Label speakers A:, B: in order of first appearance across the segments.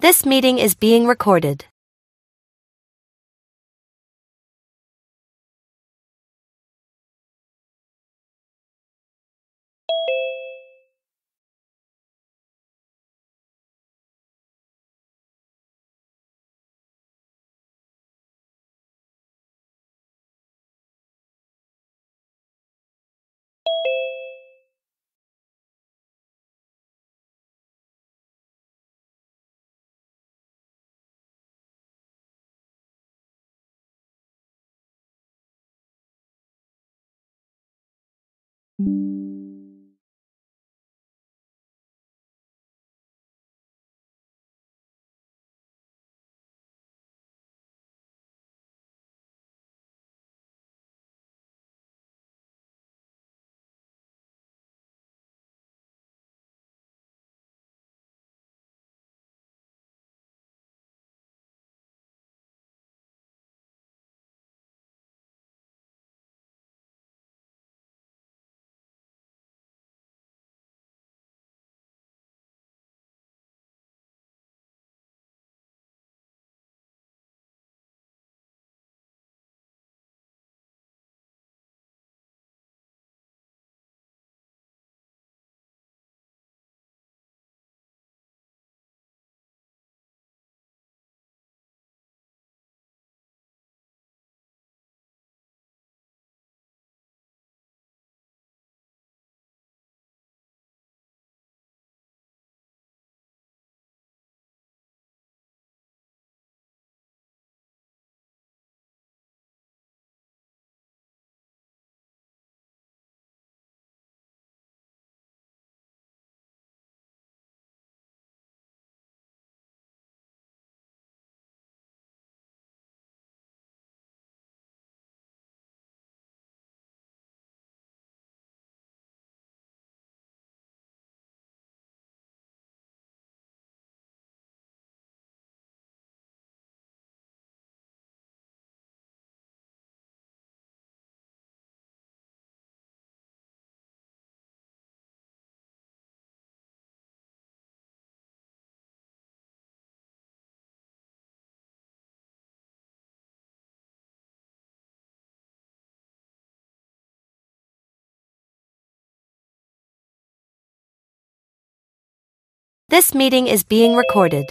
A: This meeting is being recorded. This meeting is being recorded.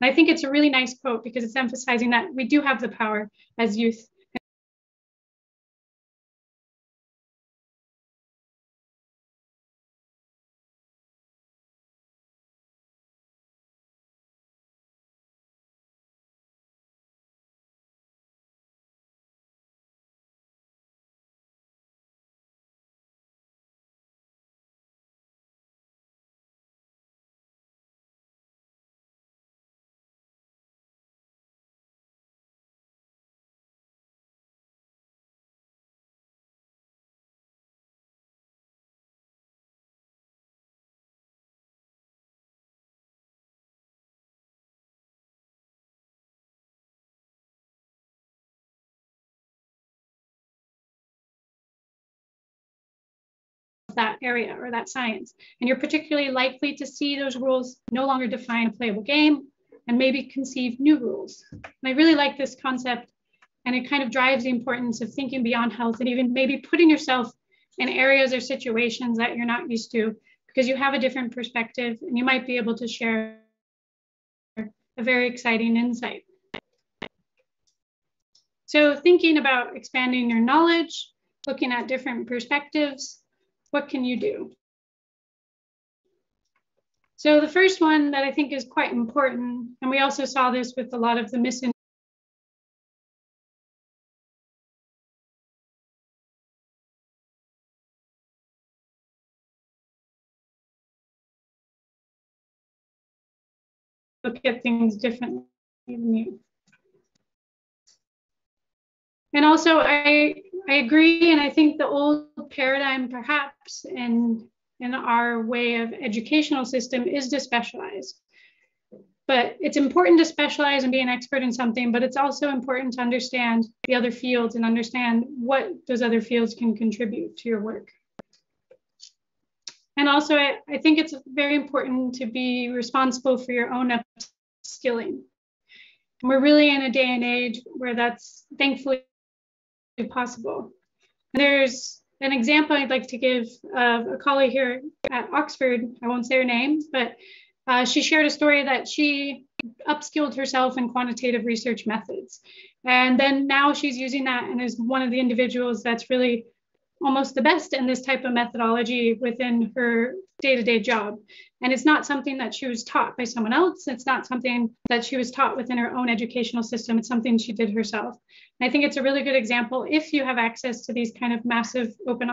B: And I think it's a really nice quote because it's emphasizing that we do have the power as youth that area or that science. And you're particularly likely to see those rules no longer define a playable game and maybe conceive new rules. And I really like this concept and it kind of drives the importance of thinking beyond health and even maybe putting yourself in areas or situations that you're not used to because you have a different perspective and you might be able to share a very exciting insight. So thinking about expanding your knowledge, looking at different perspectives, what can you do? So the first one that I think is quite important, and we also saw this with a lot of the missing look at things differently than you. And also, I I agree, and I think the old paradigm, perhaps, in in our way of educational system, is to specialize. But it's important to specialize and be an expert in something, but it's also important to understand the other fields and understand what those other fields can contribute to your work. And also, I, I think it's very important to be responsible for your own upskilling. And we're really in a day and age where that's thankfully possible. There's an example I'd like to give of a colleague here at Oxford. I won't say her name, but uh, she shared a story that she upskilled herself in quantitative research methods. And then now she's using that and is one of the individuals that's really almost the best in this type of methodology within her day-to-day job. And it's not something that she was taught by someone else. It's not something that she was taught within her own educational system. It's something she did herself. And i think it's a really good example if you have access to these kind of massive open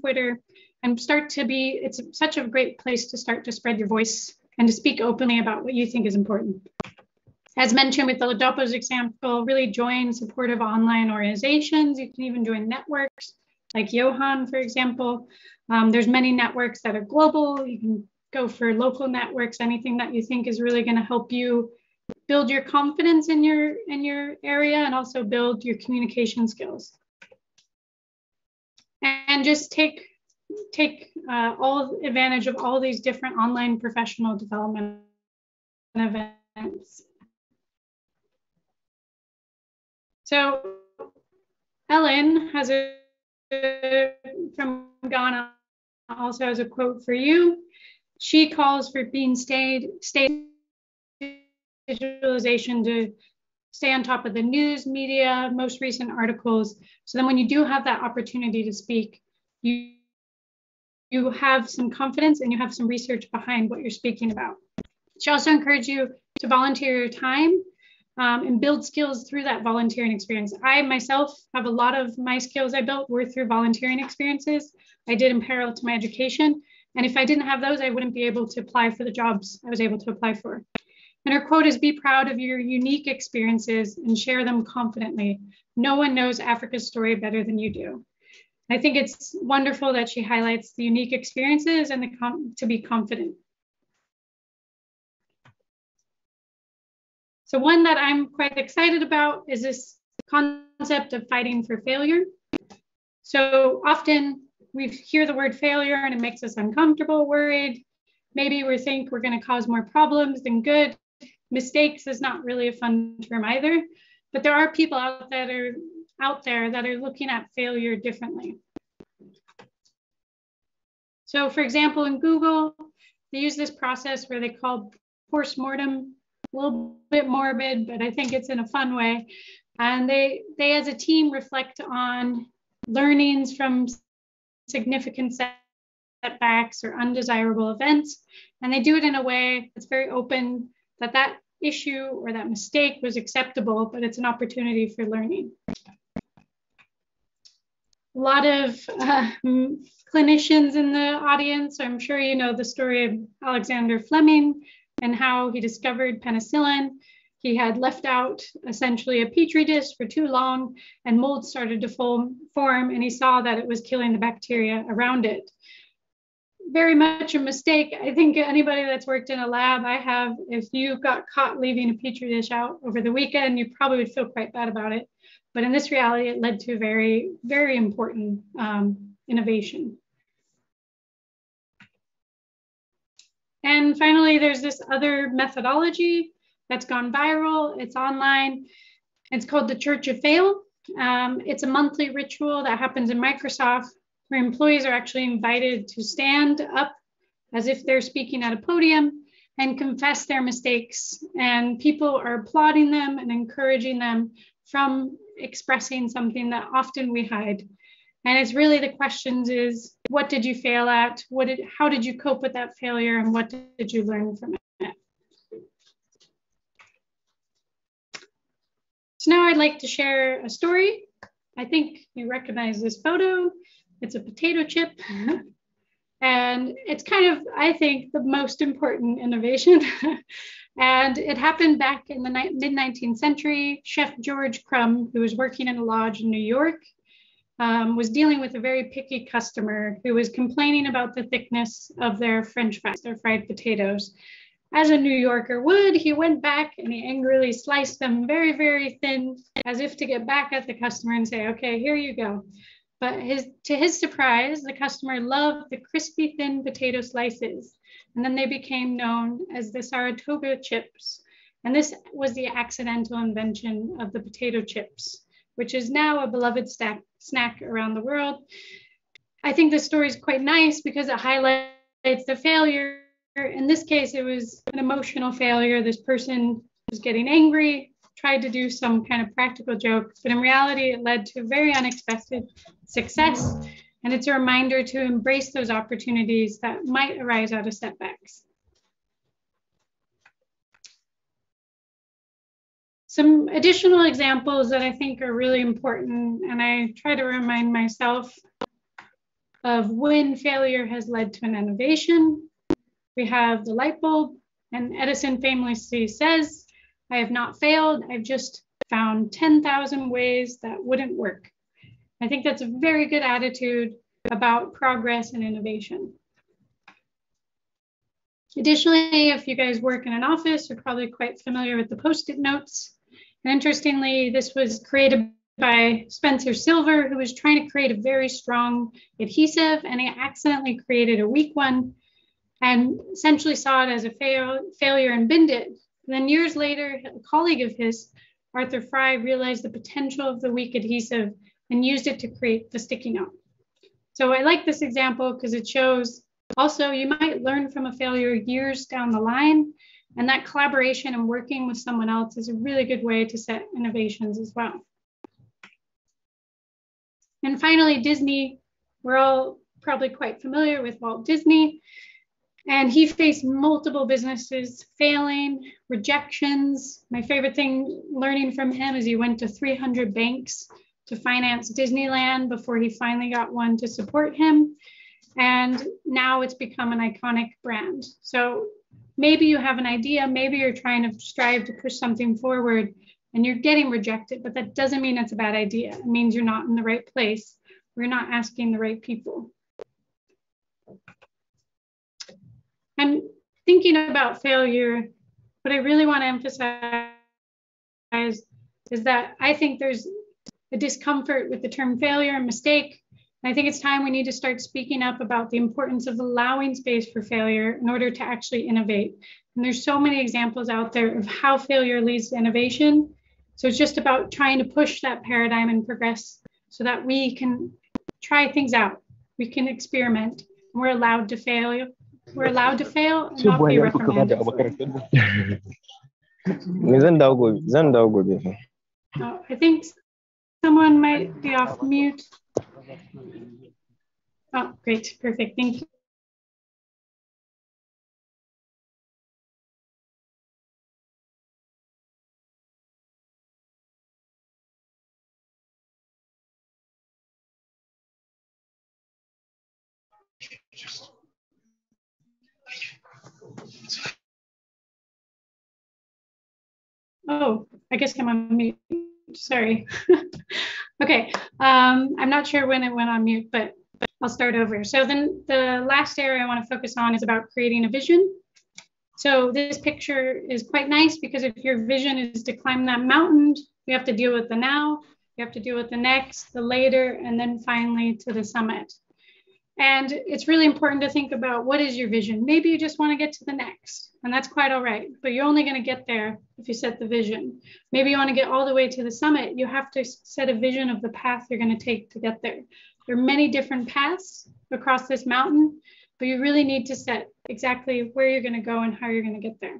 B: Twitter and start to be, it's such a great place to start to spread your voice and to speak openly about what you think is important. As mentioned with the Ladopos example, really join supportive online organizations. You can even join networks like YOHAN, for example. Um, there's many networks that are global. You can go for local networks, anything that you think is really going to help you build your confidence in your in your area and also build your communication skills and just take take uh, all advantage of all these different online professional development events. So Ellen has a from Ghana also has a quote for you. She calls for being stayed state visualization to stay on top of the news media, most recent articles. So then when you do have that opportunity to speak, you you have some confidence and you have some research behind what you're speaking about. She also encouraged you to volunteer your time um, and build skills through that volunteering experience. I myself have a lot of my skills I built were through volunteering experiences. I did in parallel to my education. And if I didn't have those, I wouldn't be able to apply for the jobs I was able to apply for. And her quote is Be proud of your unique experiences and share them confidently. No one knows Africa's story better than you do. I think it's wonderful that she highlights the unique experiences and the to be confident. So, one that I'm quite excited about is this concept of fighting for failure. So, often we hear the word failure and it makes us uncomfortable, worried. Maybe we think we're going to cause more problems than good. Mistakes is not really a fun term either, but there are people out that are out there that are looking at failure differently. So, for example, in Google, they use this process where they call post-mortem a little bit morbid, but I think it's in a fun way. And they they as a team reflect on learnings from significant setbacks or undesirable events, and they do it in a way that's very open that that issue or that mistake was acceptable, but it's an opportunity for learning. A lot of uh, clinicians in the audience, I'm sure you know the story of Alexander Fleming and how he discovered penicillin. He had left out essentially a petri dish for too long, and mold started to form, and he saw that it was killing the bacteria around it. Very much a mistake. I think anybody that's worked in a lab, I have, if you got caught leaving a petri dish out over the weekend, you probably would feel quite bad about it. But in this reality, it led to a very, very important um, innovation. And finally, there's this other methodology that's gone viral. It's online. It's called the Church of Fail. Um, it's a monthly ritual that happens in Microsoft where employees are actually invited to stand up as if they're speaking at a podium and confess their mistakes. And people are applauding them and encouraging them from expressing something that often we hide. And it's really the questions is what did you fail at? What did how did you cope with that failure and what did you learn from it? So now I'd like to share a story. I think you recognize this photo. It's a potato chip. and it's kind of, I think, the most important innovation. and it happened back in the mid 19th century. Chef George Crumb, who was working in a lodge in New York, um, was dealing with a very picky customer who was complaining about the thickness of their french fries, their fried potatoes. As a New Yorker would, he went back and he angrily sliced them very, very thin, as if to get back at the customer and say, okay, here you go. But his, to his surprise, the customer loved the crispy, thin potato slices. And then they became known as the Saratoga chips. And this was the accidental invention of the potato chips which is now a beloved snack around the world. I think this story is quite nice because it highlights the failure. In this case, it was an emotional failure. This person was getting angry, tried to do some kind of practical joke, but in reality, it led to very unexpected success. And it's a reminder to embrace those opportunities that might arise out of setbacks. Some additional examples that I think are really important, and I try to remind myself of when failure has led to an innovation. We have the light bulb, and Edison famously says, I have not failed, I've just found 10,000 ways that wouldn't work. I think that's a very good attitude about progress and innovation. Additionally, if you guys work in an office, you're probably quite familiar with the post-it notes. And interestingly, this was created by Spencer Silver, who was trying to create a very strong adhesive, and he accidentally created a weak one and essentially saw it as a fail, failure and binned it. And then years later, a colleague of his, Arthur Fry, realized the potential of the weak adhesive and used it to create the sticky note. So I like this example because it shows also you might learn from a failure years down the line and that collaboration and working with someone else is a really good way to set innovations as well. And finally, Disney. We're all probably quite familiar with Walt Disney. And he faced multiple businesses failing, rejections. My favorite thing learning from him is he went to 300 banks to finance Disneyland before he finally got one to support him. And now it's become an iconic brand. So maybe you have an idea, maybe you're trying to strive to push something forward and you're getting rejected, but that doesn't mean it's a bad idea. It means you're not in the right place. We're not asking the right people. I'm thinking about failure, but I really want to emphasize is that I think there's a discomfort with the term failure and mistake. And I think it's time we need to start speaking up about the importance of allowing space for failure in order to actually innovate. And there's so many examples out there of how failure leads to innovation. So it's just about trying to push that paradigm and progress so that we can try things out. We can experiment. We're allowed to fail. We're allowed to fail and not be reprimanded. Oh, uh, I think someone might be off mute. Oh, great. Perfect. Thank you. Oh, I guess I'm on mute. Sorry. okay. Um, I'm not sure when it went on mute, but, but I'll start over. So then the last area I want to focus on is about creating a vision. So this picture is quite nice because if your vision is to climb that mountain, you have to deal with the now, you have to deal with the next, the later, and then finally to the summit. And it's really important to think about what is your vision. Maybe you just want to get to the next, and that's quite all right, but you're only going to get there if you set the vision. Maybe you want to get all the way to the summit. You have to set a vision of the path you're going to take to get there. There are many different paths across this mountain, but you really need to set exactly where you're going to go and how you're going to get there.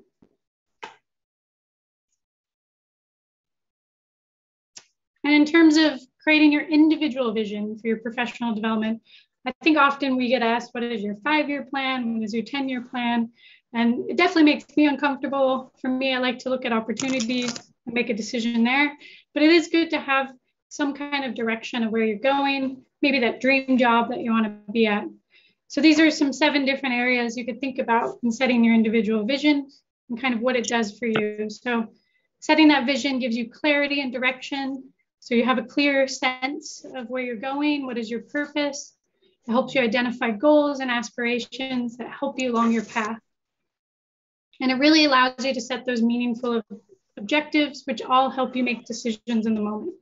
B: And in terms of creating your individual vision for your professional development, I think often we get asked, what is your five year plan? What is your 10 year plan? And it definitely makes me uncomfortable. For me, I like to look at opportunities and make a decision there. But it is good to have some kind of direction of where you're going, maybe that dream job that you want to be at. So these are some seven different areas you could think about in setting your individual vision and kind of what it does for you. So setting that vision gives you clarity and direction. So you have a clear sense of where you're going, what is your purpose, it helps you identify goals and aspirations that help you along your path. And it really allows you to set those meaningful objectives, which all help you make decisions in the moment.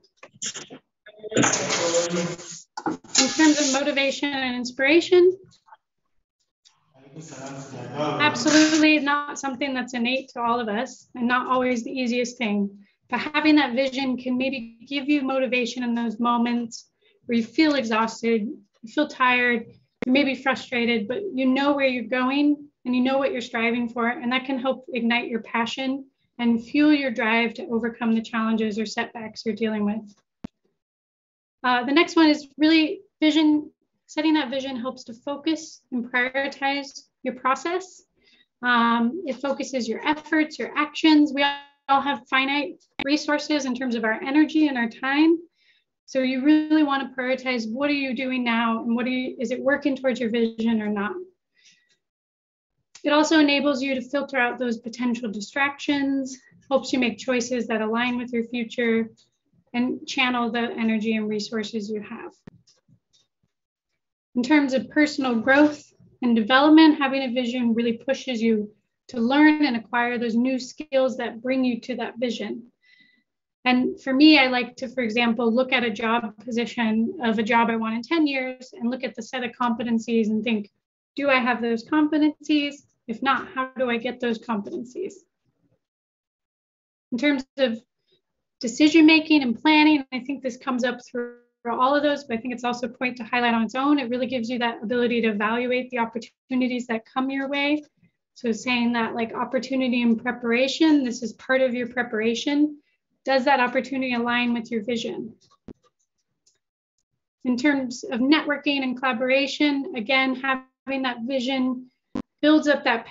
B: In terms of motivation and inspiration, absolutely not something that's innate to all of us and not always the easiest thing. But having that vision can maybe give you motivation in those moments where you feel exhausted, you feel tired, you may be frustrated, but you know where you're going and you know what you're striving for, and that can help ignite your passion and fuel your drive to overcome the challenges or setbacks you're dealing with. Uh, the next one is really vision. Setting that vision helps to focus and prioritize your process. Um, it focuses your efforts, your actions. We all have finite resources in terms of our energy and our time. So you really want to prioritize what are you doing now and what are you, is it working towards your vision or not? It also enables you to filter out those potential distractions, helps you make choices that align with your future, and channel the energy and resources you have. In terms of personal growth and development, having a vision really pushes you to learn and acquire those new skills that bring you to that vision. And for me, I like to, for example, look at a job position of a job I want in 10 years and look at the set of competencies and think, do I have those competencies? If not, how do I get those competencies? In terms of decision making and planning, I think this comes up through all of those, but I think it's also a point to highlight on its own. It really gives you that ability to evaluate the opportunities that come your way. So saying that like opportunity and preparation, this is part of your preparation does that opportunity align with your vision? In terms of networking and collaboration, again, having that vision builds up that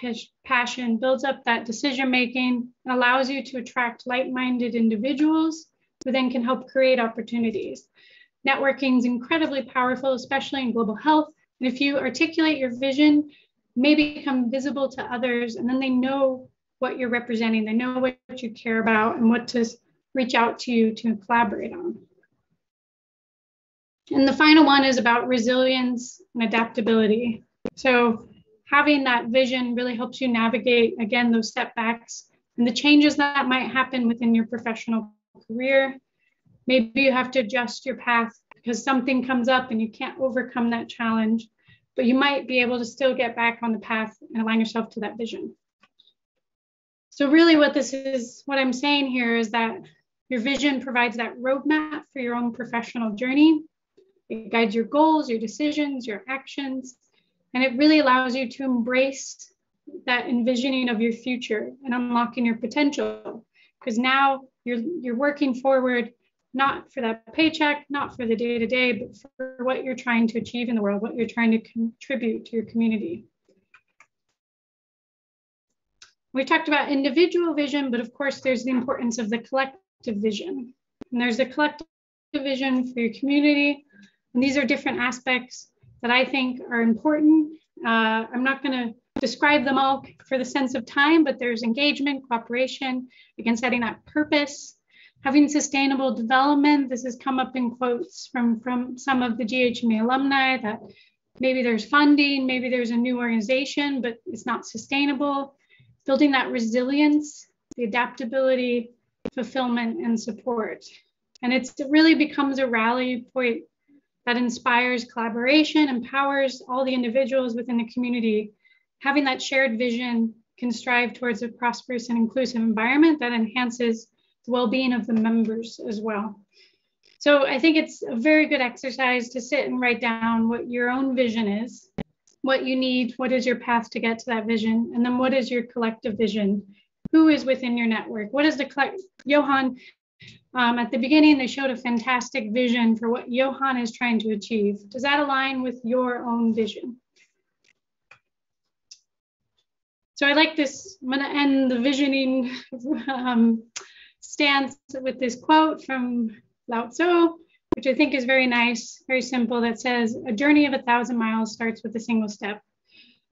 B: passion, builds up that decision making, and allows you to attract like minded individuals who then can help create opportunities. Networking is incredibly powerful, especially in global health. And if you articulate your vision, may become visible to others, and then they know what you're representing, they know what you care about, and what to reach out to you to collaborate on. And the final one is about resilience and adaptability. So having that vision really helps you navigate, again, those setbacks and the changes that might happen within your professional career. Maybe you have to adjust your path because something comes up and you can't overcome that challenge, but you might be able to still get back on the path and align yourself to that vision. So, really, what this is, what I'm saying here is that your vision provides that roadmap for your own professional journey. It guides your goals, your decisions, your actions, and it really allows you to embrace that envisioning of your future and unlocking your potential. Because now you're you're working forward not for that paycheck, not for the day to day, but for what you're trying to achieve in the world, what you're trying to contribute to your community. We talked about individual vision, but of course, there's the importance of the collective vision. And there's a collective vision for your community. And these are different aspects that I think are important. Uh, I'm not going to describe them all for the sense of time, but there's engagement, cooperation, again, setting that purpose, having sustainable development. This has come up in quotes from, from some of the GHME alumni that maybe there's funding, maybe there's a new organization, but it's not sustainable. Building that resilience, the adaptability, fulfillment, and support. And it really becomes a rally point that inspires collaboration, empowers all the individuals within the community. Having that shared vision can strive towards a prosperous and inclusive environment that enhances the well-being of the members as well. So I think it's a very good exercise to sit and write down what your own vision is, what you need, what is your path to get to that vision, and then what is your collective vision? Who is within your network? What is the? YOHAN, um, at the beginning, they showed a fantastic vision for what YOHAN is trying to achieve. Does that align with your own vision? So I like this. I'm going to end the visioning um, stance with this quote from Lao Tzu, which I think is very nice, very simple, that says, A journey of a thousand miles starts with a single step.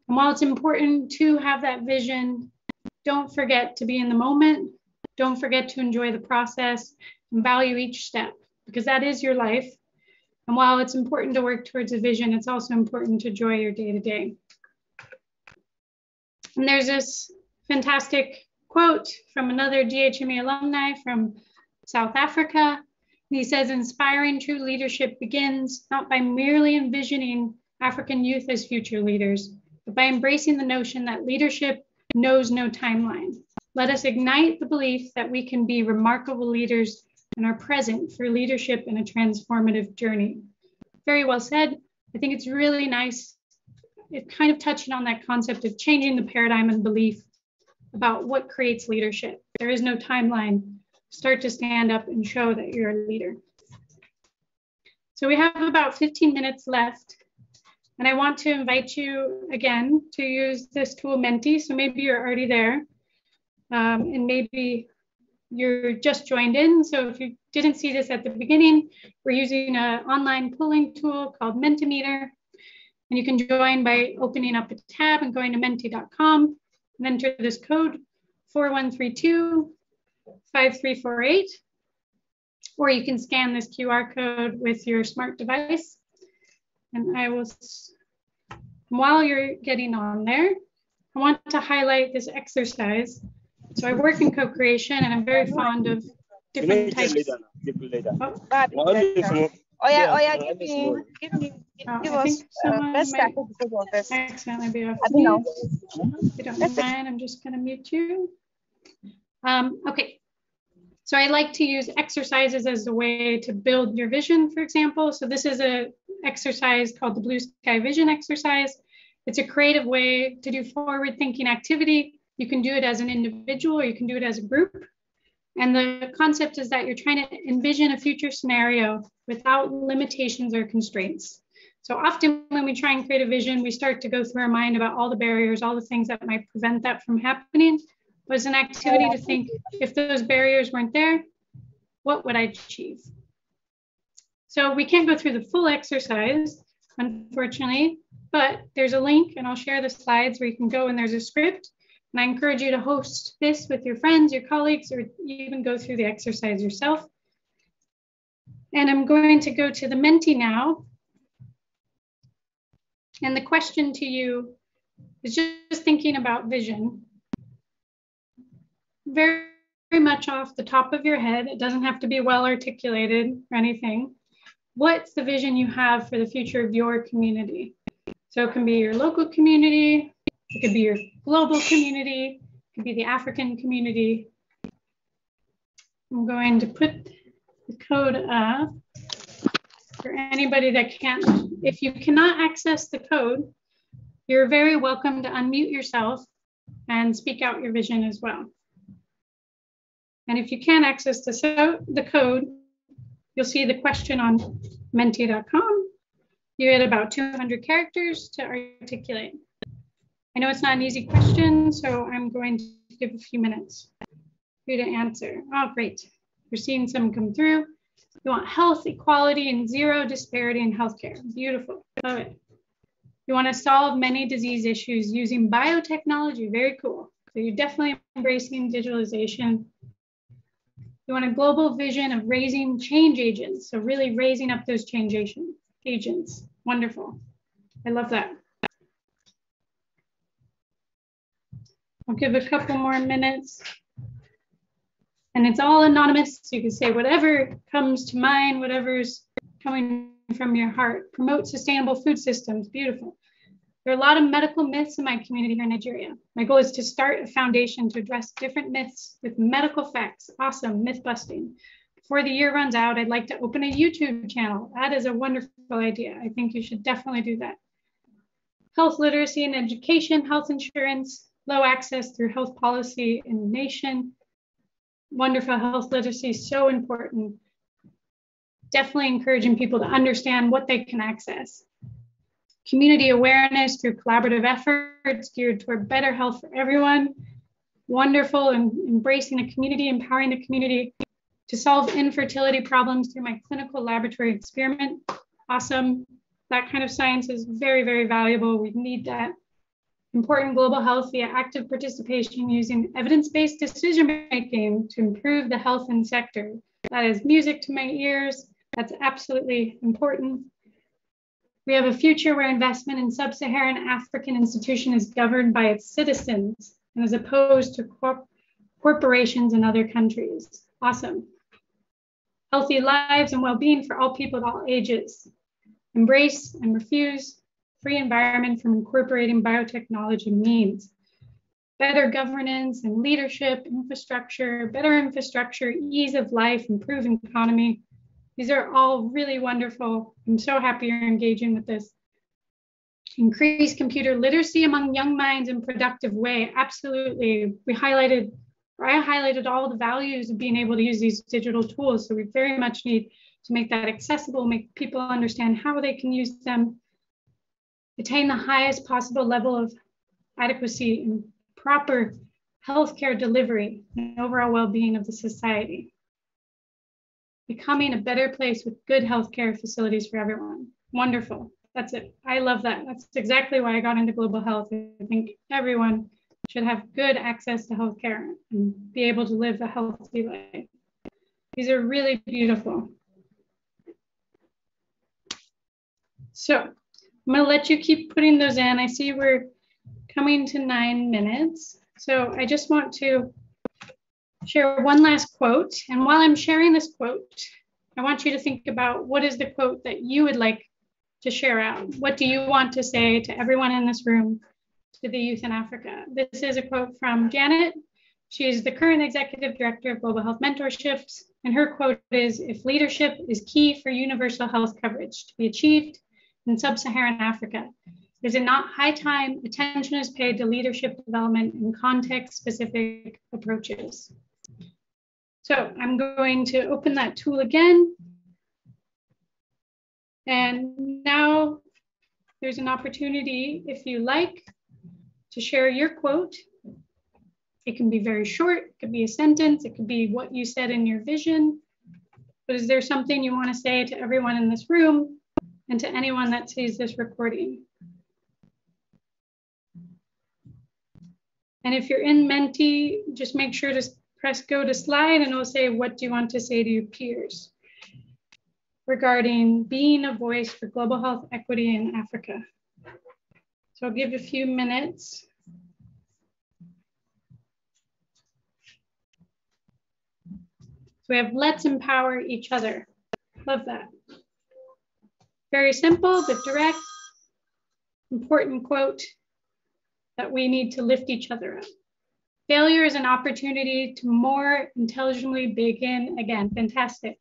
B: And while it's important to have that vision, don't forget to be in the moment. Don't forget to enjoy the process and value each step because that is your life. And while it's important to work towards a vision, it's also important to enjoy your day to day. And there's this fantastic quote from another GHME alumni from South Africa. He says, inspiring true leadership begins not by merely envisioning African youth as future leaders, but by embracing the notion that leadership knows no timeline. Let us ignite the belief that we can be remarkable leaders and are present for leadership in a transformative journey. Very well said. I think it's really nice. It kind of touching on that concept of changing the paradigm and belief about what creates leadership. There is no timeline. Start to stand up and show that you're a leader. So we have about 15 minutes left. And I want to invite you again to use this tool Menti. So maybe you're already there um, and maybe you're just joined in. So if you didn't see this at the beginning, we're using an online polling tool called Mentimeter. And you can join by opening up a tab and going to menti.com and enter this code 4132 5348. Or you can scan this QR code with your smart device. And I was, while you're getting on there, I want to highlight this exercise. So I work in co-creation and I'm very fond of different types.
C: Oh. Oh yeah, oh yeah, give me, give me,
B: Oh,
C: give
B: I
C: us
B: think
C: uh, best
B: might
C: practice of this.
B: accidentally be off
C: I don't know.
B: mute. If you don't mind, I'm just gonna mute you. Um, okay. So I like to use exercises as a way to build your vision, for example. So this is a exercise called the Blue Sky Vision exercise. It's a creative way to do forward thinking activity. You can do it as an individual or you can do it as a group. And the concept is that you're trying to envision a future scenario without limitations or constraints. So often when we try and create a vision, we start to go through our mind about all the barriers, all the things that might prevent that from happening. It's an activity to think if those barriers weren't there, what would I achieve? So we can't go through the full exercise, unfortunately, but there's a link and I'll share the slides where you can go and there's a script and I encourage you to host this with your friends, your colleagues, or even go through the exercise yourself. And I'm going to go to the Menti now. And the question to you is just thinking about vision. very, very much off the top of your head. It doesn't have to be well articulated or anything. What's the vision you have for the future of your community? So it can be your local community, it could be your global community, it could be the African community. I'm going to put the code up for anybody that can't. If you cannot access the code, you're very welcome to unmute yourself and speak out your vision as well. And if you can't access the, so, the code, you'll see the question on menti.com. You get about 200 characters to articulate. I know it's not an easy question, so I'm going to give a few minutes for you to answer. Oh, great. We're seeing some come through. You want health, equality, and zero disparity in healthcare. Beautiful. Love it. You want to solve many disease issues using biotechnology. Very cool. So you're definitely embracing digitalization. You want a global vision of raising change agents. So really raising up those change agents. Wonderful. I love that. I'll give a couple more minutes. And it's all anonymous. So you can say whatever comes to mind, whatever's coming from your heart. Promote sustainable food systems. Beautiful. There are a lot of medical myths in my community here in Nigeria. My goal is to start a foundation to address different myths with medical facts. Awesome, myth busting. Before the year runs out, I'd like to open a YouTube channel. That is a wonderful idea. I think you should definitely do that. Health literacy and education, health insurance, low access through health policy in the nation. Wonderful health literacy, so important. Definitely encouraging people to understand what they can access. Community awareness through collaborative efforts geared toward better health for everyone. Wonderful and embracing the community, empowering the community to solve infertility problems through my clinical laboratory experiment. Awesome. That kind of science is very, very valuable. We need that important global health via active participation using evidence-based decision-making to improve the health in sector. That is music to my ears. That's absolutely important. We have a future where investment in sub-Saharan African institution is governed by its citizens and as opposed to corp corporations in other countries. Awesome. Healthy lives and well-being for all people of all ages. Embrace and refuse free environment from incorporating biotechnology means. Better governance and leadership, infrastructure, better infrastructure, ease of life, improving economy. These are all really wonderful. I'm so happy you're engaging with this. Increase computer literacy among young minds in productive way. Absolutely. We highlighted, or I highlighted all the values of being able to use these digital tools. So we very much need to make that accessible, make people understand how they can use them, attain the highest possible level of adequacy and proper healthcare delivery and overall well-being of the society. Becoming a better place with good healthcare facilities for everyone. Wonderful. That's it. I love that. That's exactly why I got into global health. I think everyone should have good access to healthcare and be able to live a healthy life. These are really beautiful. So I'm gonna let you keep putting those in. I see we're coming to nine minutes. So I just want to share one last quote. And while I'm sharing this quote, I want you to think about what is the quote that you would like to share out? What do you want to say to everyone in this room, to the youth in Africa? This is a quote from Janet. She's the current executive director of Global Health Mentorships. And her quote is If leadership is key for universal health coverage to be achieved, in sub-Saharan Africa. Is it not high time attention is paid to leadership development and context-specific approaches? So I'm going to open that tool again. And now there's an opportunity, if you like, to share your quote. It can be very short, it could be a sentence, it could be what you said in your vision. But is there something you want to say to everyone in this room and to anyone that sees this recording. And if you're in Menti, just make sure to press go to slide and it'll say, what do you want to say to your peers regarding being a voice for global health equity in Africa. So I'll give a few minutes. So we have let's empower each other. Love that. Very simple, but direct. Important quote that we need to lift each other up. Failure is an opportunity to more intelligently begin again. Fantastic.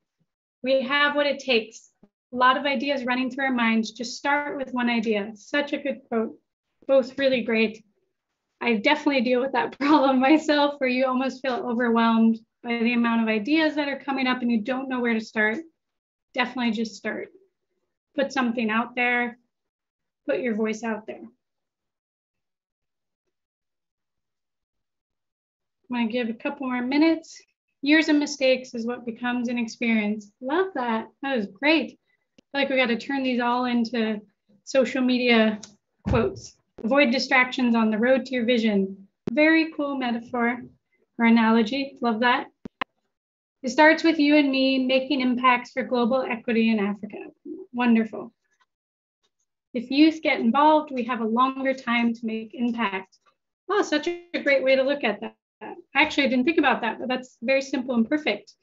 B: We have what it takes. A lot of ideas running through our minds. Just start with one idea. Such a good quote. Both really great. I definitely deal with that problem myself where you almost feel overwhelmed by the amount of ideas that are coming up and you don't know where to start. Definitely just start. Put something out there, put your voice out there. I'm going to give a couple more minutes. Years of mistakes is what becomes an experience. Love that. That was great. Like we got to turn these all into social media quotes. Avoid distractions on the road to your vision. Very cool metaphor or analogy. Love that. It starts with you and me making impacts for global equity in Africa. Wonderful. If youth get involved, we have a longer time to make impact. Oh, such a great way to look at that. Actually, I didn't think about that, but that's very simple and perfect.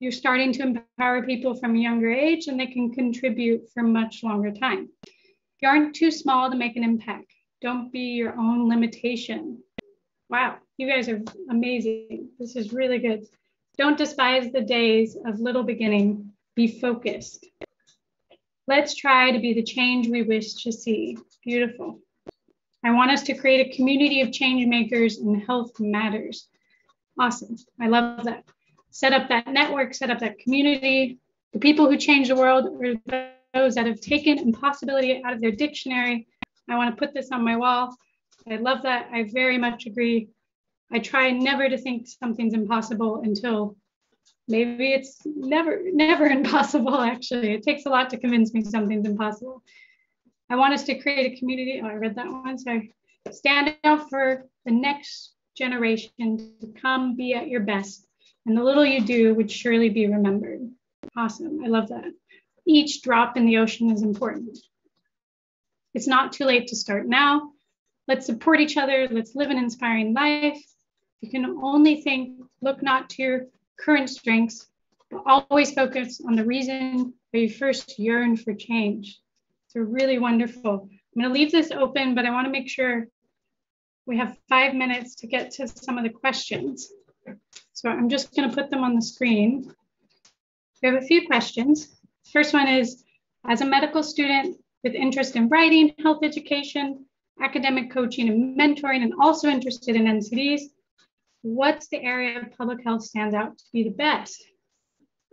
B: You're starting to empower people from a younger age and they can contribute for much longer time. You aren't too small to make an impact. Don't be your own limitation. Wow, you guys are amazing. This is really good. Don't despise the days of little beginning. Be focused. Let's try to be the change we wish to see. Beautiful. I want us to create a community of change makers and health matters. Awesome. I love that. Set up that network, set up that community. The people who change the world are those that have taken impossibility out of their dictionary. I want to put this on my wall. I love that. I very much agree. I try never to think something's impossible until maybe it's never, never impossible, actually. It takes a lot to convince me something's impossible. I want us to create a community. Oh, I read that one. Sorry. Stand out for the next generation to come be at your best. And the little you do would surely be remembered. Awesome. I love that. Each drop in the ocean is important. It's not too late to start now. Let's support each other. Let's live an inspiring life. You can only think, look not to your current strengths, but always focus on the reason why you first yearn for change. So really wonderful. I'm going to leave this open, but I want to make sure we have five minutes to get to some of the questions. So I'm just going to put them on the screen. We have a few questions. First one is, as a medical student with interest in writing, health education, academic coaching and mentoring, and also interested in NCDs, what's the area of public health stands out to be the best?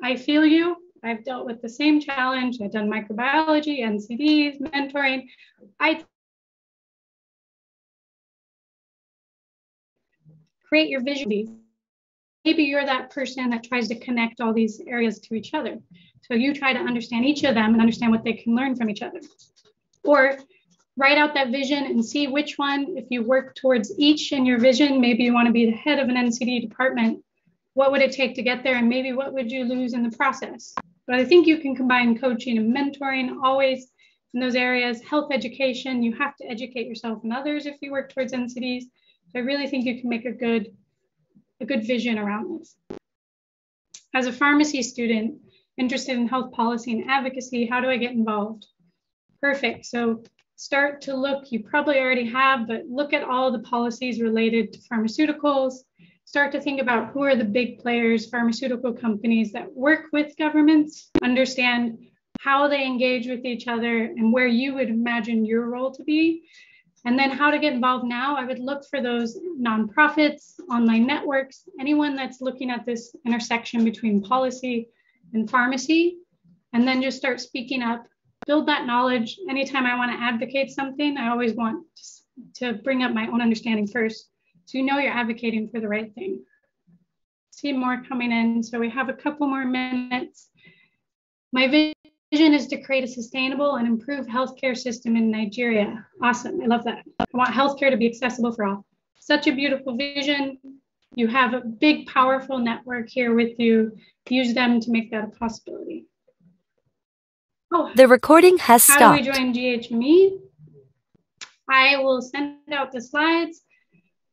B: I feel you. I've dealt with the same challenge. I've done microbiology, NCDs, mentoring. I create your vision. Maybe you're that person that tries to connect all these areas to each other. So you try to understand each of them and understand what they can learn from each other. Or write out that vision and see which one, if you work towards each in your vision, maybe you want to be the head of an NCD department. What would it take to get there? And maybe what would you lose in the process? But I think you can combine coaching and mentoring always in those areas. Health education, you have to educate yourself and others if you work towards NCDs. So I really think you can make a good, a good vision around this. As a pharmacy student interested in health policy and advocacy, how do I get involved? Perfect. So start to look, you probably already have, but look at all the policies related to pharmaceuticals, start to think about who are the big players, pharmaceutical companies that work with governments, understand how they engage with each other and where you would imagine your role to be. And then how to get involved now, I would look for those nonprofits, online networks, anyone that's looking at this intersection between policy and pharmacy, and then just start speaking up, build that knowledge. Anytime I want to advocate something, I always want to bring up my own understanding first so you know you're advocating for the right thing. See more coming in. So we have a couple more minutes. My vision is to create a sustainable and improved healthcare system in Nigeria. Awesome. I love that. I want healthcare to be accessible for all. Such a beautiful vision. You have a big, powerful network here with you. Use them to make that a possibility.
A: Oh, the recording has
B: how
A: stopped.
B: How do we join GHME? I will send out the slides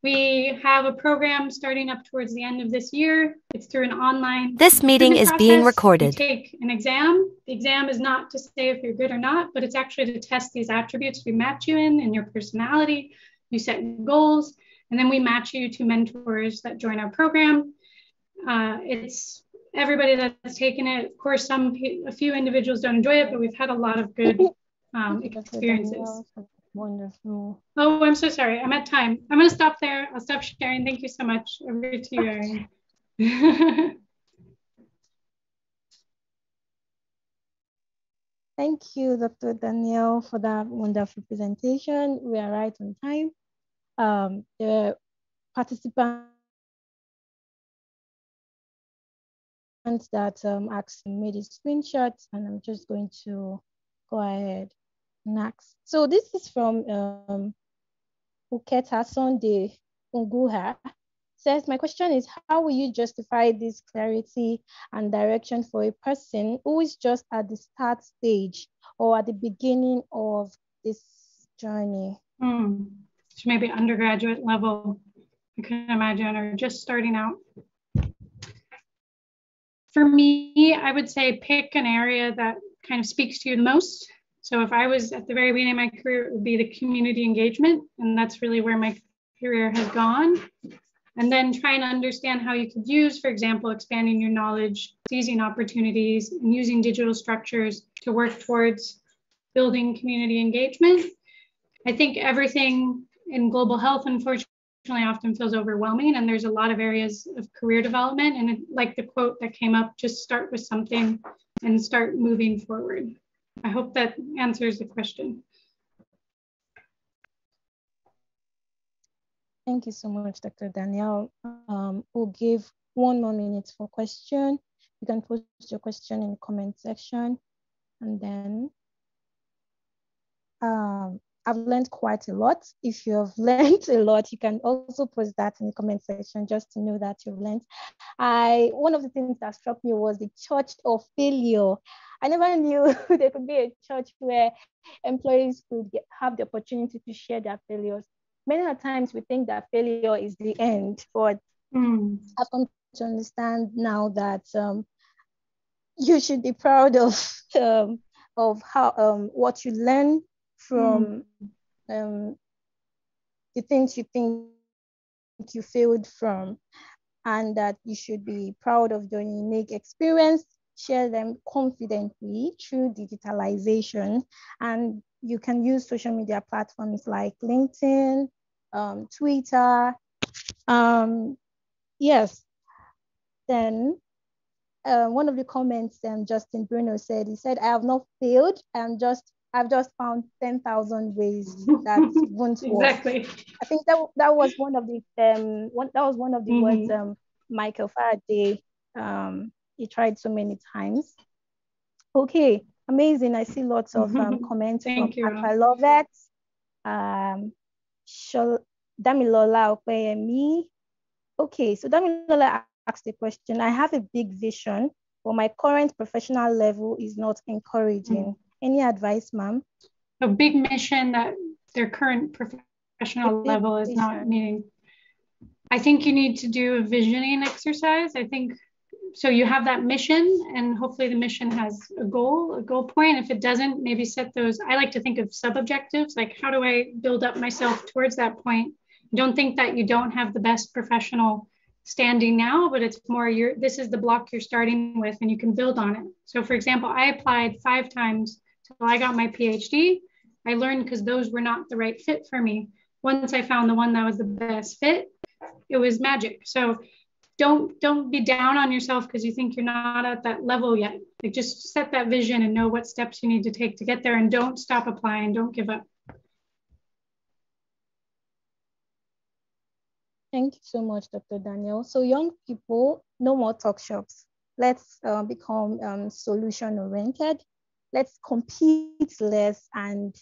B: We have a program starting up towards the end of this year. It's through an online.
A: This meeting is being recorded.
B: You take an exam. The exam is not to say if you're good or not, but it's actually to test these attributes we match you in and your personality. You set goals, and then we match you to mentors that join our program. Uh, it's everybody that's taken it. Of course, some a few individuals don't enjoy it, but we've had a lot of good um, experiences.
D: Wonderful.
B: Oh, I'm so sorry. I'm at time. I'm going to stop there. I'll stop sharing. Thank you so much. Over to you, Erin.
D: Thank you, Dr. Danielle, for that wonderful presentation. We are right on time. Um, the participants that um, asked made a screenshot, and I'm just going to go ahead next. So this is from um, Uketa Sunday Unguha. Says, my question is, how will you justify this clarity and direction for a person who is just at the start stage or at the beginning of this journey?
B: Hmm. So maybe undergraduate level, I can imagine, or just starting out. For me, I would say pick an area that kind of speaks to you the most so if I was at the very beginning of my career, it would be the community engagement. And that's really where my career has gone. And then trying to understand how you could use, for example, expanding your knowledge, seizing opportunities, and using digital structures to work towards building community engagement. I think everything in global health, unfortunately, often feels overwhelming and there's a lot of areas of career development and like the quote that came up just start with something and start moving forward I hope that answers the question.
D: Thank you so much, Dr. Danielle. Um, we'll give one more minute for question. You can post your question in the comment section. And then um, I've learned quite a lot. If you have learned a lot, you can also post that in the comment section just to know that you've learned. I one of the things that struck me was the church of failure. I never knew there could be a church where employees could get, have the opportunity to share their failures. Many times we think that failure is the end, but mm. I've come to understand now that um, you should be proud of um, of how um, what you learn from mm. um, the things you think you failed from, and that you should be proud of your unique experience share them confidently through digitalization. And you can use social media platforms like LinkedIn, um, Twitter. Um, yes. Then uh, one of the comments um, Justin Bruno said, he said, I have not failed. I'm just, I've just found 10,000 ways that won't
B: work. Exactly.
D: I think that, that was one of the, um, one, that was one of the mm -hmm. words um, Michael Faraday um, he tried so many times. Okay, amazing. I see lots of um, comments
B: Thank you.
D: I love it. Um, Damilola Okpeyemi. Okay, so Damilola asked a question. I have a big vision, but my current professional level is not encouraging. Mm. Any advice, ma'am?
B: A big mission that their current professional level is vision. not meeting. I think you need to do a visioning exercise. I think so you have that mission and hopefully the mission has a goal a goal point. If it doesn't maybe set those i like to think of sub objectives like how do i build up myself towards that point? Don't think that you don't have the best professional standing now but it's more your this is the block you're starting with and you can build on it. So for example i applied five times till i got my phd i learned because those were not the right fit for me. Once i found the one that was the best fit it was magic. So don't don't be down on yourself because you think you're not at that level yet. Like just set that vision and know what steps you need to take to get there and don't stop applying. Don't give up.
D: Thank you so much dr danielle so young people no more talk shops. Let's uh, become um, solution oriented. Let's compete less and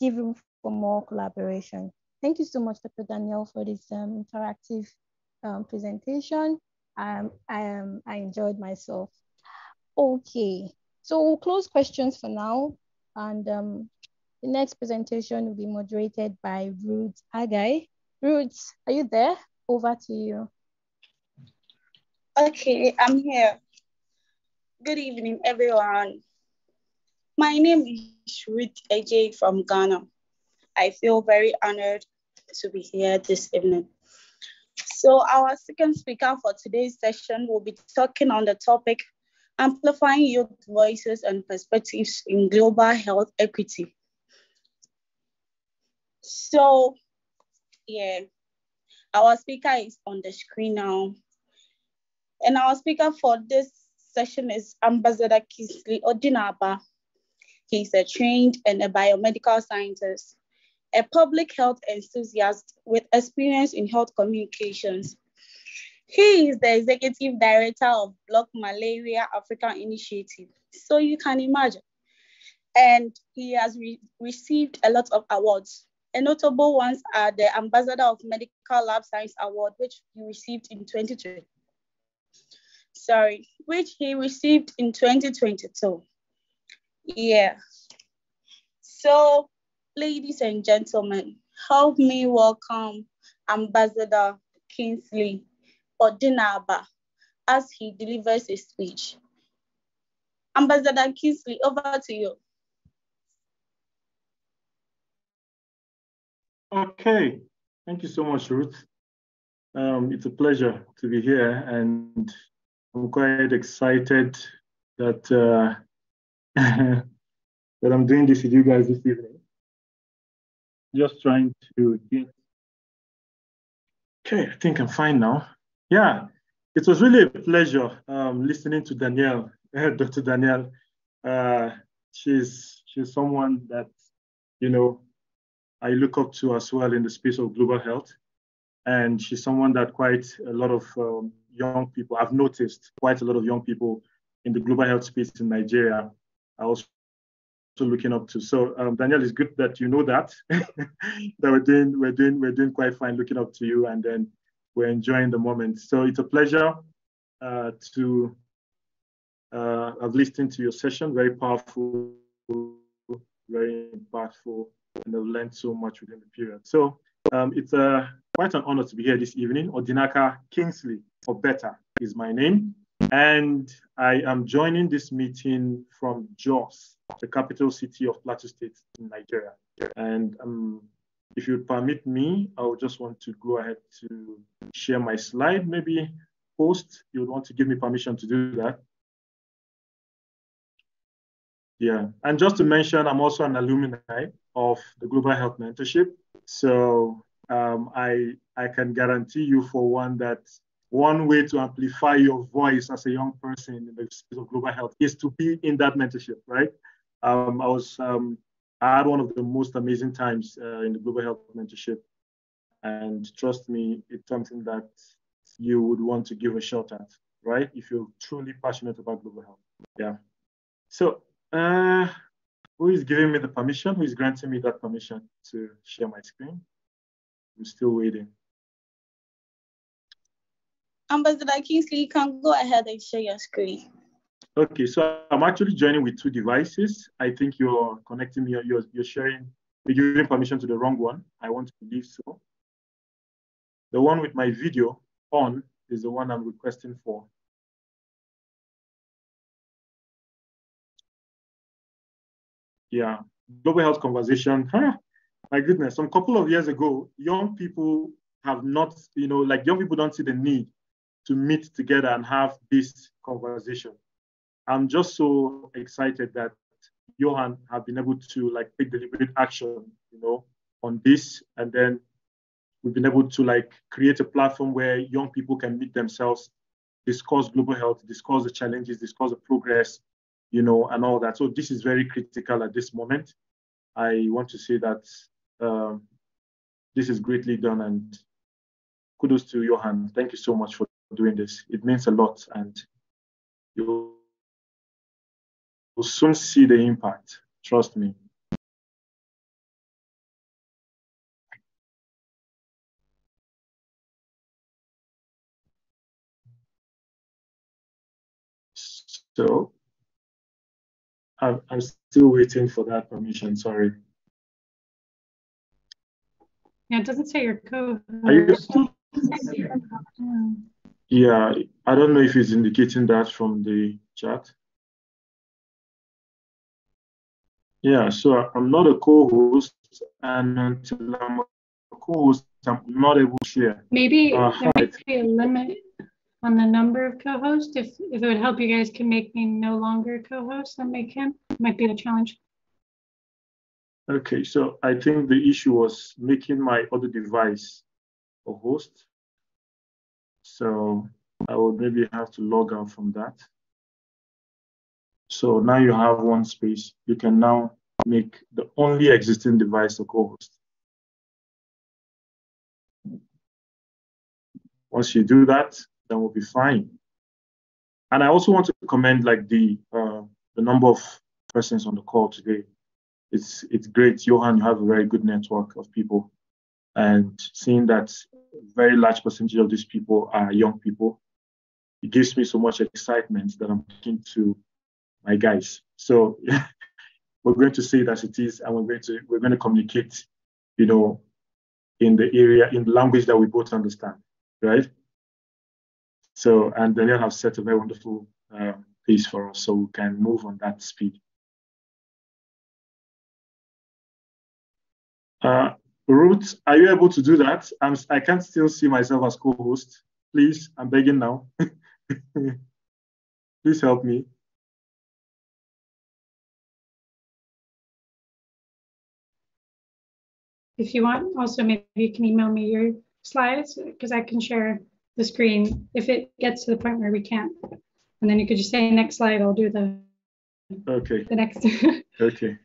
D: give room for more collaboration. Thank you so much dr danielle for this um, interactive um, presentation. Um, I, um, I enjoyed myself. Okay, so we'll close questions for now. And um, the next presentation will be moderated by Ruth Agai. Ruth, are you there? Over to you.
C: Okay, I'm here. Good evening, everyone. My name is Ruth AJ from Ghana. I feel very honored to be here this evening. So, our second speaker for today's session will be talking on the topic Amplifying Youth Voices and Perspectives in Global Health Equity. So, yeah, our speaker is on the screen now. And our speaker for this session is Ambassador Kingsley Odinaba. He's a trained and a biomedical scientist, a public health enthusiast with experience in health communications. He is the executive director of Block Malaria Africa Initiative. So you can imagine. And he has re received a lot of awards. A notable ones are the Ambassador of Medical Lab Science Award, which he received in 2020 sorry, which he received in 2022. Yeah. So, ladies and gentlemen, help me welcome Ambassador Kingsley Odinaba as he delivers his speech. Ambassador Kingsley, over to you.
E: Okay, thank you so much, Ruth. Um, it's a pleasure to be here and I'm quite excited that uh, that I'm doing this with you guys this evening. Just trying to get. Okay, I think I'm fine now. Yeah, it was really a pleasure um, listening to Danielle, Dr. Danielle. Uh, she's she's someone that you know I look up to as well in the space of global health, and she's someone that quite a lot of um, young people. I've noticed quite a lot of young people in the global health space in Nigeria are also looking up to. So um, Daniel, it's good that you know that that we're doing we're doing we're doing quite fine, looking up to you, and then we're enjoying the moment. So it's a pleasure uh, to uh, have listened to your session. Very powerful, very impactful, and I've learned so much within the period. So um, it's a quite an honor to be here this evening. Odinaka Kingsley or better, is my name. And I am joining this meeting from Jos, the capital city of Plateau State in Nigeria. And um, if you permit me, I would just want to go ahead to share my slide. Maybe post, you would want to give me permission to do that. Yeah, and just to mention, I'm also an alumni of the Global Health Mentorship. So um, I I can guarantee you for one that one way to amplify your voice as a young person in the space of global health is to be in that mentorship, right? Um, I was um, I had one of the most amazing times uh, in the global health mentorship, and trust me, it's something that you would want to give a shot at, right? If you're truly passionate about global health, yeah. So, uh, who is giving me the permission? Who is granting me that permission to share my screen? I'm still waiting.
C: Ambassador Kingsley, you can go ahead and share your screen.
E: Okay, so I'm actually joining with two devices. I think you're connecting me, you're, you're sharing, you're giving permission to the wrong one. I want to believe so. The one with my video on is the one I'm requesting for. Yeah, global health conversation. Huh? My goodness, some couple of years ago, young people have not, you know, like young people don't see the need to meet together and have this conversation. I'm just so excited that YOHAN have been able to like take deliberate action, you know, on this, and then we've been able to like create a platform where young people can meet themselves, discuss global health, discuss the challenges, discuss the progress, you know, and all that. So this is very critical at this moment. I want to say that um, this is greatly done, and kudos to YOHAN. Thank you so much for doing this. It means a lot, and you will soon see the impact. Trust me. So I'm, I'm still waiting for that permission. Sorry.
B: Yeah, it doesn't say your code.
E: Are you still? Yeah, I don't know if it's indicating that from the chat. Yeah, so I'm not a co-host, and until I'm a co-host, I'm not able to share.
B: Maybe
E: Uh,
B: there might be a limit on the number of co-hosts. If if it would help you guys can make me no longer co-host than make him, might be the challenge.
E: Okay, so I think the issue was making my other device a host. So I would maybe have to log out from that. So now you have one space. You can now make the only existing device a co-host. Once you do that, then we'll be fine. And I also want to commend like the uh, the number of persons on the call today it's it's great. YOHAN, you have a very good network of people, and seeing that very large percentage of these people are young people, it gives me so much excitement that I'm talking to my guys. So we're going to say it as it is, and we're going to we're going to communicate, you know, in the area in the language that we both understand, right? So and Daniel has set a very wonderful uh, pace for us, so we can move on that speed. Uh, Ruth, are you able to do that? I'm, I can't still see myself as co-host. Please, I'm begging now. Please help me.
B: If you want, also maybe you can email me your slides because I can share the screen if it gets to the point where we can't. And then you could just say next slide. I'll do the
E: Okay,
B: the next.
E: okay.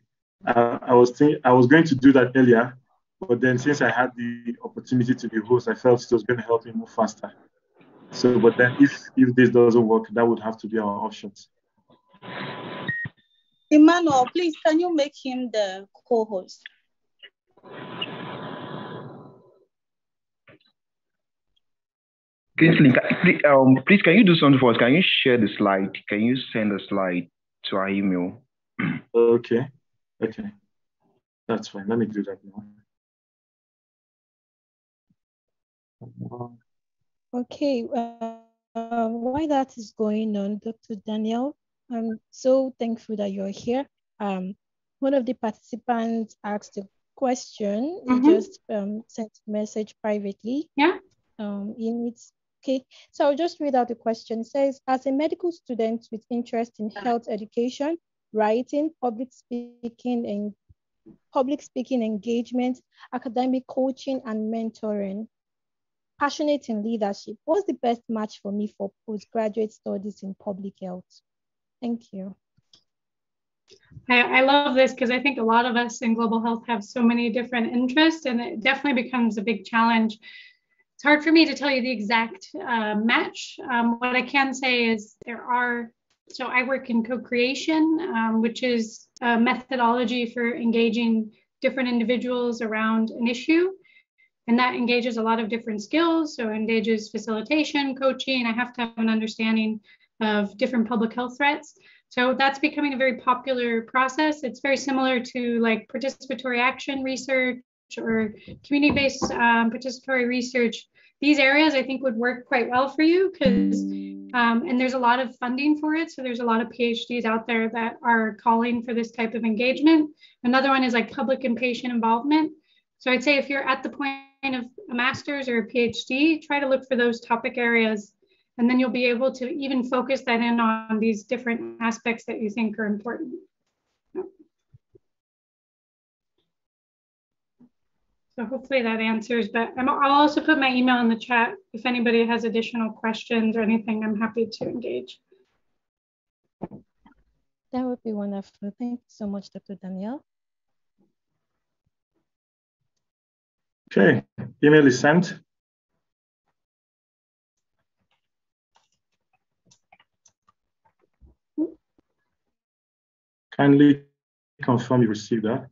E: Uh, I was think I was going to do that earlier, but then since I had the opportunity to be host, I felt it was going to help me move faster. So, but then if if this doesn't work, that would have to be our options.
C: Emmanuel, please, can you make him the co-host?
F: Kingsley, ca- please, um, please, can you do something for us? Can you share the slide? Can you send the slide to our email?
E: Okay, okay, that's fine. Let me do that now.
D: Okay, uh, um, while that is going on, Dr. Daniel, I'm so thankful that you're here. Um, one of the participants asked a question.
B: Mhm.
D: He just um, sent a message privately.
B: Yeah.
D: Um, he needs, okay, so I'll just read out the question. It says, as a medical student with interest in health education, writing, public speaking, and public speaking engagement, academic coaching, and mentoring, passionate in leadership. What's the best match for me for postgraduate studies in public health? Thank you.
B: I, I love this because I think a lot of us in global health have so many different interests, and it definitely becomes a big challenge. It's hard for me to tell you the exact uh, match. Um, what I can say is there are, so I work in co creation, um, which is a methodology for engaging different individuals around an issue. And that engages a lot of different skills. So, engages facilitation, coaching. I have to have an understanding of different public health threats. So that's becoming a very popular process. It's very similar to like participatory action research or community-based um, participatory research. These areas I think would work quite well for you because, um, and there's a lot of funding for it. So there's a lot of PhDs out there that are calling for this type of engagement. Another one is like public and patient involvement. So I'd say if you're at the point of a master's or a PhD, try to look for those topic areas and then you'll be able to even focus that in on these different aspects that you think are important. So hopefully that answers, but I'm, I'll also put my email in the chat. If anybody has additional questions or anything, I'm happy to engage.
D: That would be wonderful. Thank you so much, Dr. Danielle.
E: Okay, email is sent. Kindly confirm you received that.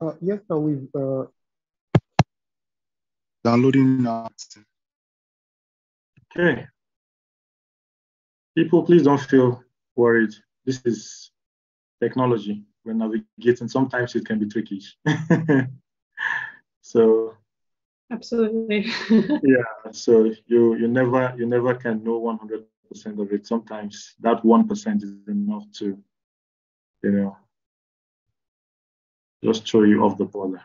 G: Uh, yes, sir. We've uh...
H: downloading now.
E: Okay. People, please don't feel worried. This is technology. We're navigating. Sometimes it can be tricky. so
B: absolutely.
E: yeah. So you you never you never can know 100 percent of it. Sometimes that one percent is enough to, you know, just show you off the border.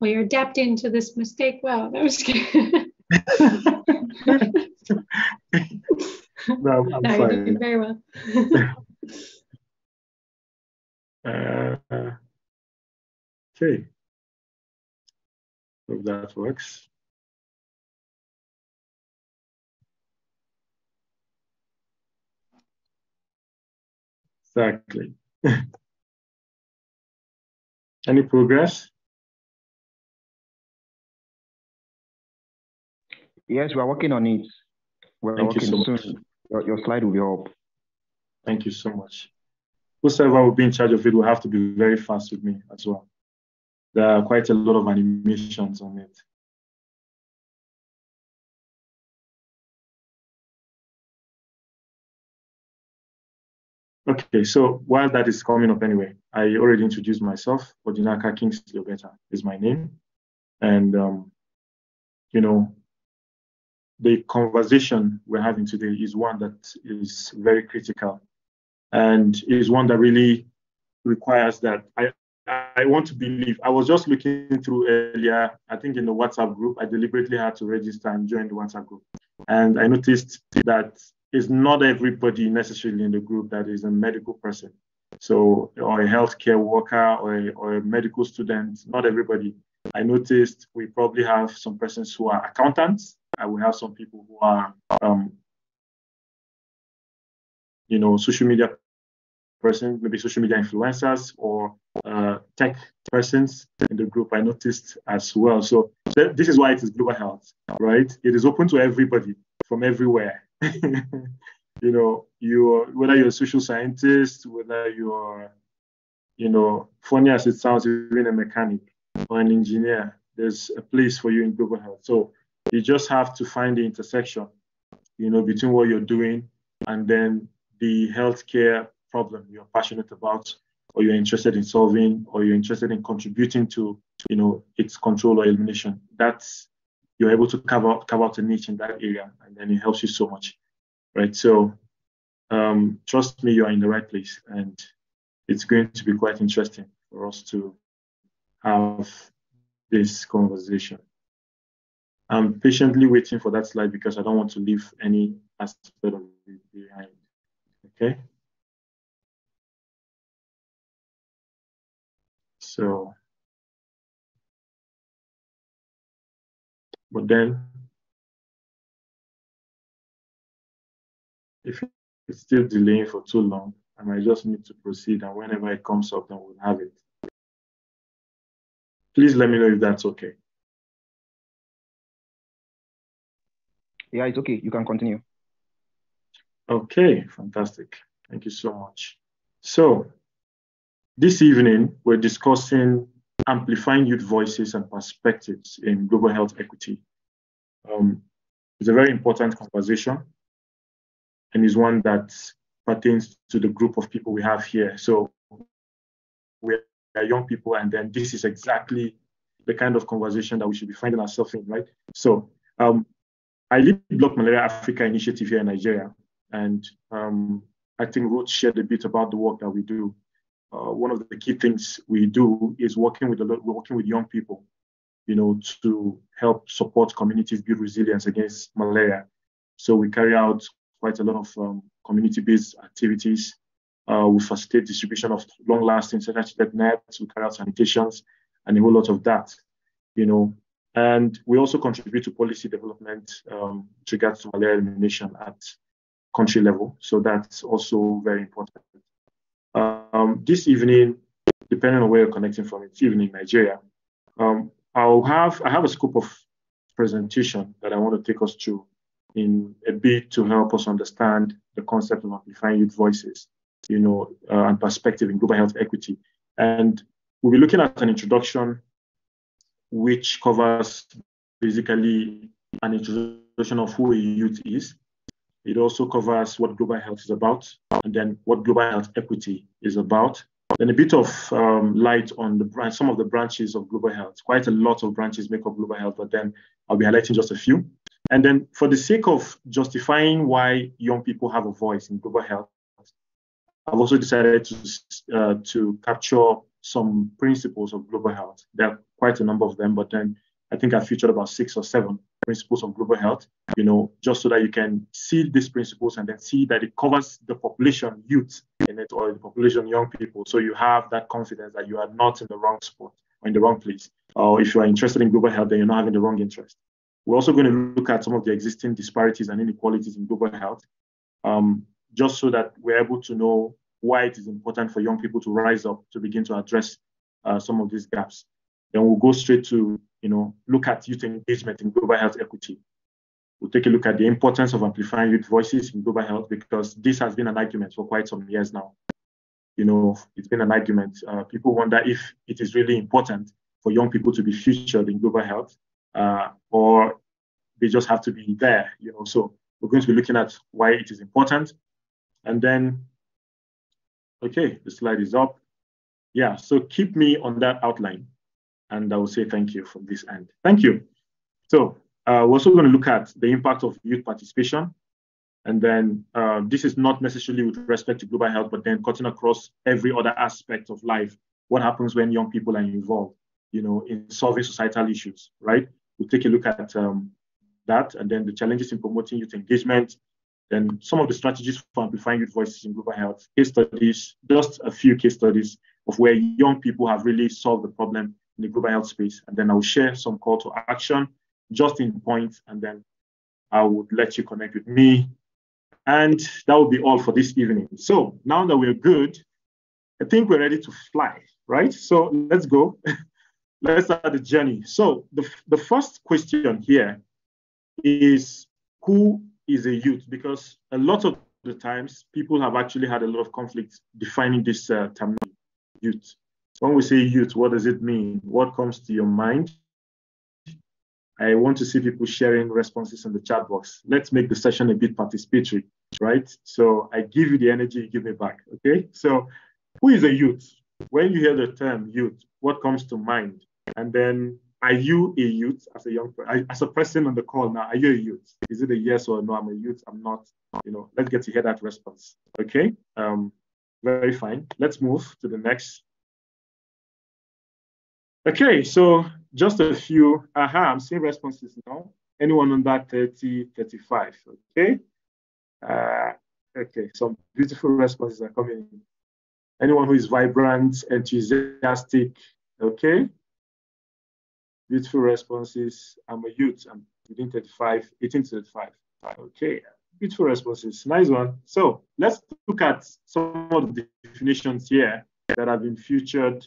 B: Well, you're adapting to this mistake well. That was good.
E: no, I'm
B: no,
E: fine.
B: You're doing very well.
E: uh, okay. Hope that works. Exactly. Any progress?
F: Yes, we are working on it. We're
E: Thank you
F: working
E: so much.
F: Your, your slide will be up.
E: Thank you so much. Whoever will be in charge of it will have to be very fast with me as well. There are quite a lot of animations on it. Okay, so while that is coming up anyway, I already introduced myself. Odinaka Kingsley Obeta is my name. And, um, you know, the conversation we're having today is one that is very critical and is one that really requires that I, I want to believe. I was just looking through earlier, I think in the WhatsApp group, I deliberately had to register and join the WhatsApp group. And I noticed that it's not everybody necessarily in the group that is a medical person. So, or a healthcare worker or a, or a medical student, not everybody. I noticed we probably have some persons who are accountants, and we have some people who are, um, you know, social media persons, maybe social media influencers or uh, tech persons in the group. I noticed as well. So th- this is why it is global health, right? It is open to everybody from everywhere. you know, you're whether you're a social scientist, whether you're, you know, funny as it sounds, even a mechanic or an engineer, there's a place for you in global health. So you just have to find the intersection, you know, between what you're doing and then the healthcare problem you're passionate about or you're interested in solving or you're interested in contributing to, you know, its control or elimination. That's you're able to cover out, cover out a niche in that area, and then it helps you so much, right? So um, trust me, you're in the right place, and it's going to be quite interesting for us to have this conversation. I'm patiently waiting for that slide because I don't want to leave any aspect of it behind. Okay. So, but then if it's still delaying for too long, I might just need to proceed and whenever it comes up, then we'll have it. Please let me know if that's okay.
F: Yeah, it's okay. You can continue.
E: Okay, fantastic. Thank you so much. So, this evening, we're discussing amplifying youth voices and perspectives in global health equity. Um, it's a very important conversation and is one that pertains to the group of people we have here. So, we are young people, and then this is exactly the kind of conversation that we should be finding ourselves in, right? So, um, I lead Block Malaria Africa initiative here in Nigeria, and um, I think Ruth shared a bit about the work that we do. Uh, one of the key things we do is working with a lot, we're working with young people, you know, to help support communities build resilience against malaria. So we carry out quite a lot of um, community-based activities. Uh, we facilitate distribution of long-lasting saturated nets. We carry out sanitations and a whole lot of that, you know. And we also contribute to policy development um, regards to malaria elimination at country level. So that's also very important. Um, this evening, depending on where you're connecting from, it's evening Nigeria. Um, I'll have I have a scope of presentation that I want to take us through in a bit to help us understand the concept of amplifying youth voices, you know, uh, and perspective in global health equity. And we'll be looking at an introduction which covers basically an introduction of who a youth is. It also covers what global health is about, and then what global health equity is about. Then a bit of um, light on the branch, some of the branches of global health. Quite a lot of branches make up global health, but then I'll be highlighting just a few. And then, for the sake of justifying why young people have a voice in global health, I've also decided to uh, to capture some principles of global health. There are quite a number of them, but then I think I featured about six or seven principles of global health, you know, just so that you can see these principles and then see that it covers the population, youth in it, or the population, young people. So you have that confidence that you are not in the wrong spot or in the wrong place. Or if you are interested in global health, then you're not having the wrong interest. We're also going to look at some of the existing disparities and inequalities in global health, um, just so that we're able to know why it is important for young people to rise up to begin to address uh, some of these gaps. Then we'll go straight to, you know, look at youth engagement in global health equity. We'll take a look at the importance of amplifying youth voices in global health because this has been an argument for quite some years now. You know, it's been an argument. Uh, people wonder if it is really important for young people to be featured in global health uh, or they just have to be there, you know. So we're going to be looking at why it is important. And then, okay, the slide is up. Yeah, so keep me on that outline and I will say thank you from this end. Thank you. So uh, we're also going to look at the impact of youth participation. And then uh, this is not necessarily with respect to global health, but then cutting across every other aspect of life. What happens when young people are involved, you know, in solving societal issues, right? We'll take a look at um, that and then the challenges in promoting youth engagement, then some of the strategies for amplifying youth voices in global health, case studies, just a few case studies of where young people have really solved the problem in the global health space. And then I'll share some call to action just in points, and then I would let you connect with me. And that will be all for this evening. So now that we're good, I think we're ready to fly, right? So let's go. let's start the journey. So the, the first question here is who is a youth? Because a lot of the times people have actually had a lot of conflict defining this uh, term youth. When we say youth, what does it mean? What comes to your mind? I want to see people sharing responses in the chat box. Let's make the session a bit participatory, right? So I give you the energy, you give me back. Okay. So who is a youth? When you hear the term youth, what comes to mind? And then are you a youth as a young as a person on the call now? Are you a youth? Is it a yes or no? I'm a youth. I'm not. You know, let's get to hear that response. Okay. Um, very fine. Let's move to the next Okay, so just a few. Aha, I'm seeing responses now. Anyone under that 30, 35? Okay. Uh, okay, some beautiful responses are coming in. Anyone who is vibrant, enthusiastic, okay. Beautiful responses. I'm a youth. I'm within 35, 18 to 35. Okay, beautiful responses. Nice one. So let's look at some of the definitions here that have been featured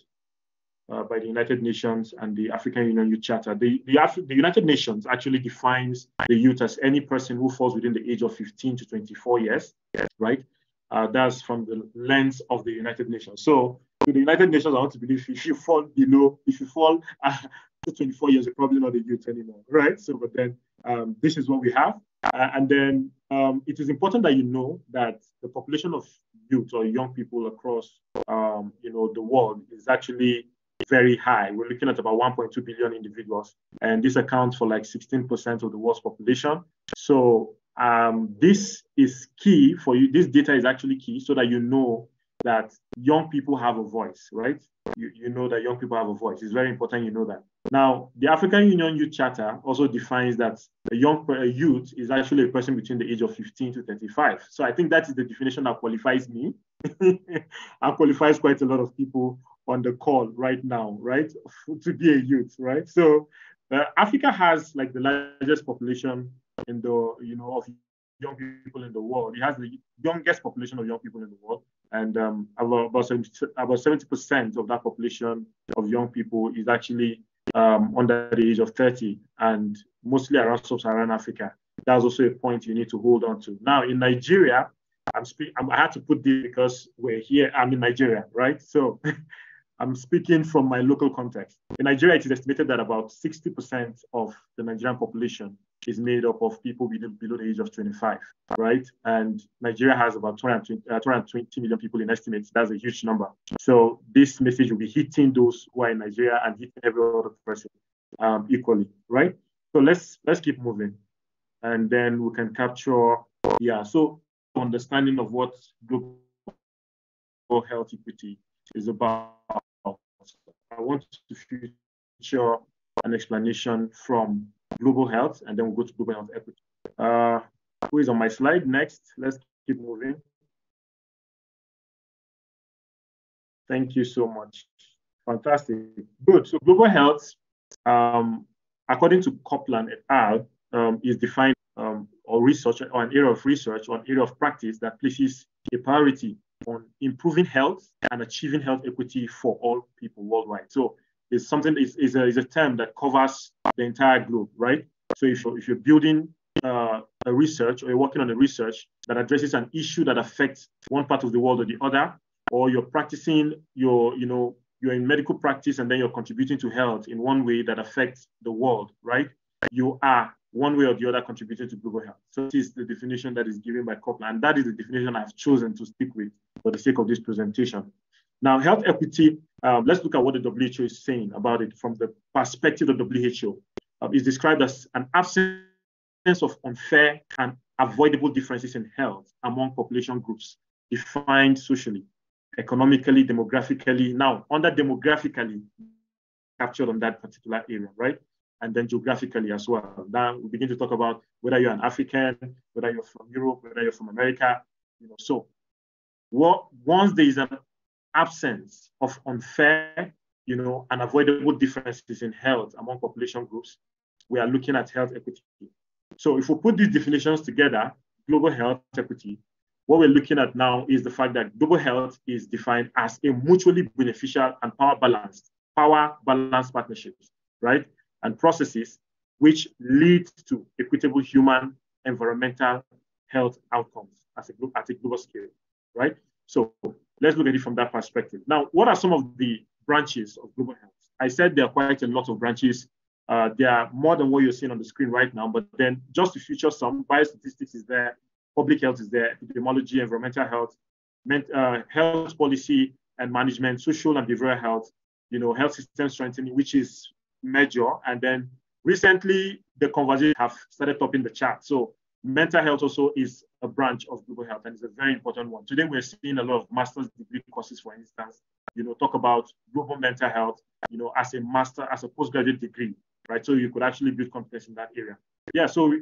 E: uh, by the United Nations and the African Union Youth Charter. The, the, Af- the, United Nations actually defines the youth as any person who falls within the age of 15 to 24 years, right? Uh, that's from the lens of the United Nations. So, the United Nations, I want to believe if you fall below, if you fall uh, to 24 years, you're probably not a youth anymore, right? So, but then um, this is what we have. Uh, and then um, it is important that you know that the population of youth or young people across, um, you know, the world is actually very high. We're looking at about 1.2 billion individuals, and this accounts for like 16% of the world's population. So um, this is key for you. This data is actually key so that you know that young people have a voice, right? You, you know that young people have a voice. It's very important you know that. Now, the African Union Youth Charter also defines that a young a youth is actually a person between the age of 15 to 35. So I think that is the definition that qualifies me and qualifies quite a lot of people on the call right now, right, to be a youth, right? So uh, Africa has like the largest population in the, you know, of young people in the world. It has the youngest population of young people in the world, and um, about 70, about 70% of that population of young people is actually um, under the age of 30, and mostly around sub-Saharan Africa. That's also a point you need to hold on to. Now, in Nigeria, I'm speaking. I had to put this because we're here. I'm in Nigeria, right? So I'm speaking from my local context. In Nigeria, it is estimated that about 60% of the Nigerian population is made up of people below the age of 25, right? And Nigeria has about 220, uh, 220 million people in estimates. That's a huge number. So this message will be hitting those who are in Nigeria and hitting every other person um, equally, right? So let's let's keep moving, and then we can capture. Yeah. So understanding of what global health equity is about. I want to feature an explanation from global health, and then we'll go to global health equity. Uh, who is on my slide? Next, let's keep moving. Thank you so much. Fantastic. Good. So global health, um, according to Koplan et al., um, is defined um, or research or an area of research or an area of practice that places a priority on improving health and achieving health equity for all people worldwide. So it's something is, is, a, is a term that covers the entire globe, right? So if you're, if you're building uh, a research or you're working on a research that addresses an issue that affects one part of the world or the other, or you're practicing your, you know, you're in medical practice and then you're contributing to health in one way that affects the world, right? You are one way or the other contributing to global health. So this is the definition that is given by Koplan, and that is the definition I've chosen to stick with for the sake of this presentation. Now, health equity, um, let's look at what the WHO is saying about it from the perspective of WHO. Um, is described as an absence of unfair and avoidable differences in health among population groups defined socially, economically, demographically. Now, under demographically, captured on that particular area, right? And then geographically as well. Now we begin to talk about whether you're an African, whether you're from Europe, whether you're from America, you know. So, what once there is an absence of unfair, you know, unavoidable differences in health among population groups, we are looking at health equity. So if we put these definitions together, global health equity, what we're looking at now is the fact that global health is defined as a mutually beneficial and power balanced, power balanced partnerships, right? And processes which lead to equitable human environmental health outcomes as a, at a global scale, right? So let's look at it from that perspective. Now, what are some of the branches of global health? I said there are quite a lot of branches. Uh, there are more than what you're seeing on the screen right now, but then just to feature some, biostatistics is there, public health is there, epidemiology, environmental health, uh, health policy and management, social and behavioral health, you know, health system strengthening, which is major. And then recently, the conversation have started topping the chart. So mental health also is a branch of global health and it's a very important one. Today we're seeing a lot of master's degree courses, for instance, you know, talk about global mental health, you know, as a master, as a postgraduate degree, right? So you could actually build competence in that area. Yeah, so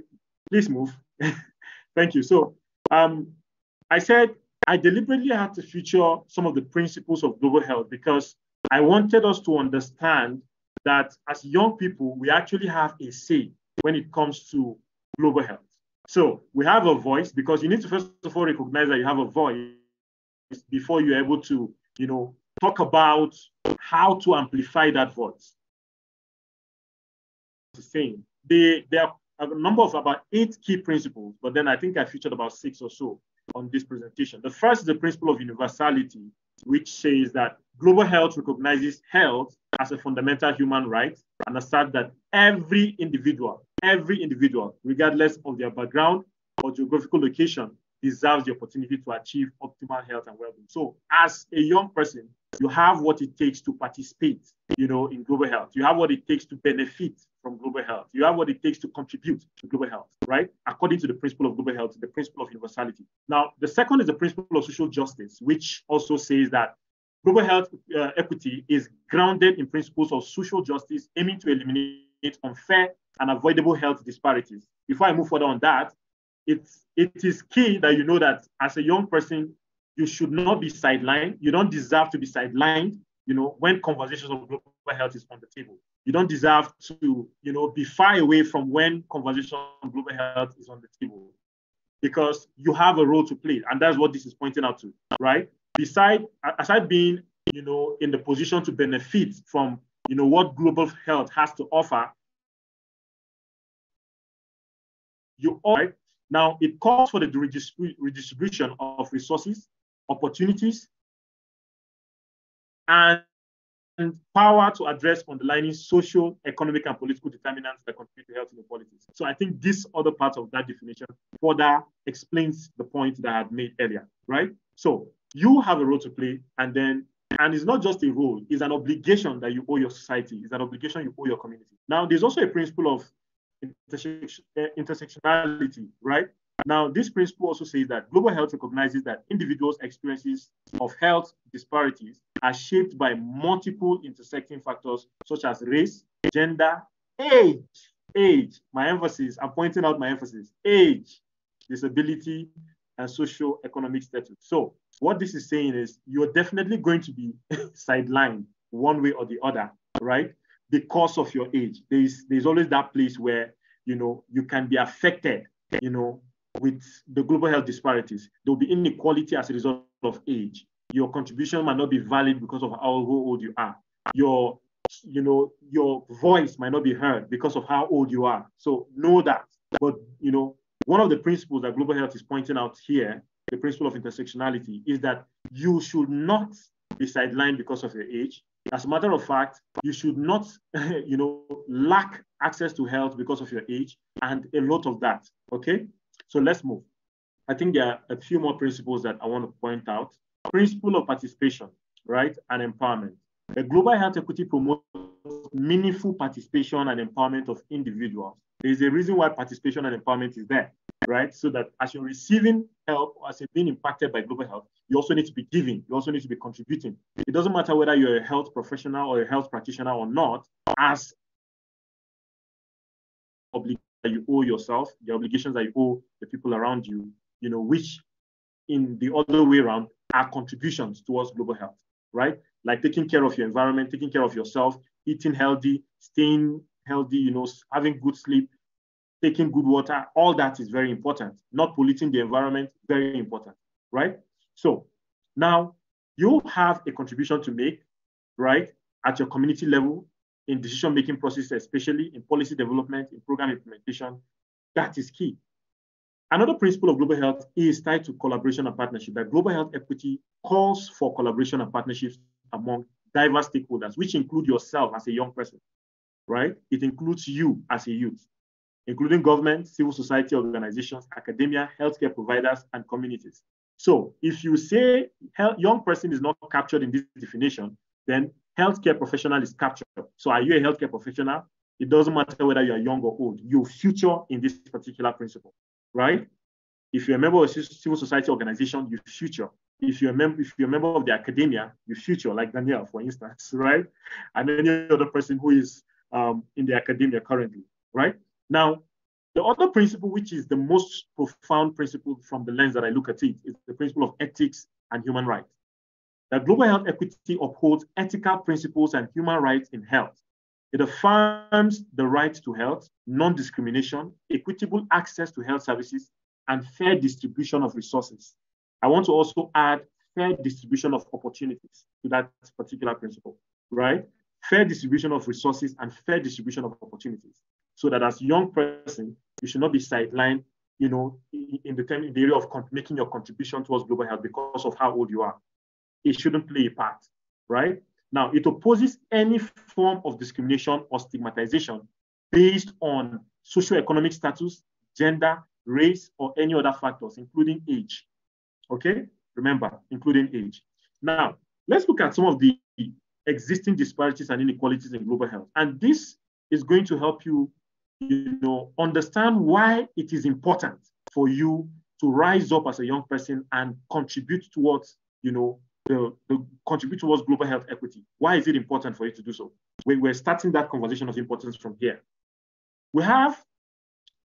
E: please move. Thank you. So um, I said I deliberately had to feature some of the principles of global health because I wanted us to understand that as young people, we actually have a say when it comes to global health. So we have a voice because you need to first of all recognize that you have a voice before you're able to, you know, talk about how to amplify that voice. The same. They, there are a number of about eight key principles, but then I think I featured about six or so on this presentation. The first is the principle of universality, which says that global health recognizes health as a fundamental human right and asserts that every individual every individual, regardless of their background or geographical location, deserves the opportunity to achieve optimal health and well-being. So as a young person, you have what it takes to participate, you know, in global health. You have what it takes to benefit from global health. You have what it takes to contribute to global health, right? According to the principle of global health, the principle of universality. Now, the second is the principle of social justice, which also says that global health uh, equity is grounded in principles of social justice, aiming to eliminate unfair and avoidable health disparities. Before I move further on that, it's, it is key that you know that as a young person, you should not be sidelined. You don't deserve to be sidelined, you know, when conversations of global health is on the table. You don't deserve to, you know, be far away from when conversation on global health is on the table because you have a role to play. And that's what this is pointing out to, right? Beside, aside being, you know, in the position to benefit from, you know, what global health has to offer, you all right? Now it calls for the redistribution of resources, opportunities, and power to address underlying social, economic, and political determinants that contribute to health inequalities. So I think this other part of that definition further explains the point that I had made earlier, right? So you have a role to play, and then and it's not just a role, it's an obligation that you owe your society, it's an obligation you owe your community. Now, there's also a principle of Eh, intersectionality, right? Now, this principle also says that global health recognizes that individuals' experiences of health disparities are shaped by multiple intersecting factors such as race, gender, age, age, my emphasis, I'm pointing out my emphasis, age, disability, and social economic status. So what this is saying is you're definitely going to be sidelined one way or the other, right? Because of your age. There's there's always that place where you know you can be affected, you know, with the global health disparities. There will be inequality as a result of age. Your contribution might not be valid because of how old you are. Your you know your voice might not be heard because of how old you are. So know that. But you know, one of the principles that global health is pointing out here the principle of intersectionality is that you should not be sidelined because of your age. As a matter of fact, you should not, you know, lack access to health because of your age, and a lot of that. Okay, so let's move. I think there are a few more principles that I want to point out. Principle of participation, right, and empowerment. The global health equity promotes meaningful participation and empowerment of individuals. There is a reason why participation and empowerment is there right? So that as you're receiving help, or as you're being impacted by global health, you also need to be giving. You also need to be contributing. It doesn't matter whether you're a health professional or a health practitioner or not, as that you owe yourself, the obligations that you owe the people around you, you know, which in the other way around are contributions towards global health, right? Like taking care of your environment, taking care of yourself, eating healthy, staying healthy, you know, having good sleep, taking good water, all that is very important. Not polluting the environment, very important, right? So now you have a contribution to make, right, at your community level in decision-making process, especially in policy development, in program implementation. That is key. Another principle of global health is tied to collaboration and partnership. That global health equity calls for collaboration and partnerships among diverse stakeholders, which include yourself as a young person, right? It includes you as a youth including government, civil society organizations, academia, healthcare providers, and communities. So if you say young person is not captured in this definition, then healthcare professional is captured. So are you a healthcare professional? It doesn't matter whether you are young or old. You future in this particular principle, right? If you're a member of a civil society organization, you future. If you're a member, if you're a member of the academia, you future, like Daniel, for instance, right? And any other person who is um, in the academia currently, right? Now, the other principle, which is the most profound principle from the lens that I look at it, is the principle of ethics and human rights. That global health equity upholds ethical principles and human rights in health. It affirms the right to health, non discrimination, equitable access to health services, and fair distribution of resources. I want to also add fair distribution of opportunities to that particular principle, right? Fair distribution of resources and fair distribution of opportunities so that as a young person, you should not be sidelined, you know, in the, term, in the area of making your contribution towards global health because of how old you are. It shouldn't play a part, right? Now, it opposes any form of discrimination or stigmatization based on socioeconomic status, gender, race, or any other factors, including age. Okay? Remember, including age. Now, let's look at some of the existing disparities and inequalities in global health. And this is going to help you you know, understand why it is important for you to rise up as a young person and contribute towards, you know, the, the contribute towards global health equity. Why is it important for you to do so? We, we're starting that conversation of importance from here. We have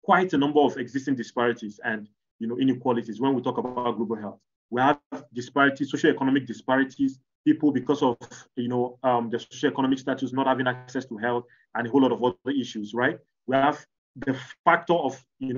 E: quite a number of existing disparities and you know inequalities when we talk about global health. We have disparities, socioeconomic disparities, people because of you know um, their socioeconomic status not having access to health and a whole lot of other issues, right? We have the factor of you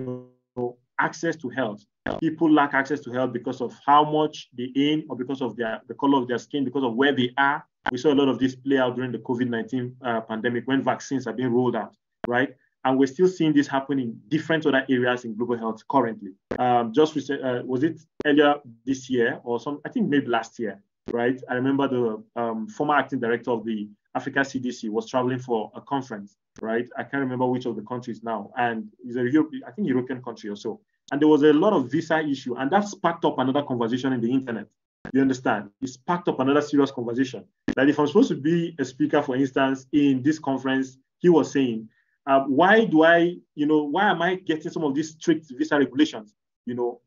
E: know access to health. People lack access to health because of how much they earn or because of their the color of their skin, because of where they are. We saw a lot of this play out during the COVID-19 uh, pandemic when vaccines are being rolled out, right? And we're still seeing this happen in different other areas in global health currently. Um, just uh, was it earlier this year or some? I think maybe last year, right? I remember the um, former acting director of the Africa CDC was traveling for a conference, right? I can't remember which of the countries now, and it's a Europe, I think European country or so. And there was a lot of visa issue, and that sparked up another conversation in the internet. You understand? It sparked up another serious conversation. That if I'm supposed to be a speaker, for instance, in this conference, he was saying, uh, why do I, you know, why am I getting some of these strict visa regulations? You know,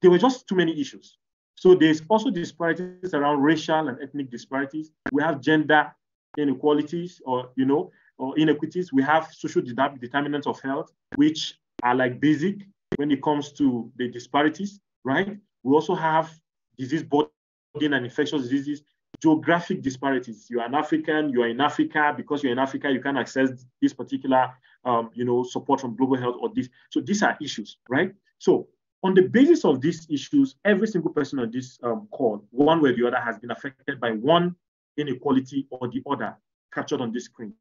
E: there were just too many issues. So there's also disparities around racial and ethnic disparities. We have gender inequalities or, you know, or inequities. We have social determinants of health, which are like basic when it comes to the disparities, right? We also have disease burden and infectious diseases, geographic disparities. You are an African, you are in Africa. Because you're in Africa, you can access this particular, um, you know, support from global health or this. So these are issues, right? So on the basis of these issues, every single person on this um, call, one way or the other, has been affected by one inequality or the other captured on this screen.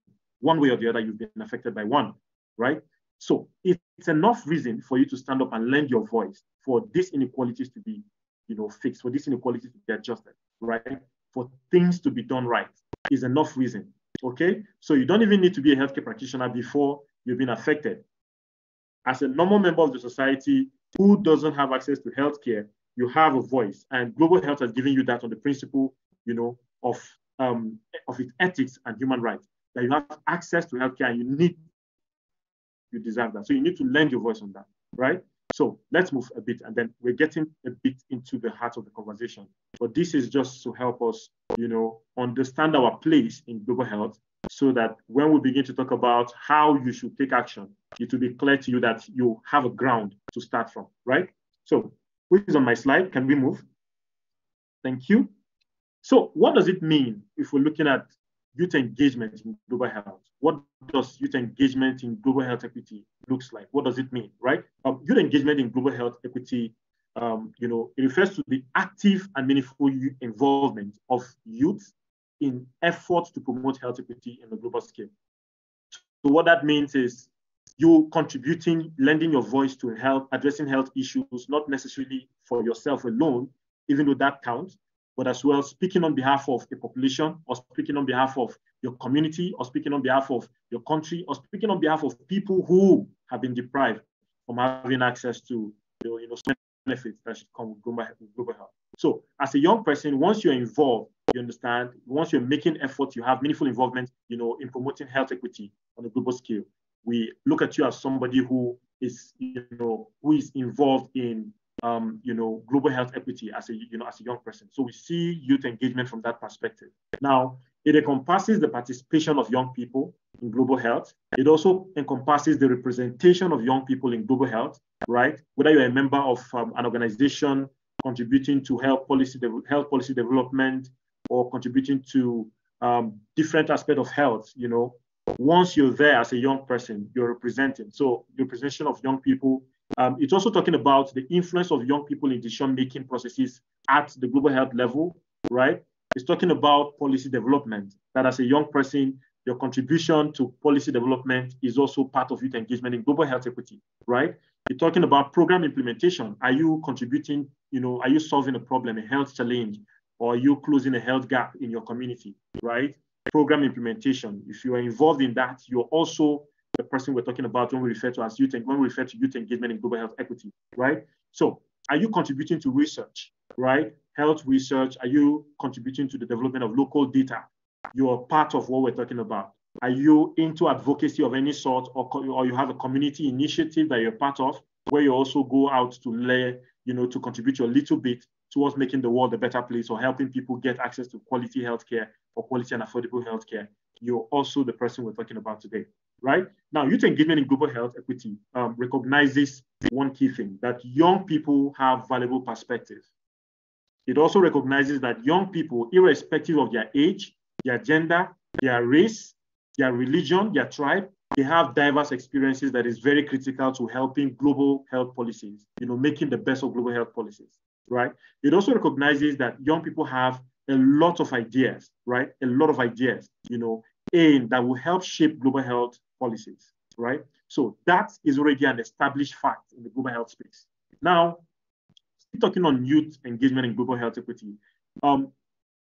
E: One way or the other, you've been affected by one, right? So it's enough reason for you to stand up and lend your voice for these inequalities to be, you know, fixed, for these inequalities to be adjusted, right? For things to be done right is enough reason. Okay, so you don't even need to be a healthcare practitioner before you've been affected. As a normal member of the society, who doesn't have access to healthcare, you have a voice, and global health has given you that on the principle, you know, of um, of its ethics and human rights. That you have access to healthcare, and you need, you deserve that. So you need to lend your voice on that, right? So let's move a bit, and then we're getting a bit into the heart of the conversation. But this is just to help us, you know, understand our place in global health, so that when we begin to talk about how you should take action, it will be clear to you that you have a ground to start from, right? So, which is on my slide? Can we move? Thank you. So, what does it mean if we're looking at youth engagement in global health? What does youth engagement in global health equity looks like? What does it mean, right? Um, youth engagement in global health equity, um, you know, it refers to the active and meaningful involvement of youth in efforts to promote health equity in the global scale. So what that means is you contributing, lending your voice to help addressing health issues, not necessarily for yourself alone, even though that counts, but as well speaking on behalf of a population or speaking on behalf of your community or speaking on behalf of your country or speaking on behalf of people who have been deprived from having access to you know, benefits that should come with global, global health. So as a young person, once you're involved, you understand, once you're making effort, you have meaningful involvement, you know, in promoting health equity on a global scale. We look at you as somebody who is, you know, who is involved in, um, you know, global health equity as a, you know, as a young person. So we see youth engagement from that perspective. Now, it encompasses the participation of young people in global health. It also encompasses the representation of young people in global health, right? Whether you're a member of um, an organization contributing to health policy, health policy development, or contributing to um, different aspects of health, you know, once you're there as a young person, you're representing. So the representation of young people. Um, it's also talking about the influence of young people in decision-making processes at the global health level, right? It's talking about policy development. That as a young person, your contribution to policy development is also part of youth engagement in global health equity, right? You're talking about program implementation. Are you contributing, you know, are you solving a problem, a health challenge, or are you closing a health gap in your community, right? Program implementation. If you are involved in that, you're also the person we're talking about when we refer to as youth, and when we refer to youth engagement in global health equity, right? So are you contributing to research, right? Health research, are you contributing to the development of local data? You're part of what we're talking about. Are you into advocacy of any sort, or, or you have a community initiative that you're part of, where you also go out to lay, you know, to contribute your little bit towards making the world a better place or helping people get access to quality healthcare or quality and affordable healthcare, you're also the person we're talking about today, right? Now, youth engagement in global health equity um, recognizes one key thing that young people have valuable perspectives. It also recognizes that young people, irrespective of their age, their gender, their race, their religion, their tribe, they have diverse experiences that is very critical to helping global health policies, you know, making the best of global health policies right? It also recognizes that young people have a lot of ideas, right? A lot of ideas, you know, in that will help shape global health policies, right? So that is already an established fact in the global health space. Now, talking on youth engagement in global health equity, um,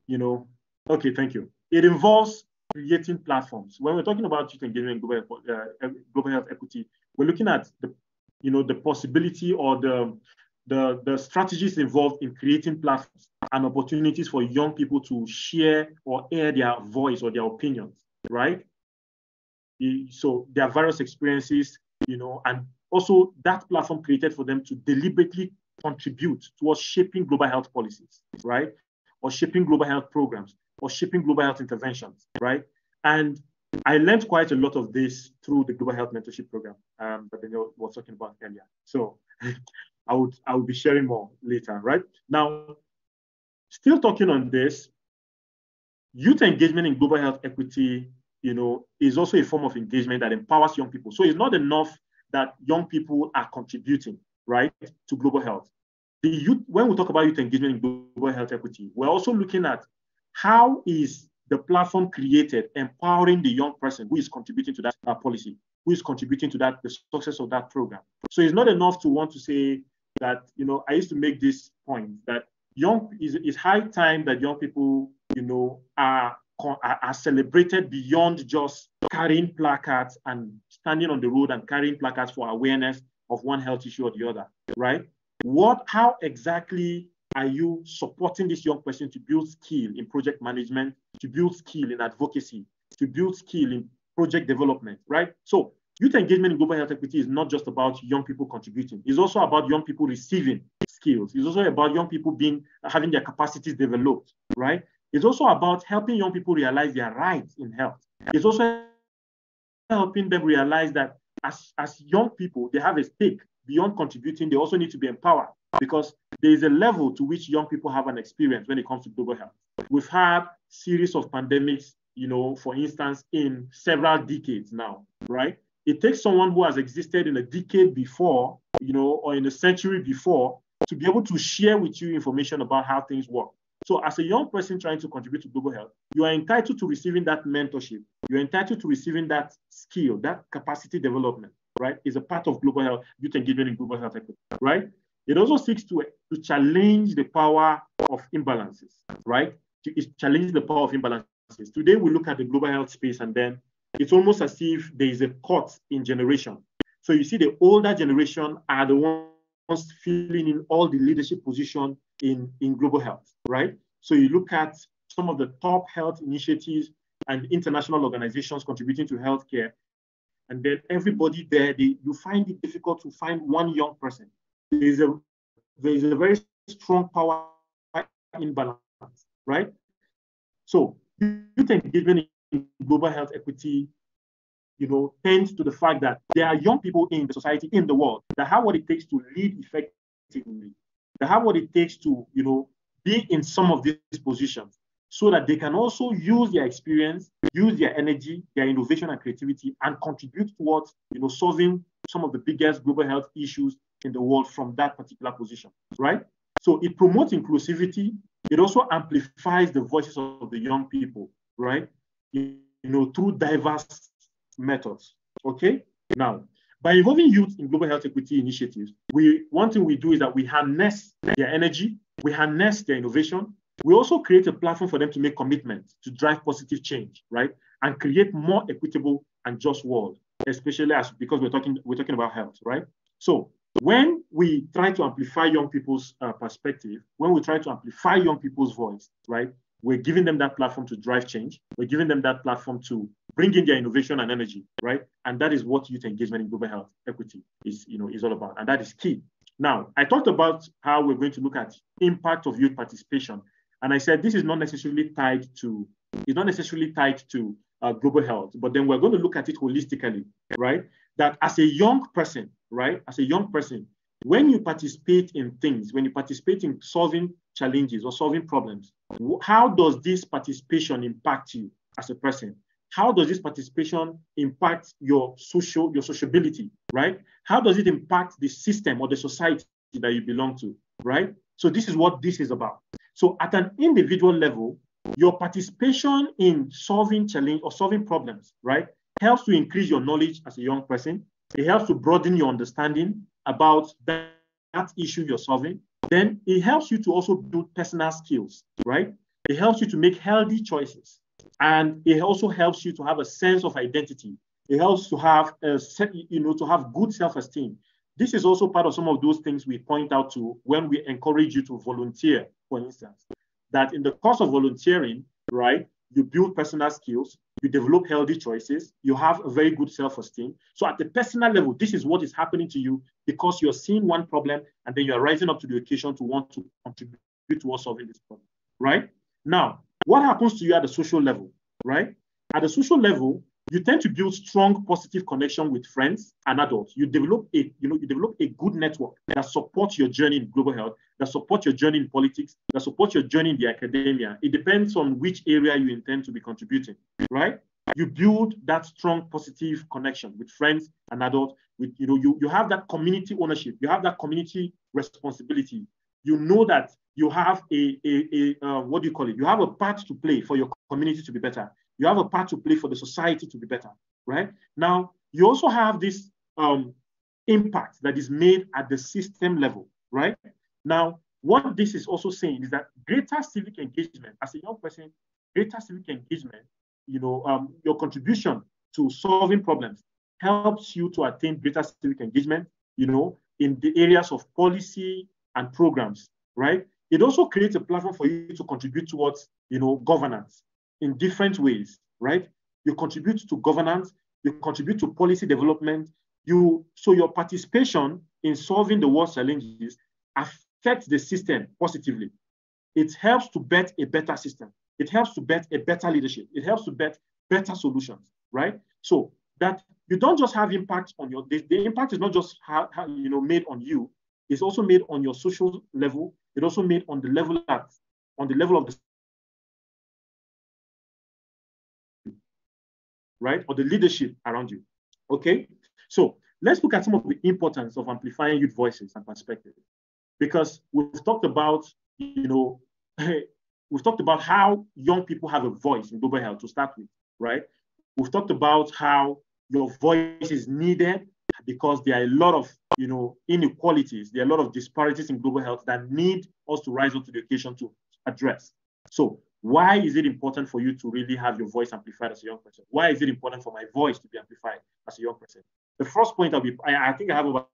E: you know, okay, thank you. It involves creating platforms. When we're talking about youth engagement and global, uh, global health equity, we're looking at the, you know, the possibility or the, the, the strategies involved in creating platforms and opportunities for young people to share or air their voice or their opinions, right? So there are various experiences, you know, and also that platform created for them to deliberately contribute towards shaping global health policies, right? Or shaping global health programs, or shaping global health interventions, right? And I learned quite a lot of this through the Global Health Mentorship Program um, that Daniel was talking about earlier. So I would I will be sharing more later, right? Now, still talking on this, youth engagement in global health equity, you know, is also a form of engagement that empowers young people. So it's not enough that young people are contributing, right, to global health. The youth, when we talk about youth engagement in global health equity, we're also looking at how is the platform created empowering the young person who is contributing to that policy, who is contributing to that the success of that program. So it's not enough to want to say that you know I used to make this point that young is it's high time that young people you know are are, celebrated beyond just carrying placards and standing on the road and carrying placards for awareness of one health issue or the other, right? What, how exactly are you supporting this young person to build skill in project management, to build skill in advocacy, to build skill in project development, right? So youth engagement in global health equity is not just about young people contributing. It's also about young people receiving skills. It's also about young people being having their capacities developed, right? It's also about helping young people realize their rights in health. It's also helping them realize that as, as young people, they have a stake beyond contributing. They also need to be empowered because there is a level to which young people have an experience when it comes to global health. We've had series of pandemics, you know, for instance, in several decades now, right? It takes someone who has existed in a decade before, you know, or in a century before to be able to share with you information about how things work. So, as a young person trying to contribute to global health, you are entitled to receiving that mentorship. You're entitled to receiving that skill, that capacity development, right? Is a part of global health, youth engagement in global health equity, right? It also seeks to, to challenge the power of imbalances, right? It challenges the power of imbalances. Today, we look at the global health space, and then it's almost as if there is a cut in generation. So you see, the older generation are the ones filling in all the leadership position in, in global health, right? So you look at some of the top health initiatives and international organizations contributing to healthcare, and then everybody there, they, you find it difficult to find one young person there is a there is a very strong power imbalance, right? So youth engagement in global health equity, you know, tends to the fact that there are young people in the society in the world that have what it takes to lead effectively, that have what it takes to, you know, be in some of these positions so that they can also use their experience, use their energy, their innovation and creativity, and contribute towards, you know, solving some of the biggest global health issues in the world from that particular position, right? So it promotes inclusivity. It also amplifies the voices of the young people, right? You, know, through diverse methods. Okay. Now, by involving youth in global health equity initiatives, we one thing we do is that we harness their energy, we harness their innovation. We also create a platform for them to make commitments to drive positive change, right? And create more equitable and just world, especially as because we're talking we're talking about health, right? So when we try to amplify young people's uh, perspective, when we try to amplify young people's voice, right, we're giving them that platform to drive change. We're giving them that platform to bring in their innovation and energy, right? And that is what youth engagement in global health equity is, you know, is all about, and that is key. Now, I talked about how we're going to look at impact of youth participation, and I said this is not necessarily tied to, it's not necessarily tied to uh, global health, but then we're going to look at it holistically, right? That as a young person, right? As a young person, when you participate in things, when you participate in solving challenges or solving problems, how does this participation impact you as a person? How does this participation impact your social, your sociability, right? How does it impact the system or the society that you belong to, right? So this is what this is about. So at an individual level, your participation in solving challenge or solving problems, right, helps to increase your knowledge as a young person. It helps to broaden your understanding about that, that issue you're solving. Then it helps you to also build personal skills, right? It helps you to make healthy choices. And it also helps you to have a sense of identity. It helps to have a you know, to have good self-esteem. This is also part of some of those things we point out to when we encourage you to volunteer, for instance, that in the course of volunteering, right, you build personal skills, you develop healthy choices, you have a very good self esteem. So, at the personal level, this is what is happening to you because you're seeing one problem and then you're rising up to the occasion to want to contribute towards solving this problem, right? Now, what happens to you at the social level, right? At the social level, you tend to build strong positive connection with friends and adults. You develop a you know you develop a good network that supports your journey in global health that supports your journey in politics that supports your journey in the academia. It depends on which area you intend to be contributing right? You build that strong positive connection with friends and adults. With you know you, you have that community ownership. You have that community responsibility. You know that you have a, a, a uh, what do you call it you have a part to play for your community to be better you have a part to play for the society to be better, right? Now, you also have this um, impact that is made at the system level, right? Now, what this is also saying is that greater civic engagement, as a young person, greater civic engagement, you know, um, your contribution to solving problems helps you to attain greater civic engagement, you know, in the areas of policy and programs, right? It also creates a platform for you to contribute towards, you know, governance, in different ways, right? You contribute to governance, you contribute to policy development, you so your participation in solving the world's challenges affects the system positively. It helps to bet a better system. It helps to bet a better leadership. It helps to bet better solutions, right? So that you don't just have impact on your the, the impact is not just how, you know made on you, it's also made on your social level. It also made on the level at on the level of the right? Or the leadership around you. Okay? So let's look at some of the importance of amplifying youth voices and perspectives. Because we've talked about, you know, we've talked about how young people have a voice in global health to start with, right? We've talked about how your voice is needed because there are a lot of, you know, inequalities, there are a lot of disparities in global health that need us to rise up to the occasion to address. So why is it important for you to really have your voice amplified as a young person? Why is it important for my voice to be amplified as a young person? The first point I'll be, I, I think I have about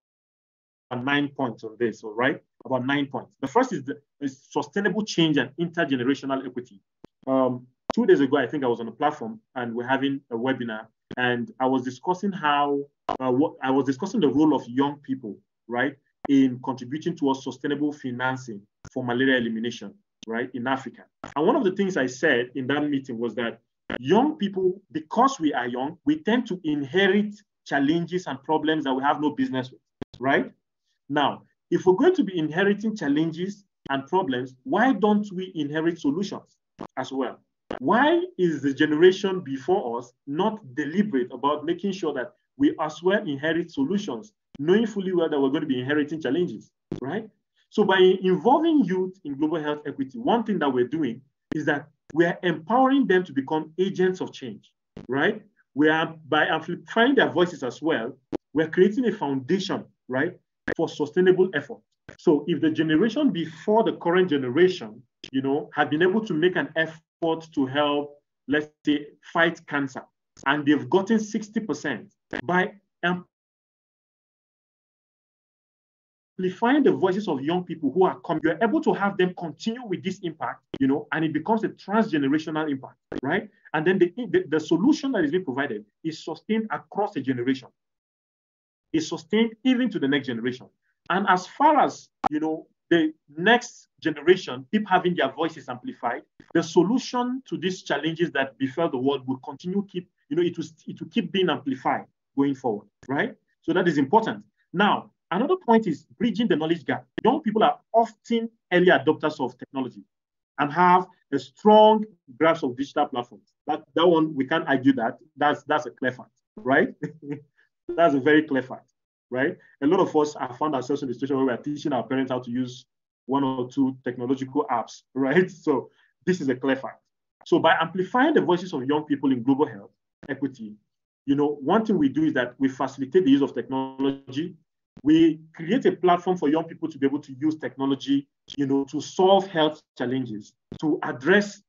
E: nine points on this, all right? About nine points. The first is, the, is sustainable change and intergenerational equity. Um, two days ago, I think I was on a platform and we're having a webinar, and I was discussing how, uh, what, I was discussing the role of young people, right, in contributing towards sustainable financing for malaria elimination right, in Africa. And one of the things I said in that meeting was that young people, because we are young, we tend to inherit challenges and problems that we have no business with, right? Now, if we're going to be inheriting challenges and problems, why don't we inherit solutions as well? Why is the generation before us not deliberate about making sure that we as well inherit solutions, knowing fully well that we're going to be inheriting challenges, right? So by involving youth in global health equity, one thing that we're doing is that we are empowering them to become agents of change, right? We are by amplifying their voices as well, we're creating a foundation, right, for sustainable effort. So if the generation before the current generation, you know, had been able to make an effort to help, let's say, fight cancer, and they've gotten 60% by amplifying the voices of young people who are coming, you're able to have them continue with this impact, you know, and it becomes a transgenerational impact, right? And then the, the, the solution that is being provided is sustained across a generation. It's sustained even to the next generation. And as far as, you know, the next generation keep having their voices amplified, the solution to these challenges that befell the world will continue keep, you know, it will, it will keep being amplified going forward, right? So that is important. Now, Another point is bridging the knowledge gap. Young people are often early adopters of technology and have a strong grasp of digital platforms. That, that one, we can't argue that. That's, that's a clear fact, right? that's a very clear fact, right? A lot of us have found ourselves in a situation where we're teaching our parents how to use one or two technological apps, right? So this is a clear fact. So by amplifying the voices of young people in global health equity, you know, one thing we do is that we facilitate the use of technology we create a platform for young people to be able to use technology, you know, to solve health challenges, to address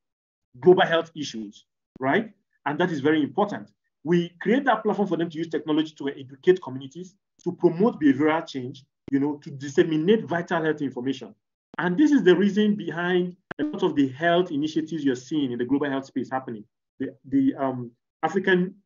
E: global health issues, right? And that is very important. We create that platform for them to use technology to educate communities, to promote behavioral change, you know, to disseminate vital health information. And this is the reason behind a lot of the health initiatives you're seeing in the global health space happening. The, the um, African,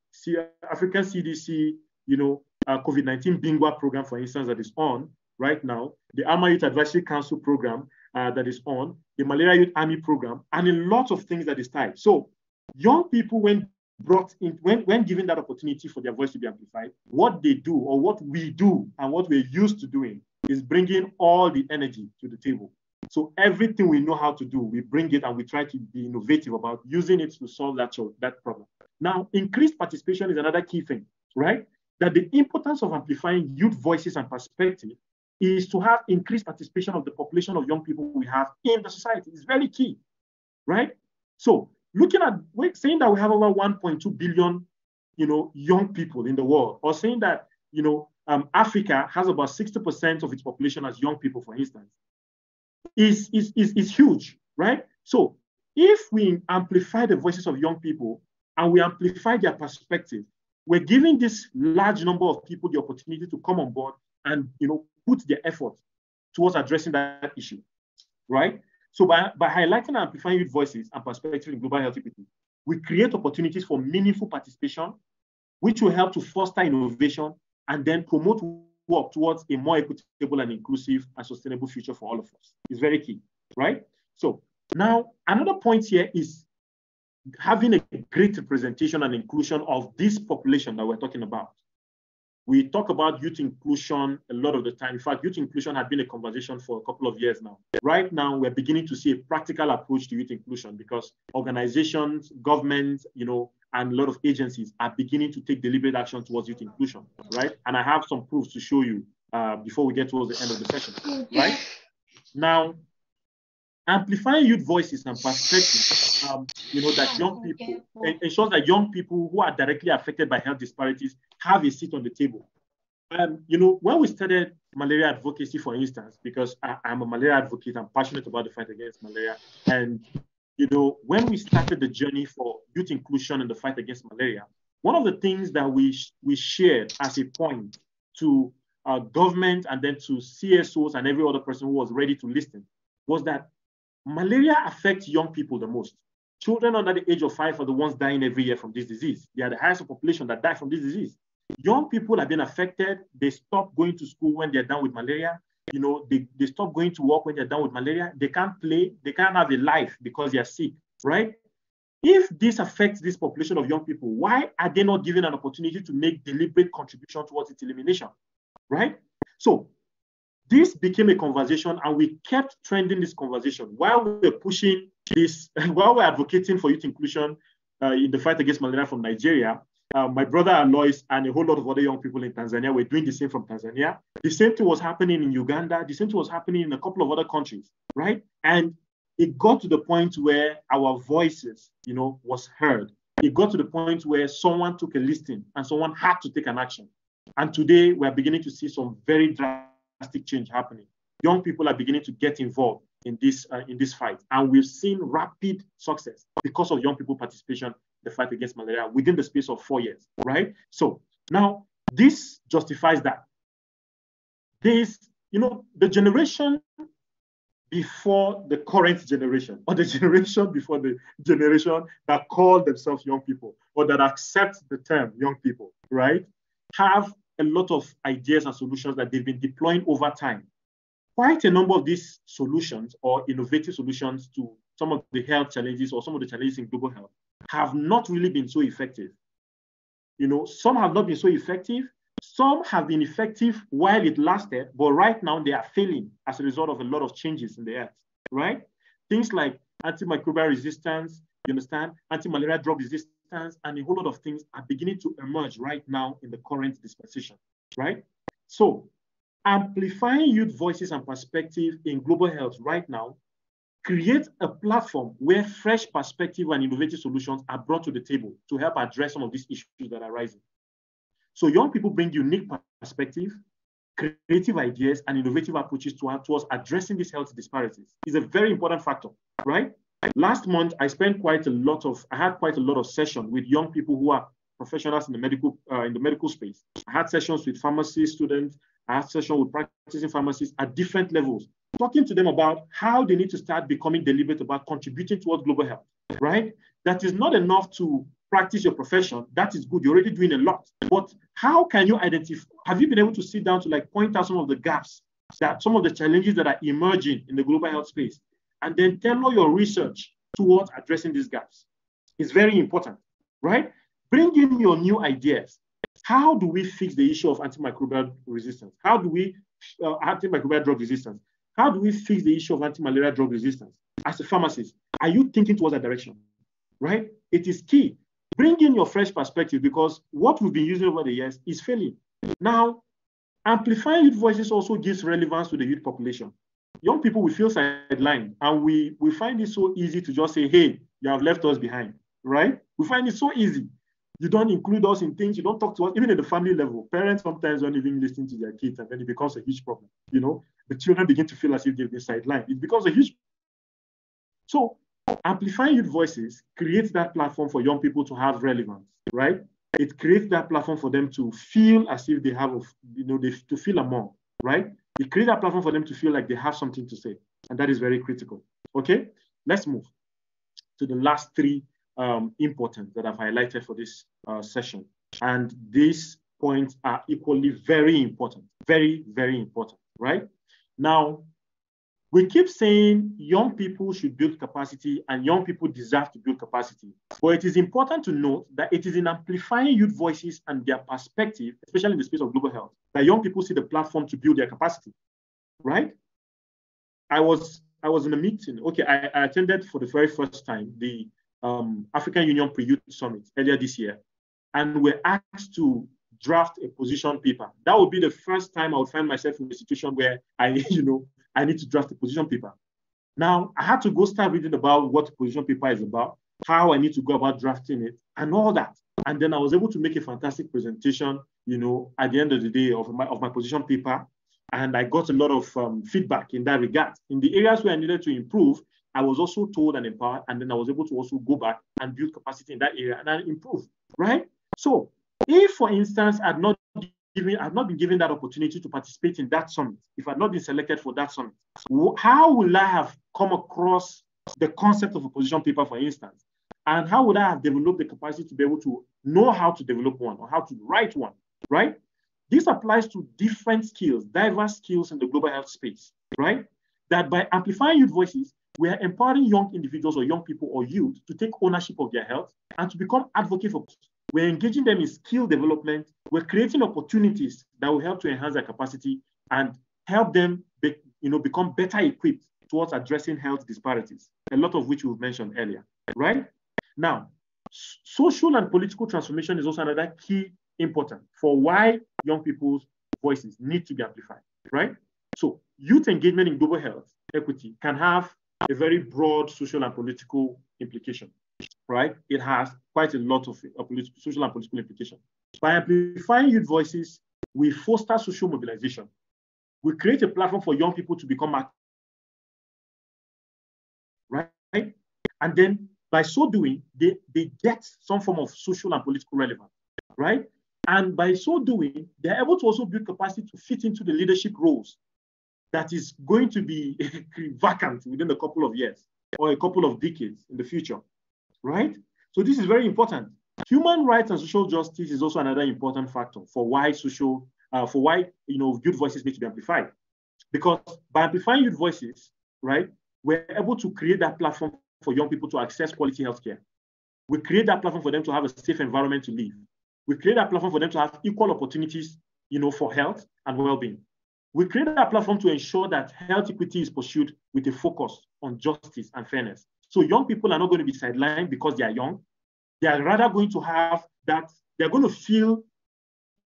E: African CDC, you know, uh, COVID-19 Bingwa program, for instance, that is on right now, the ALMA Youth Advisory Council program uh, that is on, the Malaria Youth Army program, and a lot of things that is tied. So young people, when brought in, when, when given that opportunity for their voice to be amplified, what they do or what we do and what we're used to doing is bringing all the energy to the table. So everything we know how to do, we bring it and we try to be innovative about using it to solve that, that problem. Now, increased participation is another key thing, right? That the importance of amplifying youth voices and perspective is to have increased participation of the population of young people we have in the society. It's very key, right? So looking at saying that we have over 1.2 billion, you know, young people in the world, or saying that you know um, Africa has about 60% of its population as young people, for instance, is, is, is, is huge, right? So if we amplify the voices of young people and we amplify their perspective, we're giving this large number of people the opportunity to come on board and you know put their effort towards addressing that issue, right? So by, by highlighting and amplifying youth voices and perspectives in global health equity, we create opportunities for meaningful participation, which will help to foster innovation and then promote work towards a more equitable and inclusive and sustainable future for all of us. It's very key, right? So now another point here is having a great representation and inclusion of this population that we're talking about. We talk about youth inclusion a lot of the time. In fact, youth inclusion had been a conversation for a couple of years now. Right now, we're beginning to see a practical approach to youth inclusion because organizations, governments, you know, and a lot of agencies are beginning to take deliberate action towards youth inclusion, right? And I have some proofs to show you uh, before we get towards the end of the session, right? Now, amplifying youth voices and perspectives, um, you know, that young people ensures that young people who are directly affected by health disparities have a seat on the table. Um, you know, when we started malaria advocacy, for instance, because I, am a malaria advocate, I'm passionate about the fight against malaria. And, you know, when we started the journey for youth inclusion and the fight against malaria, one of the things that we, we shared as a point to our government and then to CSOs and every other person who was ready to listen was that malaria affects young people the most. Children under the age of five are the ones dying every year from this disease. They are the highest population that die from this disease. Young people have been affected. They stop going to school when they're done with malaria. You know, they, they stop going to work when they're done with malaria. They can't play. They can't have a life because they are sick, right? If this affects this population of young people, why are they not given an opportunity to make deliberate contribution towards its elimination, right? So this became a conversation and we kept trending this conversation while we were pushing this, while we're advocating for youth inclusion uh, in the fight against malaria from Nigeria. Uh, my brother Alois and a whole lot of other young people in Tanzania were doing the same from Tanzania. The same thing was happening in Uganda. The same thing was happening in a couple of other countries, right? And it got to the point where our voices, you know, was heard. It got to the point where someone took a listing and someone had to take an action. And today we're beginning to see some very drastic change happening. Young people are beginning to get involved in this uh, in this fight, and we've seen rapid success because of young people participation the fight against malaria within the space of four years, right? So now this justifies that. This, you know, the generation before the current generation, or the generation before the generation that call themselves young people, or that accept the term young people, right, have a lot of ideas and solutions that they've been deploying over time. Quite a number of these solutions or innovative solutions to some of the health challenges or some of the challenges in global health have not really been so effective. You know, some have not been so effective. Some have been effective while it lasted, but right now they are failing as a result of a lot of changes in the earth, right? Things like antimicrobial resistance, you understand, anti-malaria drug resistance, and a whole lot of things are beginning to emerge right now in the current dispensation, right? So amplifying youth voices and perspective in global health right now create a platform where fresh perspective and innovative solutions are brought to the table to help address some of these issues that are rising. So young people bring unique perspective, creative ideas, and innovative approaches to, towards addressing these health disparities. Is a very important factor, right? Last month, I spent quite a lot of, I had quite a lot of session with young people who are professionals in the medical uh, in the medical space. I had sessions with pharmacy students. I had sessions with practicing pharmacists at different levels, talking to them about how they need to start becoming deliberate about contributing towards global health. Right? That is not enough to practice your profession. That is good. You're already doing a lot. But how can you identify? Have you been able to sit down to like point out some of the gaps that some of the challenges that are emerging in the global health space, and then tailor your research towards addressing these gaps? It's very important, right? Bring in your new ideas. How do we fix the issue of antimicrobial resistance? How do we uh, antimicrobial drug resistance? How do we fix the issue of anti-malaria drug resistance? As a pharmacist, are you thinking towards that direction? Right? It is key. Bring in your fresh perspective because what we've been using over the years is failing. Now, amplifying youth voices also gives relevance to the youth population. Young people will feel sidelined, and we, we find it so easy to just say, hey, you have left us behind, right? We find it so easy. You don't include us in things, you don't talk to us, even at the family level. Parents sometimes don't even listen to their kids, and then it becomes a huge problem. You know, the children begin to feel as if they've been sidelined. It becomes a huge. So, amplifying youth voices creates that platform for young people to have relevance, right? It creates that platform for them to feel as if they have, you know, they, to feel among, right? It creates that platform for them to feel like they have something to say, and that is very critical. Okay, let's move to the last three um, important that I've highlighted for this uh, session. And these points are equally very important, very, very important, right? Now, we keep saying young people should build capacity and young people deserve to build capacity. But it is important to note that it is in amplifying youth voices and their perspective, especially in the space of global health, that young people see the platform to build their capacity, right? I was I was in a meeting. Okay, I, I attended for the very first time the um, African Union Pre-Youth Summit earlier this year, and we're asked to draft a position paper. That would be the first time I would find myself in a situation where I, you know, I need to draft a position paper. Now I had to go start reading about what position paper is about, how I need to go about drafting it, and all that. And then I was able to make a fantastic presentation, you know, at the end of the day of my of my position paper. And I got a lot of um, feedback in that regard. In the areas where I needed to improve, I was also told and empowered, and then I was able to also go back and build capacity in that area and then improve, right? So if, for instance, I'd not given, I've not been given that opportunity to participate in that summit, if I'd not been selected for that summit, how will I have come across the concept of a position paper, for instance? And how would I have developed the capacity to be able to know how to develop one or how to write one, right? This applies to different skills, diverse skills in the global health space, right? That by amplifying youth voices, we are empowering young individuals or young people or youth to take ownership of their health and to become advocates for. We're engaging them in skill development. We're creating opportunities that will help to enhance their capacity and help them, be, you know, become better equipped towards addressing health disparities, a lot of which we've mentioned earlier, right? Now, social and political transformation is also another key important for why young people's voices need to be amplified, right? So youth engagement in global health equity can have a very broad social and political implication, right? It has quite a lot of social and political implication. By amplifying youth voices, we foster social mobilization. We create a platform for young people to become active, right? And then by so doing, they, they get some form of social and political relevance, right? And by so doing, they're able to also build capacity to fit into the leadership roles that is going to be vacant within a couple of years or a couple of decades in the future, right? So this is very important. Human rights and social justice is also another important factor for why social, uh, for why you know youth voices need to be amplified, because by amplifying youth voices, right, we're able to create that platform for young people to access quality healthcare. We create that platform for them to have a safe environment to live. We create that platform for them to have equal opportunities, you know, for health and well-being. We create a platform to ensure that health equity is pursued with a focus on justice and fairness. So young people are not going to be sidelined because they are young. They are rather going to have that, they're going to feel,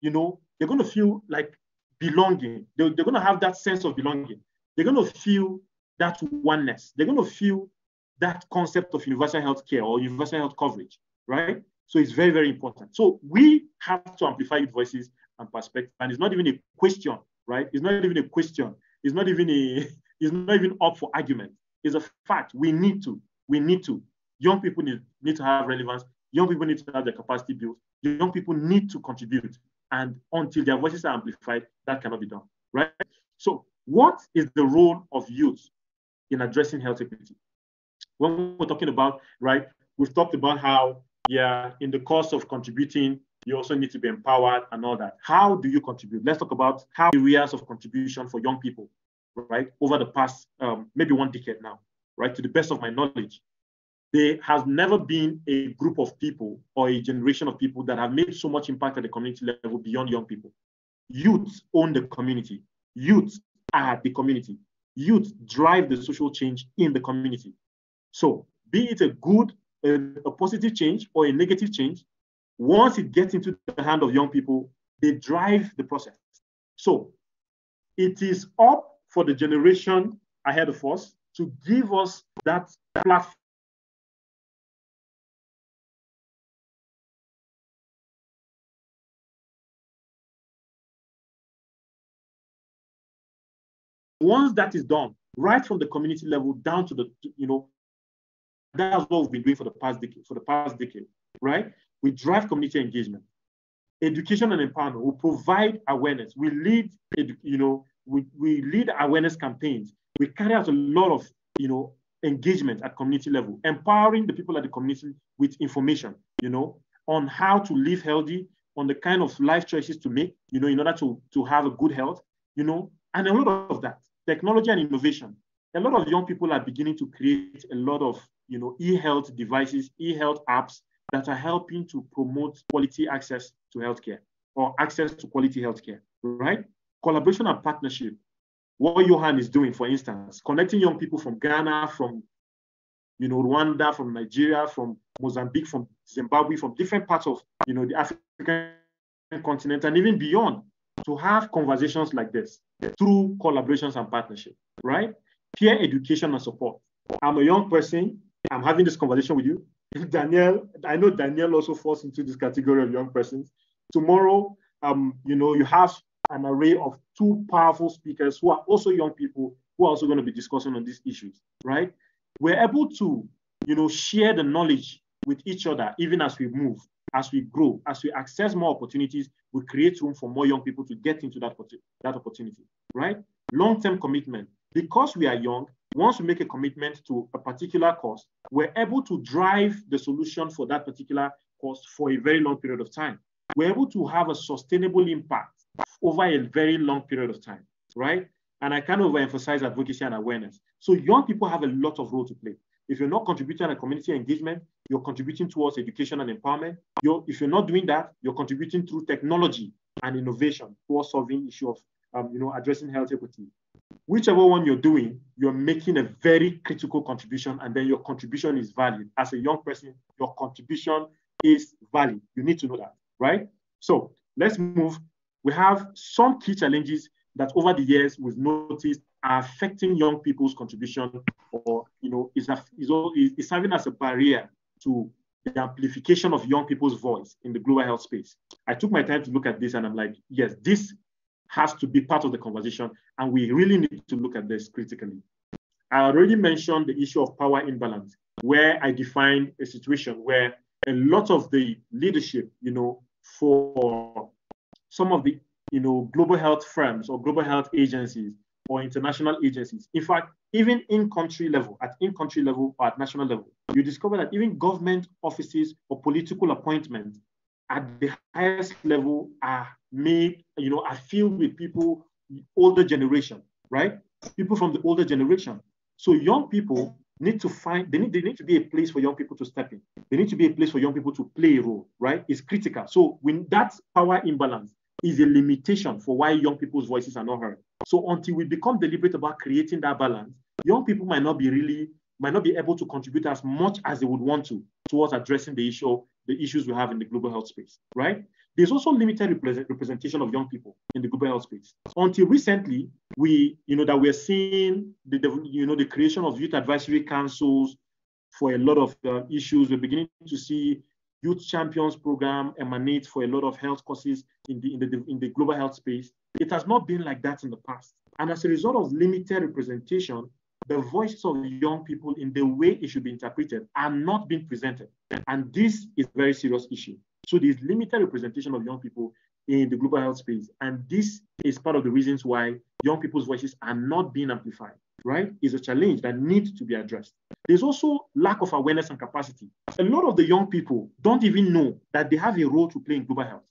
E: you know, they're going to feel like belonging. They're, they're going to have that sense of belonging. They're going to feel that oneness. They're going to feel that concept of universal health care or universal health coverage, right? So it's very, very important. So we have to amplify youth voices and perspective. And it's not even a question right? It's not even a question. It's not even a. It's not even up for argument. It's a fact. We need to. We need to. Young people need, need to have relevance. Young people need to have their capacity built. Young people need to contribute. And until their voices are amplified, that cannot be done, right? So what is the role of youth in addressing health equity? When we're talking about, right, we've talked about how, yeah, in the course of contributing, you also need to be empowered and all that. How do you contribute? Let's talk about how areas of contribution for young people, right, over the past um, maybe one decade now, right, to the best of my knowledge. There has never been a group of people or a generation of people that have made so much impact at the community level beyond young people. Youth own the community. Youth are the community. Youth drive the social change in the community. So, be it a good, a, a positive change or a negative change, once it gets into the hand of young people, they drive the process. So, it is up for the generation ahead of us to give us that platform Once that is done, right from the community level down to the, you know, that's what we've been doing for the past decade, for the past decade, right? We drive community engagement. Education and empowerment. We provide awareness. We lead, you know, we, we lead awareness campaigns. We carry out a lot of, you know, engagement at community level, empowering the people at the community with information, you know, on how to live healthy, on the kind of life choices to make, you know, in order to, to have a good health, you know, and a lot of that technology and innovation. A lot of young people are beginning to create a lot of you know, e-health devices, e-health apps that are helping to promote quality access to healthcare or access to quality healthcare, right? Collaboration and partnership. What YOHAN is doing, for instance, connecting young people from Ghana, from you know, Rwanda, from Nigeria, from Mozambique, from Zimbabwe, from different parts of you know the African continent and even beyond to have conversations like this through collaborations and partnership, right? Peer education and support. I'm a young person. I'm having this conversation with you. Danielle, I know Danielle also falls into this category of young persons. Tomorrow, um, you know, you have an array of two powerful speakers who are also young people who are also going to be discussing on these issues, right? We're able to, you know, share the knowledge with each other even as we move as we grow, as we access more opportunities, we create room for more young people to get into that, that opportunity, right? Long-term commitment. Because we are young, once we make a commitment to a particular cause, we're able to drive the solution for that particular cause for a very long period of time. We're able to have a sustainable impact over a very long period of time, right? And I can't overemphasize advocacy and awareness. So young people have a lot of role to play. If you're not contributing to community engagement, you're contributing towards education and empowerment. You're, if you're not doing that, you're contributing through technology and innovation towards solving issue of, um, you know, addressing health equity. Whichever one you're doing, you're making a very critical contribution, and then your contribution is valid. As a young person, your contribution is valid. You need to know that, right? So let's move. We have some key challenges that over the years we've noticed are affecting young people's contribution or you know is, is, is serving as a barrier to the amplification of young people's voice in the global health space. I took my time to look at this and I'm like, yes, this has to be part of the conversation and we really need to look at this critically. I already mentioned the issue of power imbalance, where I defined a situation where a lot of the leadership, you know, for some of the, you know, global health firms or global health agencies or international agencies. In fact, even in country level, at in country level or at national level, you discover that even government offices or political appointments at the highest level are made, you know, are filled with people, older generation, right? People from the older generation. So young people need to find, they need, they need to be a place for young people to step in. They need to be a place for young people to play a role, right? It's critical. So when that power imbalance is a limitation for why young people's voices are not heard. So until we become deliberate about creating that balance, young people might not be really might not be able to contribute as much as they would want to towards addressing the issue the issues we have in the global health space, right? There's also limited representation of young people in the global health space. Until recently, we, you know, that we're seeing the, you know, the creation of youth advisory councils for a lot of uh, issues. We're beginning to see youth champions program emanate for a lot of health courses in the, in the in the global health space. It has not been like that in the past. And as a result of limited representation, the voices of young people in the way it should be interpreted are not being presented. And this is a very serious issue. So there's limited representation of young people in the global health space. And this is part of the reasons why young people's voices are not being amplified, right? Is a challenge that needs to be addressed. There's also lack of awareness and capacity. A lot of the young people don't even know that they have a role to play in global health.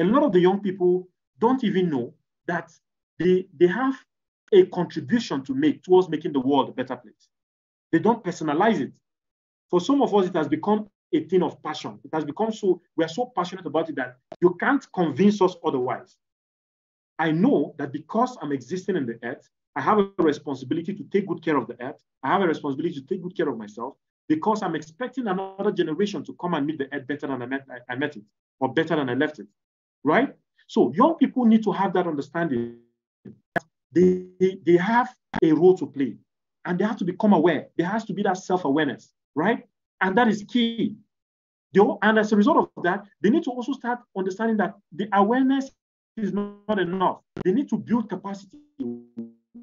E: A lot of the young people don't even know that they, they have a contribution to make towards making the world a better place. They don't personalize it. For some of us, it has become a thing of passion. It has become so, we are so passionate about it that you can't convince us otherwise. I know that because I'm existing in the earth, I have a responsibility to take good care of the earth. I have a responsibility to take good care of myself because I'm expecting another generation to come and meet the earth better than I met, I, met it or better than I left it, right? So young people need to have that understanding. They, they, they have a role to play and they have to become aware. There has to be that self-awareness, right? And that is key. and as a result of that, they need to also start understanding that the awareness is not enough. They need to build capacity.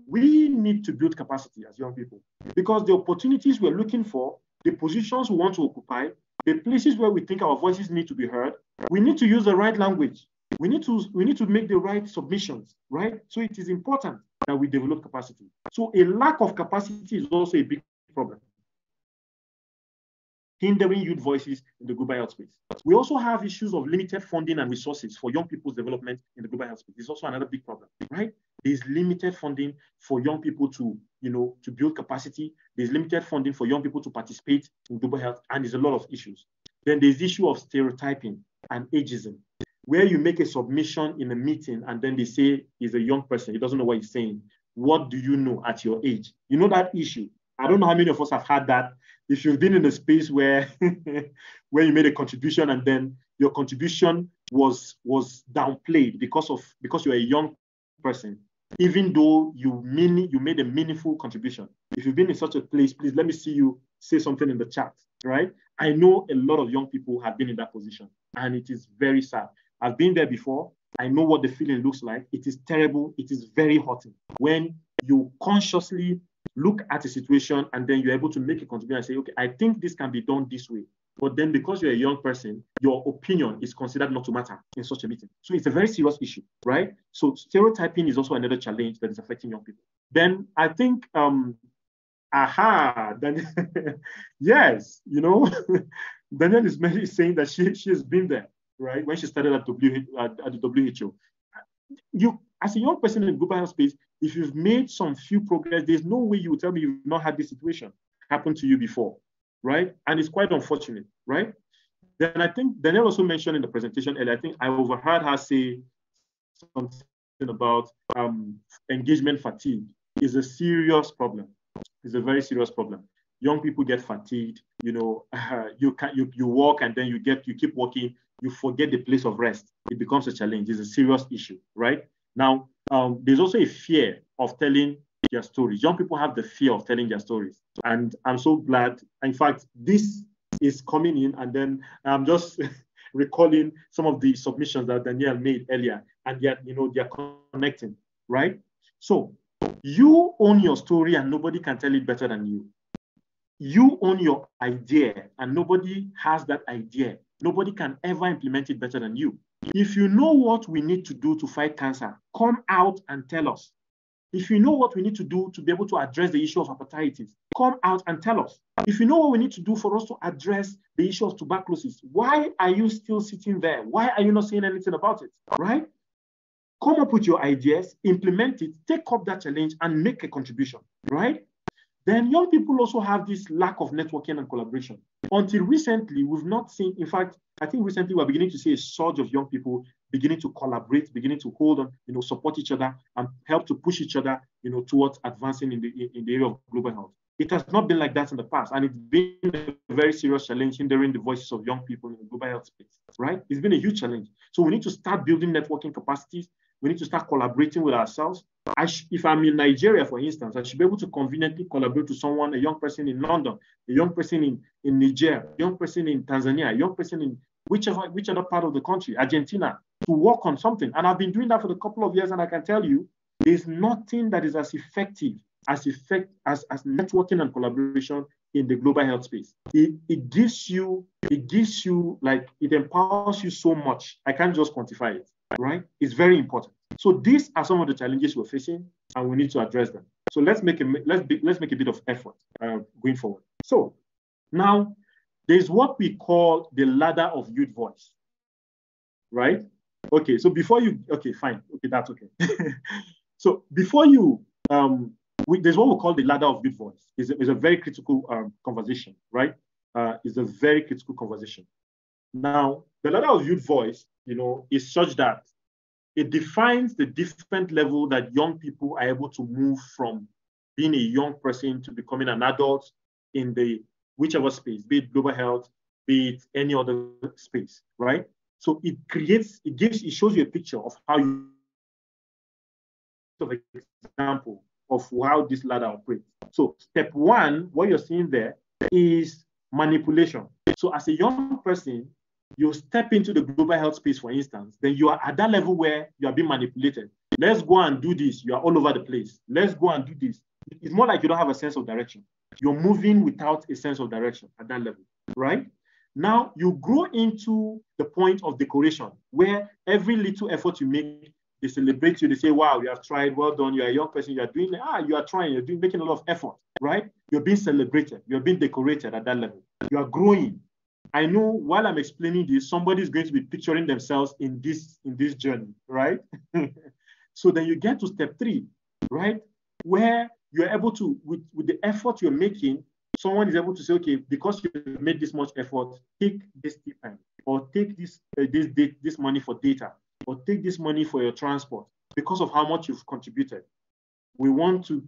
E: We need to build capacity as young people because the opportunities we're looking for, the positions we want to occupy, the places where we think our voices need to be heard, we need to use the right language. We need to we need to make the right submissions, right? So it is important that we develop capacity. So a lack of capacity is also a big problem hindering youth voices in the global health space. We also have issues of limited funding and resources for young people's development in the global health space. It's also another big problem, right? There's limited funding for young people to, you know, to build capacity. There's limited funding for young people to participate in global health, and there's a lot of issues. Then there's the issue of stereotyping and ageism, where you make a submission in a meeting and then they say he's a young person, he doesn't know what he's saying. What do you know at your age? You know that issue. I don't know how many of us have had that. If you've been in a space where where you made a contribution and then your contribution was was downplayed because of because you're a young person even though you mean you made a meaningful contribution. If you've been in such a place please let me see you say something in the chat right? I know a lot of young people have been in that position and it is very sad. I've been there before. I know what the feeling looks like. It is terrible. It is very hurting. When you consciously look at a situation and then you're able to make a contribution and say, okay, I think this can be done this way. But then because you're a young person, your opinion is considered not to matter in such a meeting. So it's a very serious issue, right? So stereotyping is also another challenge that is affecting young people. Then I think, um, aha, then yes, you know, Danielle is mainly saying that she, she has been there, right? When she started at, w, at, at the WHO. You, as a young person in global health space, if you've made some few progress, there's no way you tell me you've not had this situation happen to you before, right? And it's quite unfortunate, right? Then I think Danielle also mentioned in the presentation earlier, I think I overheard her say something about um, engagement fatigue is a serious problem. It's a very serious problem. Young people get fatigued. You know, uh, you can you you walk and then you get you keep walking. You forget the place of rest. It becomes a challenge. It's a serious issue, right? Now, um, there's also a fear of telling their stories. Young people have the fear of telling their stories. And I'm so glad. In fact, this is coming in, and then I'm just recalling some of the submissions that Danielle made earlier, and yet, you know, they're connecting, right? So you own your story, and nobody can tell it better than you. You own your idea, and nobody has that idea. Nobody can ever implement it better than you. If you know what we need to do to fight cancer, come out and tell us. If you know what we need to do to be able to address the issue of hepatitis, come out and tell us. If you know what we need to do for us to address the issue of tuberculosis, why are you still sitting there? Why are you not saying anything about it? Right? Come up with your ideas, implement it, take up that challenge, and make a contribution. Right? Then young people also have this lack of networking and collaboration. Until recently, we've not seen, in fact, I think recently we're beginning to see a surge of young people beginning to collaborate, beginning to hold on, you know, support each other and help to push each other, you know, towards advancing in the in the area of global health. It has not been like that in the past, and it's been a very serious challenge hindering the voices of young people in the global health space, right? It's been a huge challenge. So we need to start building networking capacities. We need to start collaborating with ourselves. Sh- if I'm in Nigeria, for instance, I should be able to conveniently collaborate with someone, a young person in London, a young person in, in Niger, a young person in Tanzania, a young person in whichever which other part of the country, Argentina, to work on something. And I've been doing that for a couple of years, and I can tell you, there's nothing that is as effective as effect as, as networking and collaboration in the global health space. It, it gives you, it gives you like it empowers you so much. I can't just quantify it, right? It's very important. So these are some of the challenges we're facing, and we need to address them. So let's make a let's be, let's make a bit of effort uh, going forward. So now there's what we call the ladder of youth voice, right? Okay, so before you okay, fine, okay, that's okay. so before you um, we, there's what we call the ladder of youth voice. It's a, it's a very critical um, conversation, right? Uh, it's a very critical conversation. Now, the ladder of youth voice, you know, is such that it defines the different level that young people are able to move from being a young person to becoming an adult in the whichever space, be it global health, be it any other space, right? So it creates, it gives, it shows you a picture of how you, of example of how this ladder operates. So step one, what you're seeing there is manipulation. So as a young person, you step into the global health space, for instance, then you are at that level where you are being manipulated. Let's go and do this. You are all over the place. Let's go and do this. It's more like you don't have a sense of direction. You're moving without a sense of direction at that level, right? Now you grow into the point of decoration where every little effort you make, they celebrate you. They say, wow, you have tried, well done. You're a young person. You are doing, ah, you are trying, you're doing, making a lot of effort, right? You're being celebrated. You're being decorated at that level. You are growing. I know while I'm explaining this, somebody is going to be picturing themselves in this in this journey, right? so then you get to step three, right? Where you're able to, with, with the effort you're making, someone is able to say, okay, because you made this much effort, take this stipend, or take this uh, this this money for data, or take this money for your transport because of how much you've contributed. We want to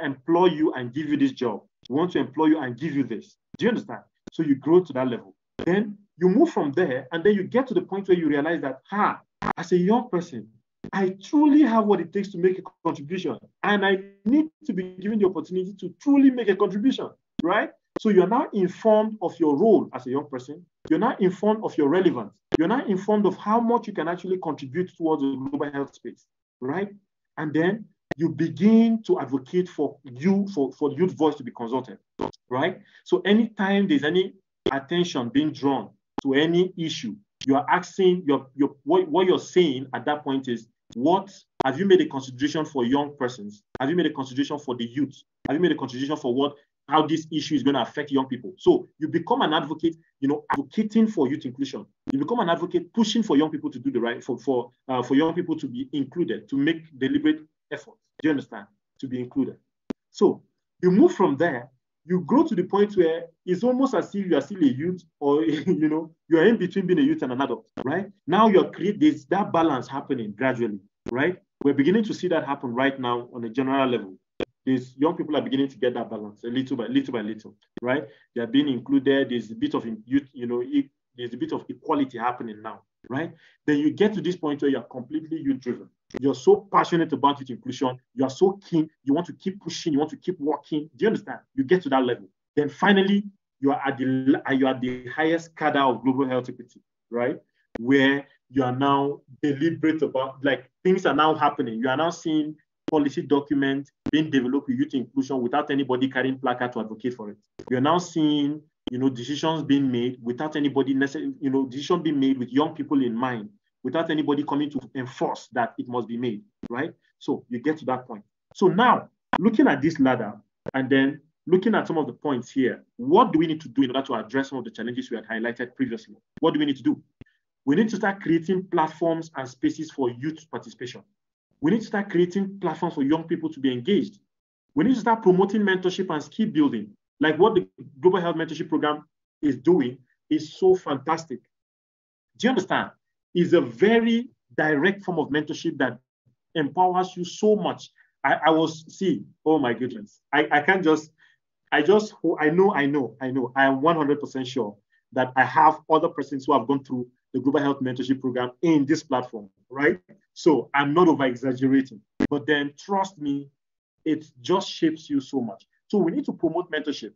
E: employ you and give you this job. We want to employ you and give you this. Do you understand? So you grow to that level. Then you move from there, and then you get to the point where you realize that, ha, as a young person, I truly have what it takes to make a contribution, and I need to be given the opportunity to truly make a contribution, right? So you're now informed of your role as a young person. You're now informed of your relevance. You're now informed of how much you can actually contribute towards the global health space, right? And then you begin to advocate for you, for, for youth voice to be consulted, right? So anytime there's any attention being drawn to any issue, you are asking, your, your, what, what you're saying at that point is, what have you made a consideration for young persons? Have you made a consideration for the youth? Have you made a consideration for what how this issue is going to affect young people? So you become an advocate, you know, advocating for youth inclusion. You become an advocate pushing for young people to do the right for for uh, for young people to be included, to make deliberate efforts. Do you understand? To be included. So you move from there you grow to the point where it's almost as if you are still a youth or you know you are in between being a youth and an adult right? Now you're creating that balance happening gradually right? We're beginning to see that happen right now on a general level. These young people are beginning to get that balance a little by little by little right? They're being included. There's a bit of youth you know there's a bit of equality happening now right? Then you get to this point where you're completely youth driven you're so passionate about youth inclusion. You are so keen. You want to keep pushing. You want to keep working. Do you understand? You get to that level. Then finally, you are at the you are the highest cadre of global health equity, right? Where you are now deliberate about like things are now happening. You are now seeing policy documents being developed with youth inclusion without anybody carrying placard to advocate for it. You are now seeing you know decisions being made without anybody necessarily you know decision being made with young people in mind without anybody coming to enforce that it must be made, right? So you get to that point. So now, looking at this ladder and then looking at some of the points here, what do we need to do in order to address some of the challenges we had highlighted previously? What do we need to do? We need to start creating platforms and spaces for youth participation. We need to start creating platforms for young people to be engaged. We need to start promoting mentorship and skill building. Like what the Global Health Mentorship Program is doing is so fantastic. Do you understand? Is a very direct form of mentorship that empowers you so much. I, I was, see, oh my goodness. I, I can't just, I just, I know, I know, I know, I am 100% sure that I have other persons who have gone through the Global Health Mentorship Program in this platform, right? So I'm not over exaggerating, but then trust me, it just shapes you so much. So we need to promote mentorship.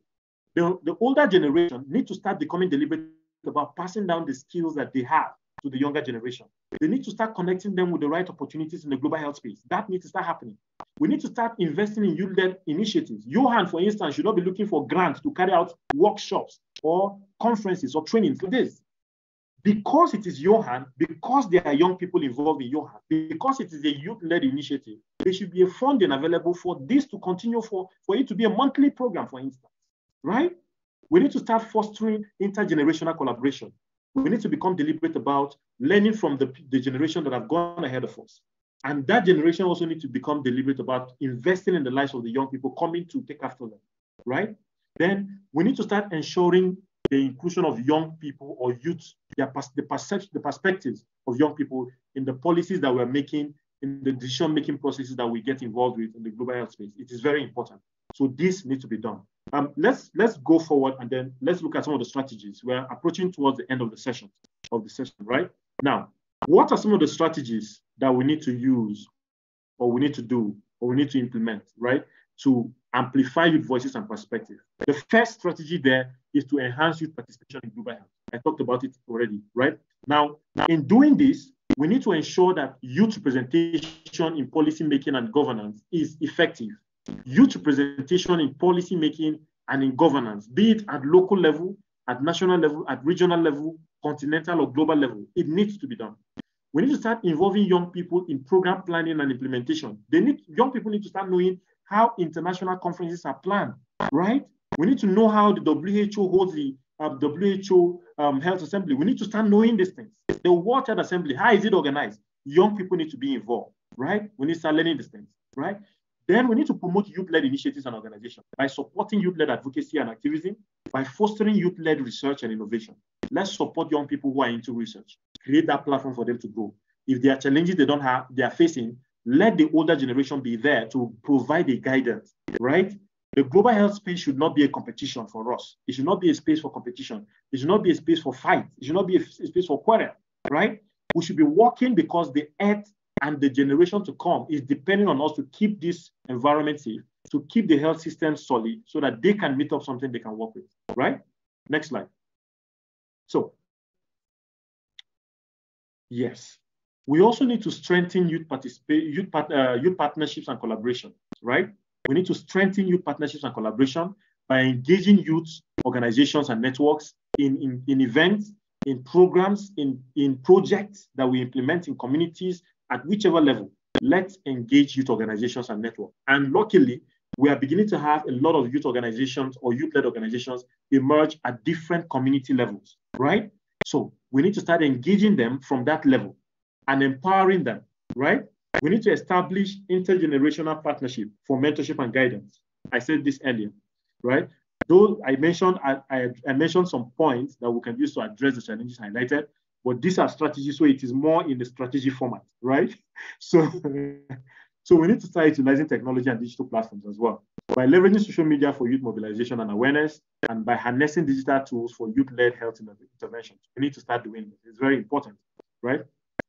E: The, the older generation need to start becoming deliberate about passing down the skills that they have to the younger generation. They need to start connecting them with the right opportunities in the global health space. That needs to start happening. We need to start investing in youth-led initiatives. YOHAN, for instance, should not be looking for grants to carry out workshops or conferences or trainings like this. Because it is YOHAN, because there are young people involved in YOHAN, because it is a youth-led initiative, there should be a funding available for this to continue for, for it to be a monthly program, for instance, right? We need to start fostering intergenerational collaboration. We need to become deliberate about learning from the, the generation that have gone ahead of us. And that generation also needs to become deliberate about investing in the lives of the young people coming to take after them, right? Then we need to start ensuring the inclusion of young people or youth, their, the, perception, the perspectives of young people in the policies that we're making, in the decision-making processes that we get involved with in the global health space. It is very important. So this needs to be done. Um, let's let's go forward and then let's look at some of the strategies. We're approaching towards the end of the session, of the session, right? Now, what are some of the strategies that we need to use or we need to do or we need to implement, right? To amplify youth voices and perspective. The first strategy there is to enhance youth participation in global health. I talked about it already, right? Now, in doing this, we need to ensure that youth representation in policy making and governance is effective. Youth representation in policy making and in governance, be it at local level, at national level, at regional level, continental or global level, it needs to be done. We need to start involving young people in program planning and implementation. They need young people need to start knowing how international conferences are planned, right? We need to know how the WHO holds the uh, WHO um, Health Assembly. We need to start knowing these things. The World Health Assembly, how is it organized? Young people need to be involved, right? We need to start learning these things, right? Then we need to promote youth-led initiatives and organizations by supporting youth-led advocacy and activism, by fostering youth-led research and innovation. Let's support young people who are into research. Create that platform for them to grow. If there are challenges they don't have, they are facing, let the older generation be there to provide a guidance, right? The global health space should not be a competition for us. It should not be a space for competition. It should not be a space for fight. It should not be a, space for quarrel, right? We should be working because the earth and the generation to come is depending on us to keep this environment safe, to keep the health system solid so that they can meet up something they can work with, right? Next slide. So, yes, we also need to strengthen youth youth, part, uh, youth partnerships and collaboration, right? We need to strengthen youth partnerships and collaboration by engaging youth organizations and networks in, in, in events, in programs, in, in projects that we implement in communities at whichever level. Let's engage youth organizations and network. And luckily, we are beginning to have a lot of youth organizations or youth-led organizations emerge at different community levels, right? So we need to start engaging them from that level and empowering them, right? We need to establish intergenerational partnership for mentorship and guidance. I said this earlier, right? Though I mentioned I, I, I mentioned some points that we can use to address the challenges highlighted, but these are strategies, so it is more in the strategy format, right? So, so we need to start utilizing technology and digital platforms as well. By leveraging social media for youth mobilization and awareness, and by harnessing digital tools for youth-led health interventions, we need to start doing this. It's very important, right?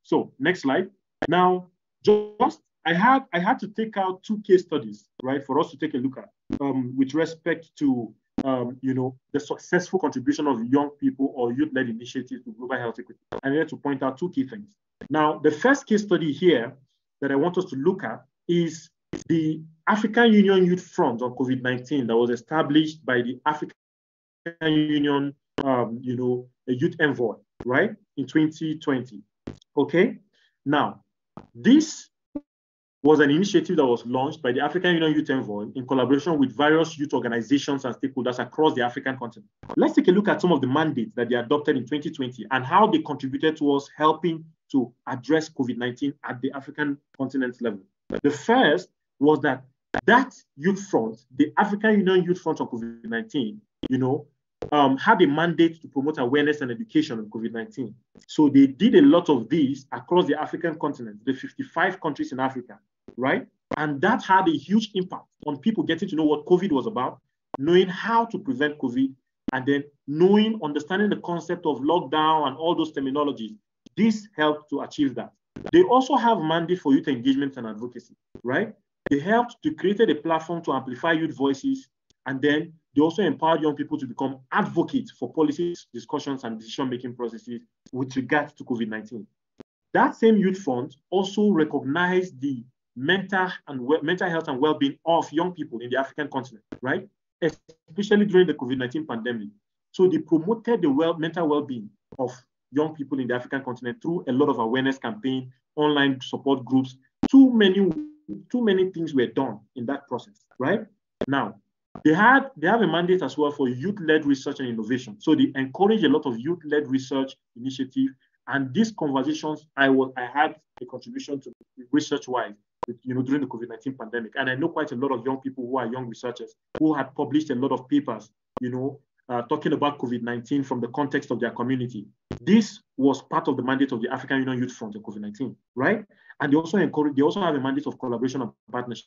E: So next slide. Now, just I had I had to take out two case studies, right, for us to take a look at um, with respect to um, you know the successful contribution of young people or youth-led initiatives to global health equity. I needed to point out two key things. Now, the first case study here that I want us to look at is the African Union Youth Front on COVID-19 that was established by the African Union, um, you know, a youth envoy, right, in 2020. Okay, now this was an initiative that was launched by the African Union Youth Envoy in collaboration with various youth organizations and stakeholders across the African continent. Let's take a look at some of the mandates that they adopted in 2020 and how they contributed towards helping to address COVID-19 at the African continent level. The first was that that youth front, the African Union Youth Front on COVID-19, you know, um, had a mandate to promote awareness and education on COVID-19. So they did a lot of these across the African continent, the 55 countries in Africa, right? And that had a huge impact on people getting to know what COVID was about, knowing how to prevent COVID, and then knowing, understanding the concept of lockdown and all those terminologies. This helped to achieve that. They also have mandate for youth engagement and advocacy, right? They helped to create a platform to amplify youth voices, and then they also empowered young people to become advocates for policies, discussions, and decision-making processes with regard to COVID-19. That same youth fund also recognized the mental and mental health and well-being of young people in the African continent, right? Especially during the COVID-19 pandemic. So they promoted the well, mental well-being of young people in the African continent through a lot of awareness campaign, online support groups. Too many, too many things were done in that process, right? Now, they had they have a mandate as well for youth-led research and innovation. So they encourage a lot of youth-led research initiative. And these conversations, I was I had a contribution to research-wise, you know, during the COVID-19 pandemic. And I know quite a lot of young people who are young researchers who had published a lot of papers, you know, uh, talking about COVID-19 from the context of their community. This was part of the mandate of the African Union Youth Front on COVID-19, right? And they also encourage, they also have a mandate of collaboration and partnership.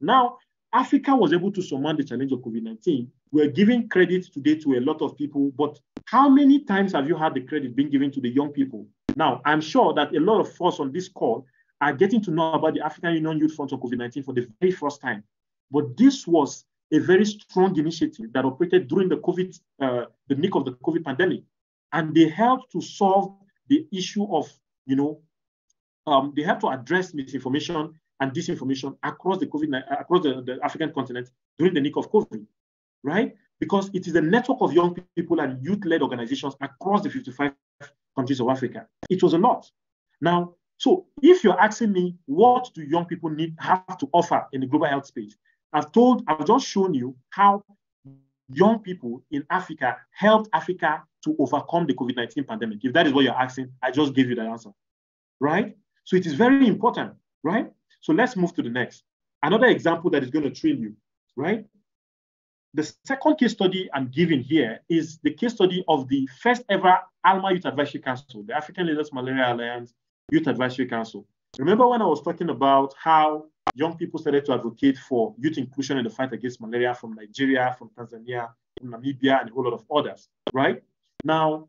E: Now, Africa was able to surmount the challenge of COVID 19. We're giving credit today to a lot of people, but how many times have you had the credit being given to the young people? Now, I'm sure that a lot of us on this call are getting to know about the African Union Youth Front on COVID 19 for the very first time. But this was a very strong initiative that operated during the COVID, uh, the nick of the COVID pandemic. And they helped to solve the issue of, you know, um, they helped to address misinformation and disinformation across the COVID across the, the African continent during the nick of COVID, right? Because it is a network of young people and youth-led organizations across the 55 countries of Africa. It was a lot. Now, so if you're asking me what do young people need have to offer in the global health space, I've told, I've just shown you how young people in Africa helped Africa to overcome the COVID-19 pandemic. If that is what you're asking, I just gave you the answer, right? So it is very important, right? So let's move to the next. Another example that is going to train you, right? The second case study I'm giving here is the case study of the first ever ALMA Youth Advisory Council, the African Leaders Malaria Alliance Youth Advisory Council. Remember when I was talking about how young people started to advocate for youth inclusion in the fight against malaria from Nigeria, from Tanzania, from Namibia, and a whole lot of others, right? Now,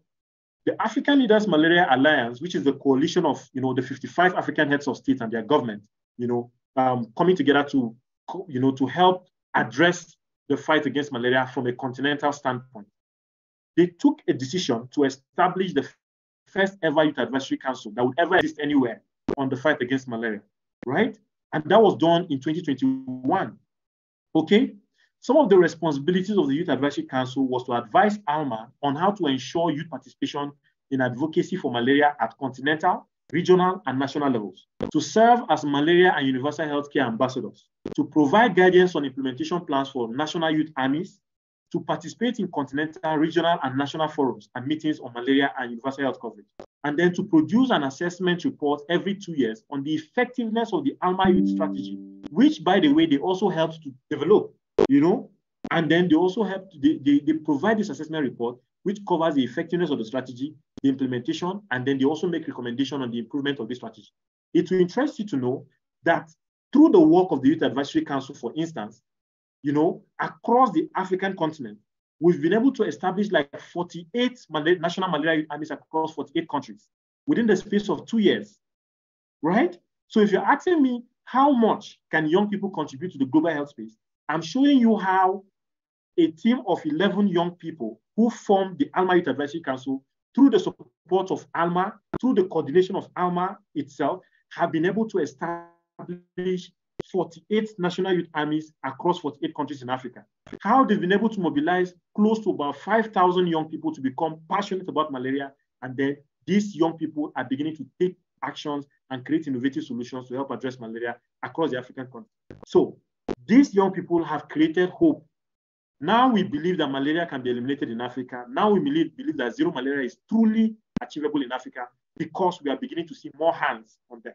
E: the African Leaders Malaria Alliance, which is the coalition of you know the 55 African heads of state and their government, you know, um, coming together to, you know, to help address the fight against malaria from a continental standpoint. They took a decision to establish the first ever youth advisory council that would ever exist anywhere on the fight against malaria, right? And that was done in 2021. Okay? Some of the responsibilities of the Youth Advisory Council was to advise ALMA on how to ensure youth participation in advocacy for malaria at continental, regional, and national levels, to serve as malaria and universal healthcare ambassadors, to provide guidance on implementation plans for national youth armies, to participate in continental, regional, and national forums and meetings on malaria and universal health coverage, and then to produce an assessment report every two years on the effectiveness of the ALMA youth strategy, which, by the way, they also helped to develop, you know, and then they also help, they, they, they provide this assessment report, which covers the effectiveness of the strategy, the implementation, and then they also make recommendation on the improvement of the strategy. It will interest you to know that through the work of the Youth Advisory Council, for instance, you know, across the African continent, we've been able to establish like 48 national malaria armies across 48 countries within the space of two years, right? So if you're asking me how much can young people contribute to the global health space, I'm showing you how a team of 11 young people who formed the ALMA Youth Advisory Council through the support of ALMA, through the coordination of ALMA itself, have been able to establish 48 national youth armies across 48 countries in Africa. How they've been able to mobilize close to about 5,000 young people to become passionate about malaria. And then these young people are beginning to take actions and create innovative solutions to help address malaria across the African continent. So these young people have created hope now we believe that malaria can be eliminated in Africa. Now we believe, believe that zero malaria is truly achievable in Africa because we are beginning to see more hands on them,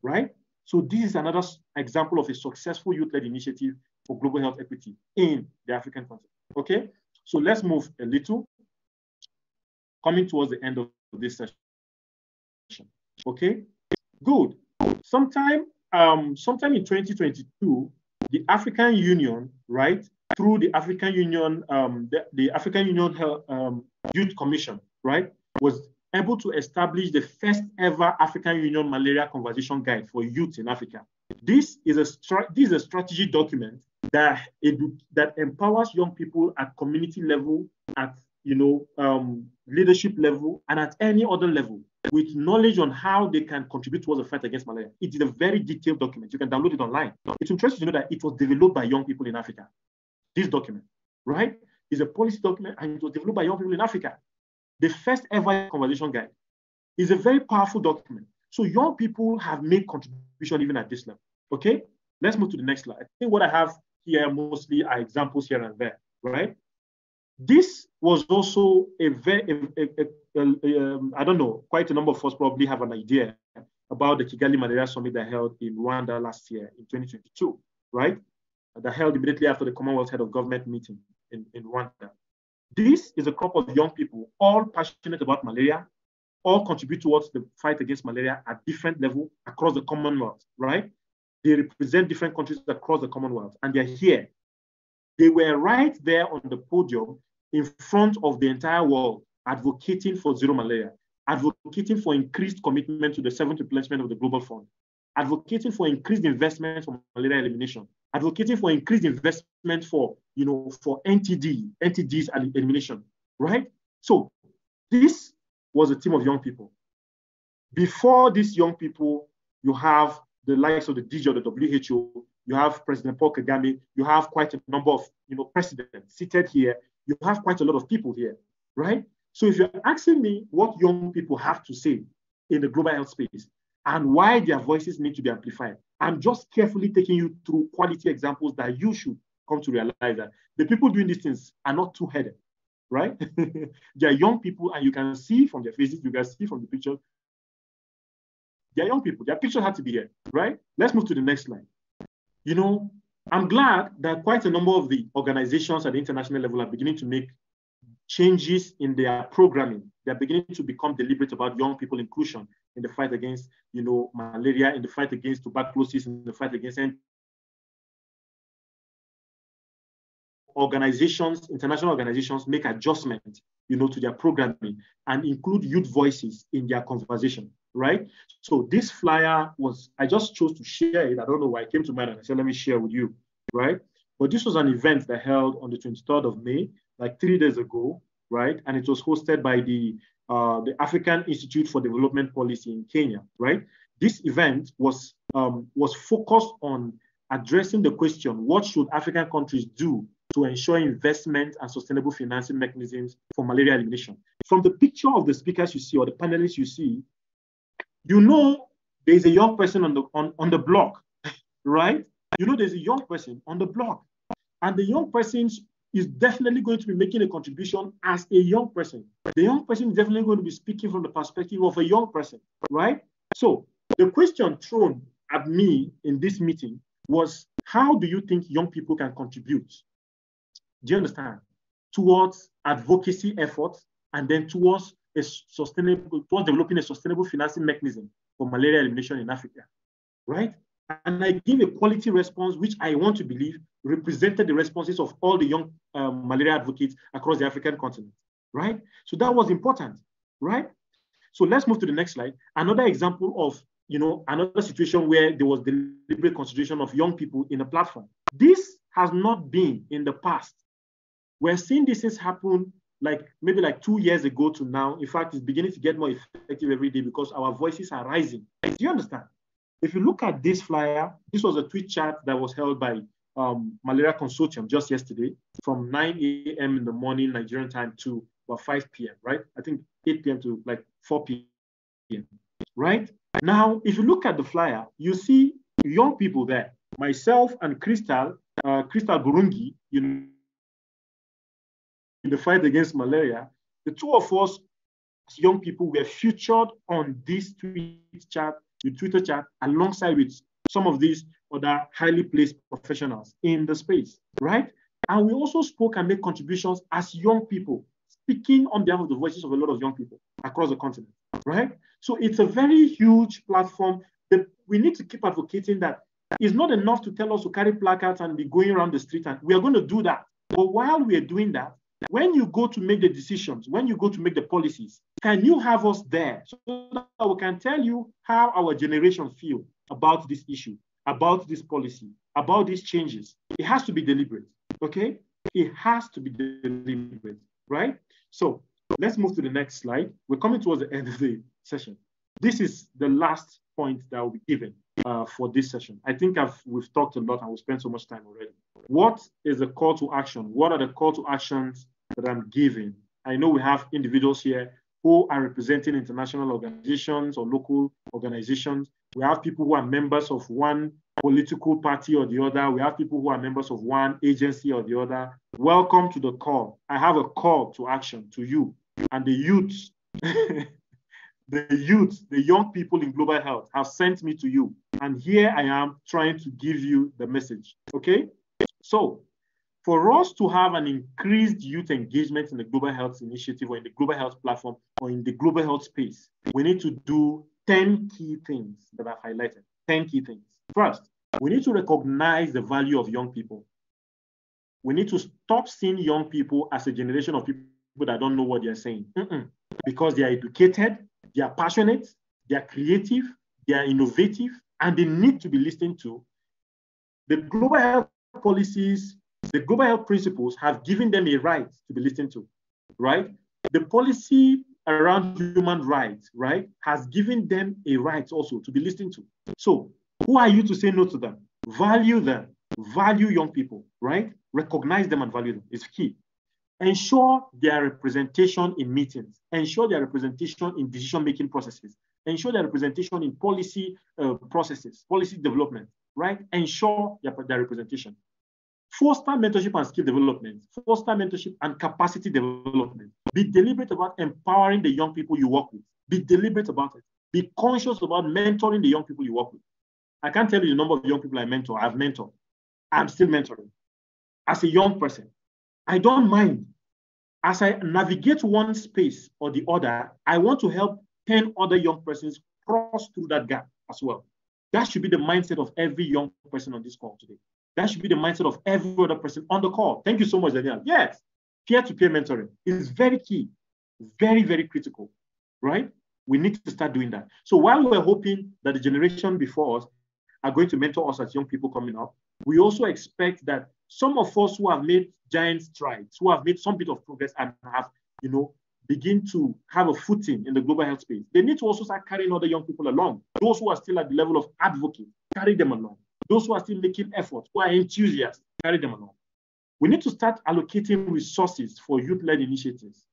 E: right? So this is another example of a successful youth-led initiative for global health equity in the African continent, okay? So let's move a little, coming towards the end of this session, okay? Good. Sometime, um, sometime in 2022, the African Union, right, through the African Union, um, the, the, African Union um, Youth Commission, right, was able to establish the first ever African Union Malaria Conversation Guide for youth in Africa. This is a this is a strategy document that that empowers young people at community level, at you know, um, leadership level and at any other level with knowledge on how they can contribute towards the fight against malaria. It is a very detailed document. You can download it online. It's interesting to know that it was developed by young people in Africa. This document, right, is a policy document and it was developed by young people in Africa. The first ever conversation guide is a very powerful document. So young people have made contribution even at this level. Okay, let's move to the next slide. I think what I have here mostly are examples here and there, right? This was also a very, a, a, a, um, I don't know, quite a number of us probably have an idea about the Kigali Malaria Summit that held in Rwanda last year in 2022, right? That held immediately after the Commonwealth Head of Government meeting in, in Rwanda. This is a crop of young people, all passionate about malaria, all contribute towards the fight against malaria at different level across the Commonwealth, right? They represent different countries across the Commonwealth, and they're here. They were right there on the podium in front of the entire world advocating for zero malaria, advocating for increased commitment to the seventh replenishment of the Global Fund, advocating for increased investment for malaria elimination, advocating for increased investment for, you know, for NTD, NTDs elimination, right? So this was a team of young people. Before these young people, you have the likes of the of the WHO, you have President Paul Kagame, you have quite a number of you know presidents seated here, you have quite a lot of people here, right? So if you're asking me what young people have to say in the global health space and why their voices need to be amplified, I'm just carefully taking you through quality examples that you should come to realize that the people doing these things are not two-headed, right? they are young people, and you can see from their faces, you can see from the picture, they are young people. Their pictures have to be here, right? Let's move to the next slide. You know, I'm glad that quite a number of the organizations at the international level are beginning to make changes in their programming. They're beginning to become deliberate about young people inclusion in the fight against, you know, malaria, in the fight against tuberculosis, in the fight against organizations, international organizations make adjustments, you know, to their programming and include youth voices in their conversation, right? So this flyer was, I just chose to share it. I don't know why it came to mind and I said, let me share with you, right? But this was an event that held on the 23rd of May, like three days ago, right? And it was hosted by the uh, the African Institute for Development Policy in Kenya, right? This event was um, was focused on addressing the question: What should African countries do to ensure investment and sustainable financing mechanisms for malaria elimination. From the picture of the speakers you see or the panelists you see, you know there's a young person on the on, on the block, right? You know there's a young person on the block. And the young person is definitely going to be making a contribution as a young person. The young person is definitely going to be speaking from the perspective of a young person, right? So the question thrown at me in this meeting was how do you think young people can contribute do you understand? Towards advocacy efforts and then towards a sustainable, towards developing a sustainable financing mechanism for malaria elimination in Africa, right? And I gave a quality response, which I want to believe represented the responses of all the young um, malaria advocates across the African continent, right? So that was important, right? So let's move to the next slide. Another example of, you know, another situation where there was deliberate consideration of young people in a platform. This has not been in the past we're seeing this things happen like maybe like two years ago to now. In fact, it's beginning to get more effective every day because our voices are rising. Do you understand? If you look at this flyer, this was a tweet chat that was held by um, Malaria Consortium just yesterday from 9 a.m. in the morning Nigerian time to about 5 p.m., right? I think 8 p.m. to like 4 p.m., right? Now, if you look at the flyer, you see young people there. Myself and Crystal, uh, Crystal Burungi, you know, in the fight against malaria, the two of us young people were featured on this tweet chat, the Twitter chat, alongside with some of these other highly placed professionals in the space, right? And we also spoke and made contributions as young people, speaking on behalf of the voices of a lot of young people across the continent, right? So it's a very huge platform that we need to keep advocating that it's not enough to tell us to carry placards and be going around the street, and we are going to do that. But while we are doing that, when you go to make the decisions, when you go to make the policies, can you have us there so that we can tell you how our generation feel about this issue, about this policy, about these changes? It has to be deliberate, okay? It has to be deliberate. right? So let's move to the next slide. We're coming towards the end of the session. This is the last point that will be given uh, for this session. I think I've we've talked a lot and we've spent so much time already. What is the call to action? What are the call to actions that I'm giving? I know we have individuals here who are representing international organizations or local organizations. We have people who are members of one political party or the other. We have people who are members of one agency or the other. Welcome to the call. I have a call to action to you and the youth. the youth, the young people in global health have sent me to you. And here I am trying to give you the message. Okay? So, for us to have an increased youth engagement in the global health initiative or in the global health platform or in the global health space, we need to do 10 key things that I've highlighted. 10 key things. First, we need to recognize the value of young people. We need to stop seeing young people as a generation of people that don't know what they're saying. Mm-mm. Because they are educated, they are passionate, they are creative, they are innovative, and they need to be listened to. The global health policies, the global health principles have given them a right to be listened to, right? The policy around human rights, right, has given them a right also to be listened to. So who are you to say no to them? Value them. Value young people, right? Recognize them and value them is key. Ensure their representation in meetings. Ensure their representation in decision-making processes. Ensure their representation in policy uh, processes, policy development, right? Ensure their, their representation. Foster mentorship and skill development. Foster mentorship and capacity development. Be deliberate about empowering the young people you work with. Be deliberate about it. Be conscious about mentoring the young people you work with. I can't tell you the number of young people I mentor. I've mentored. I'm still mentoring. As a young person, I don't mind. As I navigate one space or the other, I want to help 10 other young persons cross through that gap as well. That should be the mindset of every young person on this call today. That should be the mindset of every other person on the call. Thank you so much, Daniel. Yes, peer-to-peer mentoring is very key, very, very critical, right? We need to start doing that. So while we're hoping that the generation before us are going to mentor us as young people coming up. We also expect that some of us who have made giant strides, who have made some bit of progress and have, you know, begin to have a footing in the global health space, they need to also start carrying other young people along. Those who are still at the level of advocate, carry them along. Those who are still making efforts, who are enthusiasts, carry them along. We need to start allocating resources for youth-led initiatives.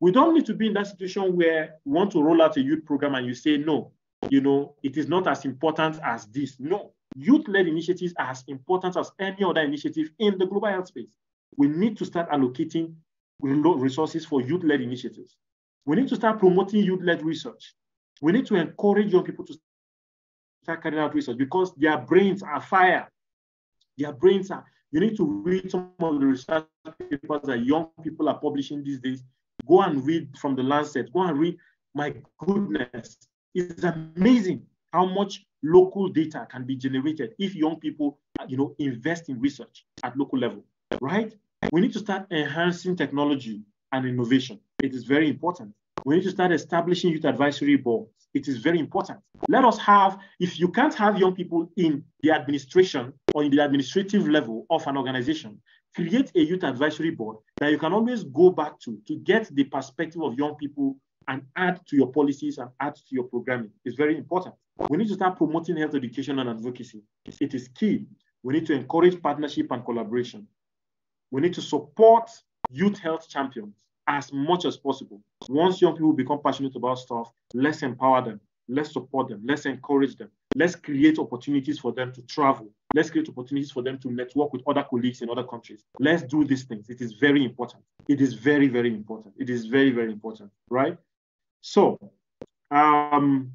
E: We don't need to be in that situation where we want to roll out a youth program and you say, no, you know, it is not as important as this. No, youth-led initiatives are as important as any other initiative in the global health space. We need to start allocating resources for youth-led initiatives. We need to start promoting youth-led research. We need to encourage young people to start carrying out research because their brains are fire. Their brains are, you need to read some of the research papers that young people are publishing these days. Go and read from the Lancet. Go and read, my goodness, it's amazing how much local data can be generated if young people, you know, invest in research at local level, right? We need to start enhancing technology and innovation. It is very important. We need to start establishing youth advisory boards. It is very important. Let us have, if you can't have young people in the administration or in the administrative level of an organization, create a youth advisory board that you can always go back to to get the perspective of young people and add to your policies and add to your programming. It's very important. We need to start promoting health education and advocacy. It is key. We need to encourage partnership and collaboration. We need to support youth health champions as much as possible. Once young people become passionate about stuff, let's empower them, let's support them, let's encourage them, let's create opportunities for them to travel, let's create opportunities for them to network with other colleagues in other countries. Let's do these things. It is very important. It is very, very important. It is very, very important, right? So um,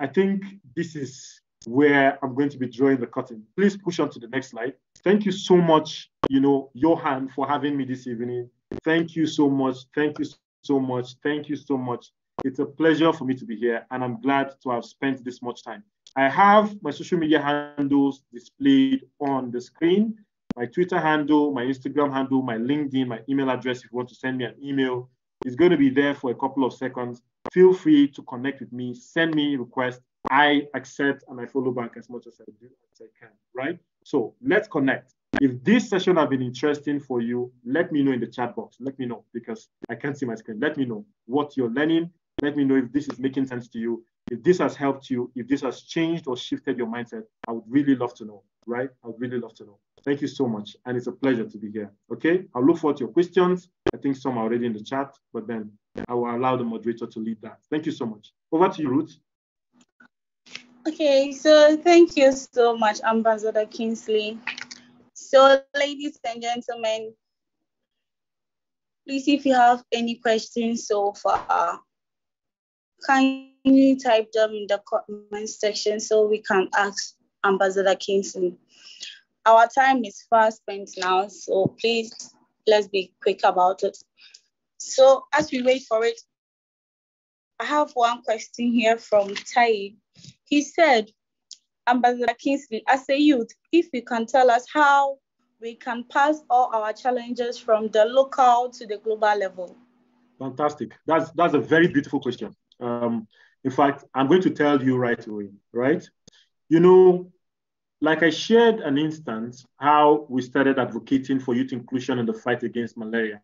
E: I think this is where I'm going to be drawing the curtain. Please push on to the next slide. Thank you so much, you know, YOHAN, for having me this evening. Thank you so much. Thank you so much. Thank you so much. It's a pleasure for me to be here, and I'm glad to have spent this much time. I have my social media handles displayed on the screen my Twitter handle, my Instagram handle, my LinkedIn, my email address if you want to send me an email is going to be there for a couple of seconds feel free to connect with me, send me requests. I accept and I follow back as much as I do as I can, right? So let's connect. If this session has been interesting for you, let me know in the chat box. Let me know because I can't see my screen. Let me know what you're learning. Let me know if this is making sense to you. If this has helped you, if this has changed or shifted your mindset, I would really love to know, right? I would really love to know. Thank you so much. And it's a pleasure to be here. Okay. I'll look forward to your questions. I think some are already in the chat, but then I will allow the moderator to lead that. Thank you so much. Over to you, Ruth.
C: Okay, so thank you so much, Ambassador Kingsley. So, ladies and gentlemen, please, if you have any questions so far, kindly type them in the comment section so we can ask Ambassador Kingsley. Our time is fast spent now, so please let's be quick about it. So, as we wait for it, I have one question here from Tai. He said, Ambassador Kingsley, as a youth, if you can tell us how we can pass all our challenges from the local to the global level.
E: Fantastic. That's that's a very beautiful question. Um, in fact, I'm going to tell you right away, right? You know, like I shared an instance how we started advocating for youth inclusion in the fight against malaria.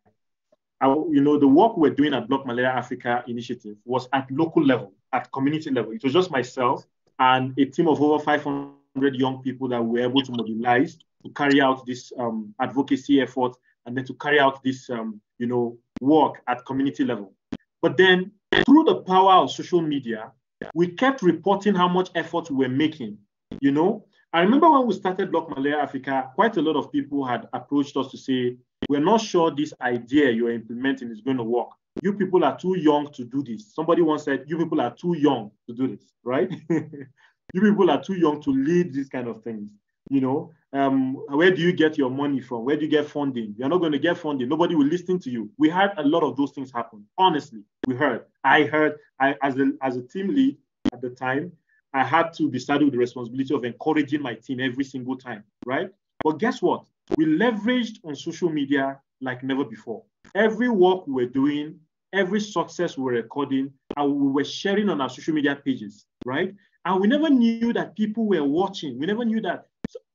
E: I, you know, the work we're doing at Block Malaria Africa Initiative was at local level, at community level. It was just myself and a team of over 500 young people that were able to mobilize to carry out this um, advocacy effort and then to carry out this, um, you know, work at community level. But then through the power of social media, we kept reporting how much effort we were making. You know, I remember when we started Block Malaria Africa, quite a lot of people had approached us to say, we're not sure this idea you're implementing is going to work. You people are too young to do this. Somebody once said, you people are too young to do this, right? you people are too young to lead these kind of things. You know, um, where do you get your money from? Where do you get funding? You're not going to get funding. Nobody will listen to you. We had a lot of those things happen. Honestly, we heard. I heard. I as a as a team lead at the time, I had to be saddled with the responsibility of encouraging my team every single time, right? But guess what? We leveraged on social media like never before. Every work we were doing, every success we were recording, and we were sharing on our social media pages, right? And we never knew that people were watching. We never knew that,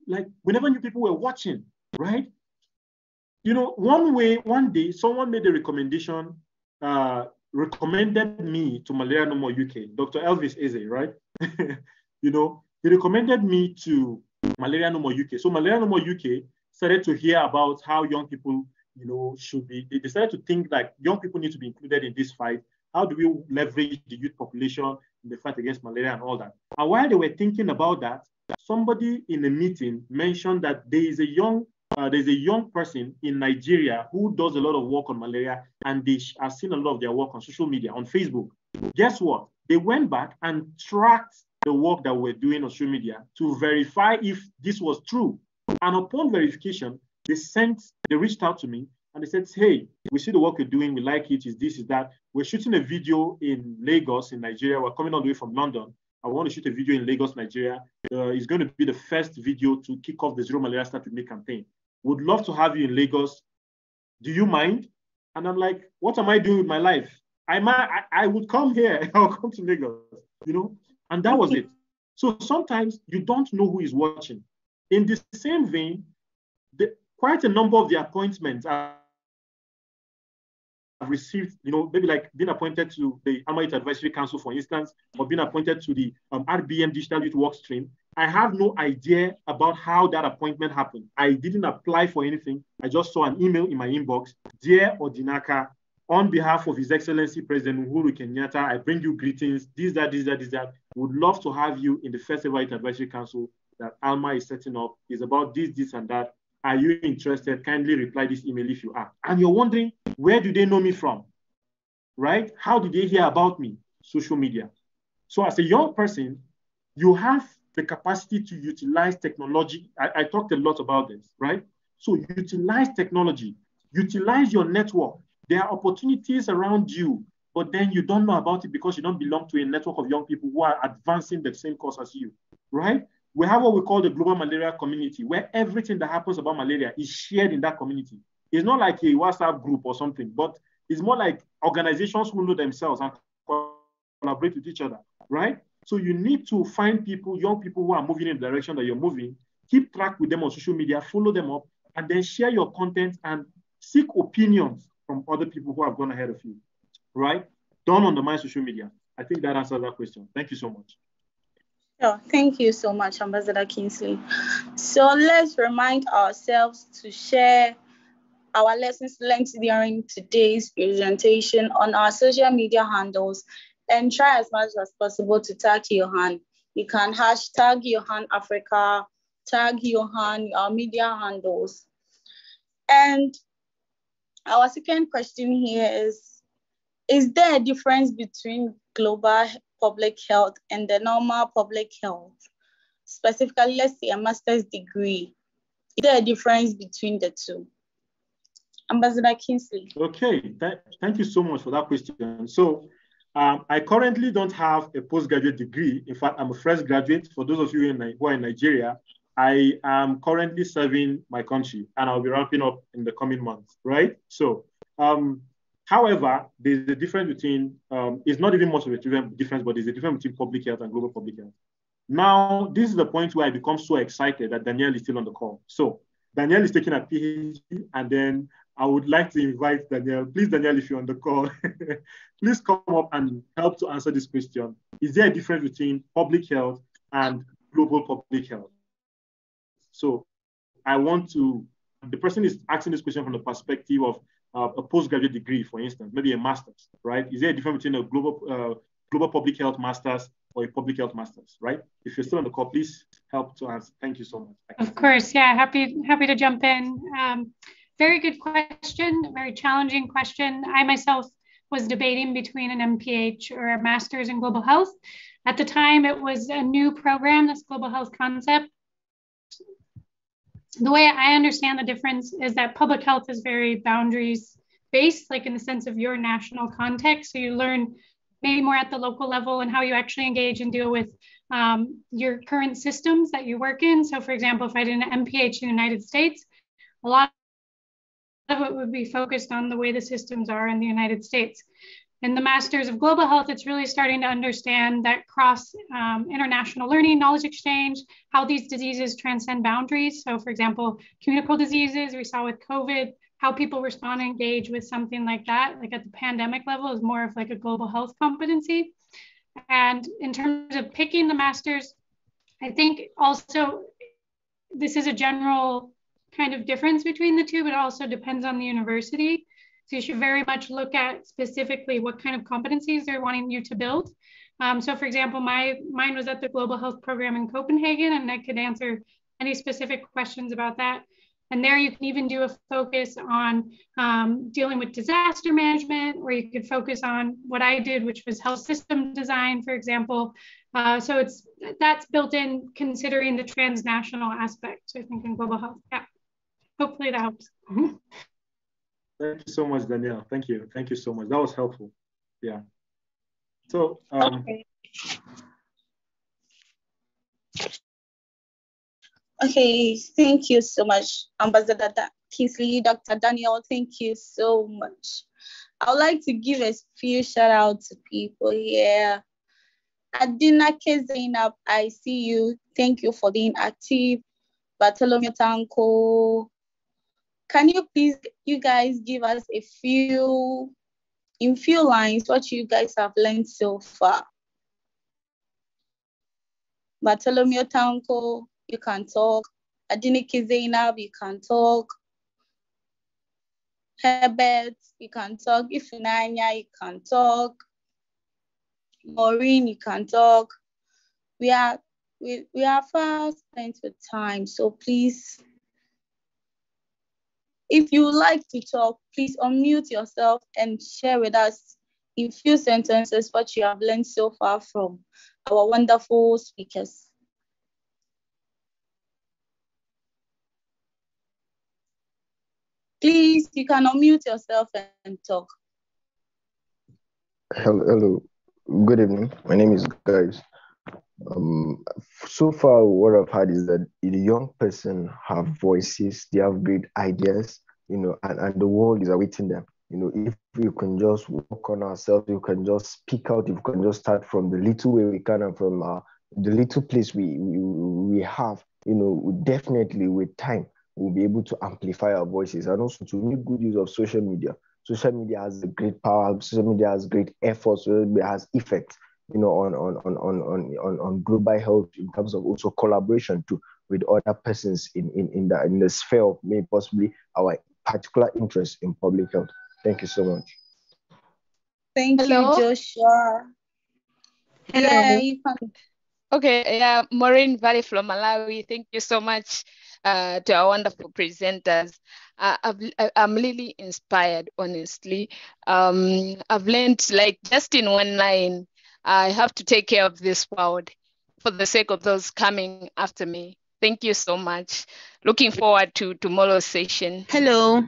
E: like, we never knew people were watching, right? You know, one way, one day, someone made a recommendation, uh, recommended me to Malaria No More UK, Dr. Elvis Eze, right? you know, he recommended me to Malaria No More UK. So Malaria No More UK started to hear about how young people, you know, should be, they decided to think like young people need to be included in this fight. How do we leverage the youth population in the fight against malaria and all that? And while they were thinking about that, somebody in a meeting mentioned that there is a young uh, there's a young person in Nigeria who does a lot of work on malaria, and they have seen a lot of their work on social media, on Facebook. Guess what? They went back and tracked the work that we're doing on social media to verify if this was true. And upon verification, they sent, they reached out to me and they said, Hey, we see the work you're doing, we like it, is this, is that. We're shooting a video in Lagos, in Nigeria. We're coming all the way from London. I want to shoot a video in Lagos, Nigeria. Uh, it's going to be the first video to kick off the Zero Malaria Start With Me campaign. Would love to have you in Lagos. Do you mind? And I'm like, what am I doing with my life? I might, I, I would come here. I'll come to Lagos, you know? And that was it. So sometimes you don't know who is watching. In the same vein, quite a number of the appointments I've received, you know, maybe like being appointed to the Youth Advisory Council, for instance, or being appointed to the um, RBM Digital Youth Work Stream. I have no idea about how that appointment happened. I didn't apply for anything. I just saw an email in my inbox. Dear Odinaka, on behalf of His Excellency President Uhuru Kenyatta, I bring you greetings. This, that, this, that, this, that. Would love to have you in the first ever advisory council that Alma is setting up. Is about this, this, and that. Are you interested? Kindly reply this email if you are. And you're wondering, where do they know me from? Right? How did they hear about me? Social media. So as a young person, you have the capacity to utilize technology. I, I talked a lot about this, right? So utilize technology, utilize your network. There are opportunities around you, but then you don't know about it because you don't belong to a network of young people who are advancing the same course as you, right? We have what we call the global malaria community, where everything that happens about malaria is shared in that community. It's not like a WhatsApp group or something, but it's more like organizations who know themselves and collaborate with each other, right? So you need to find people, young people who are moving in the direction that you're moving, keep track with them on social media, follow them up, and then share your content and seek opinions from other people who have gone ahead of you, right? Don't undermine social media. I think that answers that question. Thank you so much.
C: Thank you so much, Ambassador Kingsley. So let's remind ourselves to share our lessons learned during today's presentation on our social media handles and try as much as possible to tag YOHAN. You can hashtag YOHAN Africa, tag YOHAN, our media handles. And our second question here is, is there a difference between global public health and the normal public health? Specifically, let's say a master's degree. Is there a difference between the two? Ambassador Kingsley.
E: Okay, th- thank you so much for that question. So, um, I currently don't have a postgraduate degree. In fact, I'm a fresh graduate. For those of you in, who are in Nigeria, I am currently serving my country and I'll be ramping up in the coming months, right? So, um, however, there's a difference between, um, it's not even much of a difference, but there's a difference between public health and global public health. Now, this is the point where I become so excited that Danielle is still on the call. So, Danielle is taking a PhD, and then I would like to invite Danielle. Please, Danielle, if you're on the call, please come up and help to answer this question. Is there a difference between public health and global public health? So I want to, the person is asking this question from the perspective of uh, a postgraduate degree, for instance, maybe a master's, right? Is there a difference between a global, uh, global public health master's or a public health master's, right? If you're still on the call, please help to answer. Thank you so much.
B: Of course, yeah, happy happy to jump in. Um, very good question, very challenging question. I myself was debating between an MPH or a master's in global health. At the time, it was a new program, this global health concept the way I understand the difference is that public health is very boundaries based, like in the sense of your national context. So you learn maybe more at the local level and how you actually engage and deal with um, your current systems that you work in. So, for example, if I did an MPH in the United States, a lot of it would be focused on the way the systems are in the United States in the Masters of Global Health, it's really starting to understand that cross um, international learning, knowledge exchange, how these diseases transcend boundaries. So, for example, communicable diseases, we saw with COVID, how people respond and engage with something like that, like at the pandemic level, is more of like a global health competency. And in terms of picking the Masters, I think also this is a general kind of difference between the two, but also depends on the university. So you should very much look at specifically what kind of competencies they're wanting you to build. Um, so for example, my mine was at the Global Health Program in Copenhagen, and I could answer any specific questions about that. And there you can even do a focus on um, dealing with disaster management, or you could focus on what I did, which was health system design, for example. Uh, so it's that's built in considering the transnational aspect, I think, in global health. Yeah, hopefully that helps.
E: Thank you so much, Danielle. Thank you. Thank you so much. That was helpful. Yeah. So, um,
C: okay. Okay, thank you so much, Ambassador Kingsley, Dr. Daniel. Thank you so much. I would like to give a few shout out to people here. Adina Zainab, I see you. Thank you for being active. Bartholomew Tanko, can you please, you guys, give us a few, in few lines, what you guys have learned so far? Bartholomew Tanko, you can talk. Adiniki Zainab, you can talk. Herbert, you can talk. Ifunanya, you can talk. Maureen, you can talk. We are we, we are fast spent with time, so please if you would like to talk, please unmute yourself and share with us in few sentences what you have learned so far from our wonderful speakers. Please, you can unmute yourself and talk.
G: Hello, hello. Good evening. My name is Guys. Um, so far, what I've had is that the young person have voices, they have great ideas, you know, and, and the world is awaiting them. You know, if we can just work on ourselves, we can just speak out, we can just start from the little way we can and from our the little place we, we, we have, you know, definitely with time, we'll be able to amplify our voices and also to make good use of social media. Social media has a great power, social media has great efforts media has effect, you know, on, on, on, on, on, on global health in terms of also collaboration too with other persons in, in, in, the, in the sphere of maybe possibly our particular interest in public health. Thank you so much.
C: Thank Hello? you, Joshua.
H: Hello. Okay, yeah, Maureen Valley from Malawi. Thank you so much uh, to our wonderful presenters. Uh, i am really inspired, honestly. Um, I've learned, like, just in one line, I have to take care of this world for the sake of those coming after me. Thank you so much. Looking forward to tomorrow's session.
I: Hello,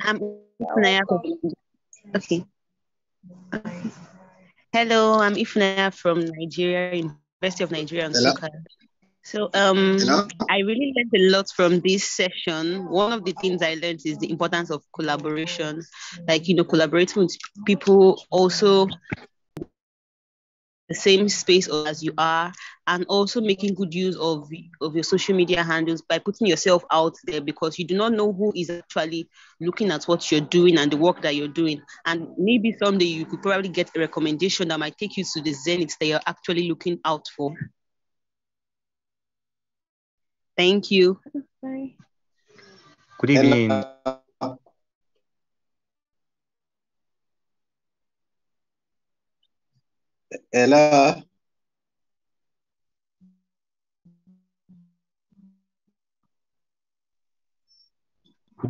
I: I'm Ifunanya. Okay. okay. Hello, I'm Ifunanya from Nigeria, University of Nigeria in Nsukka. So um, Hello? I really learned a lot from this session. One of the things I learned is the importance of collaboration, like you know, collaborating with people also the same space as you are and also making good use of, of your social media handles by putting yourself out there because you do not know who is actually looking at what you're doing and the work that you're doing. And maybe someday you could probably get a recommendation that might take you to the zenith that you're actually looking out for. Thank you.
F: Good evening.
J: Hello.
F: Uh, Good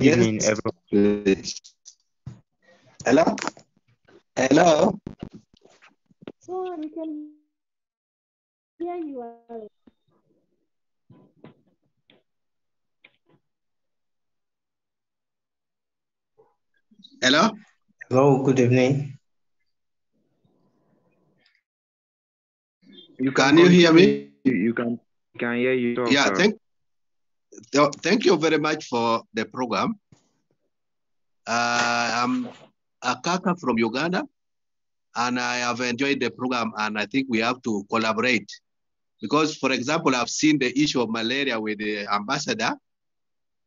F: evening, everyone.
J: Hello. Hello.
D: So we can hear you.
J: Hello.
K: Hello. Good evening.
J: You can you hear me?
F: You can can hear you. Talk,
J: yeah, thank thank you very much for the program. Uh, I'm Akaka from Uganda, and I have enjoyed the program, and I think we have to collaborate. Because, for example, I've seen the issue of malaria with the ambassador,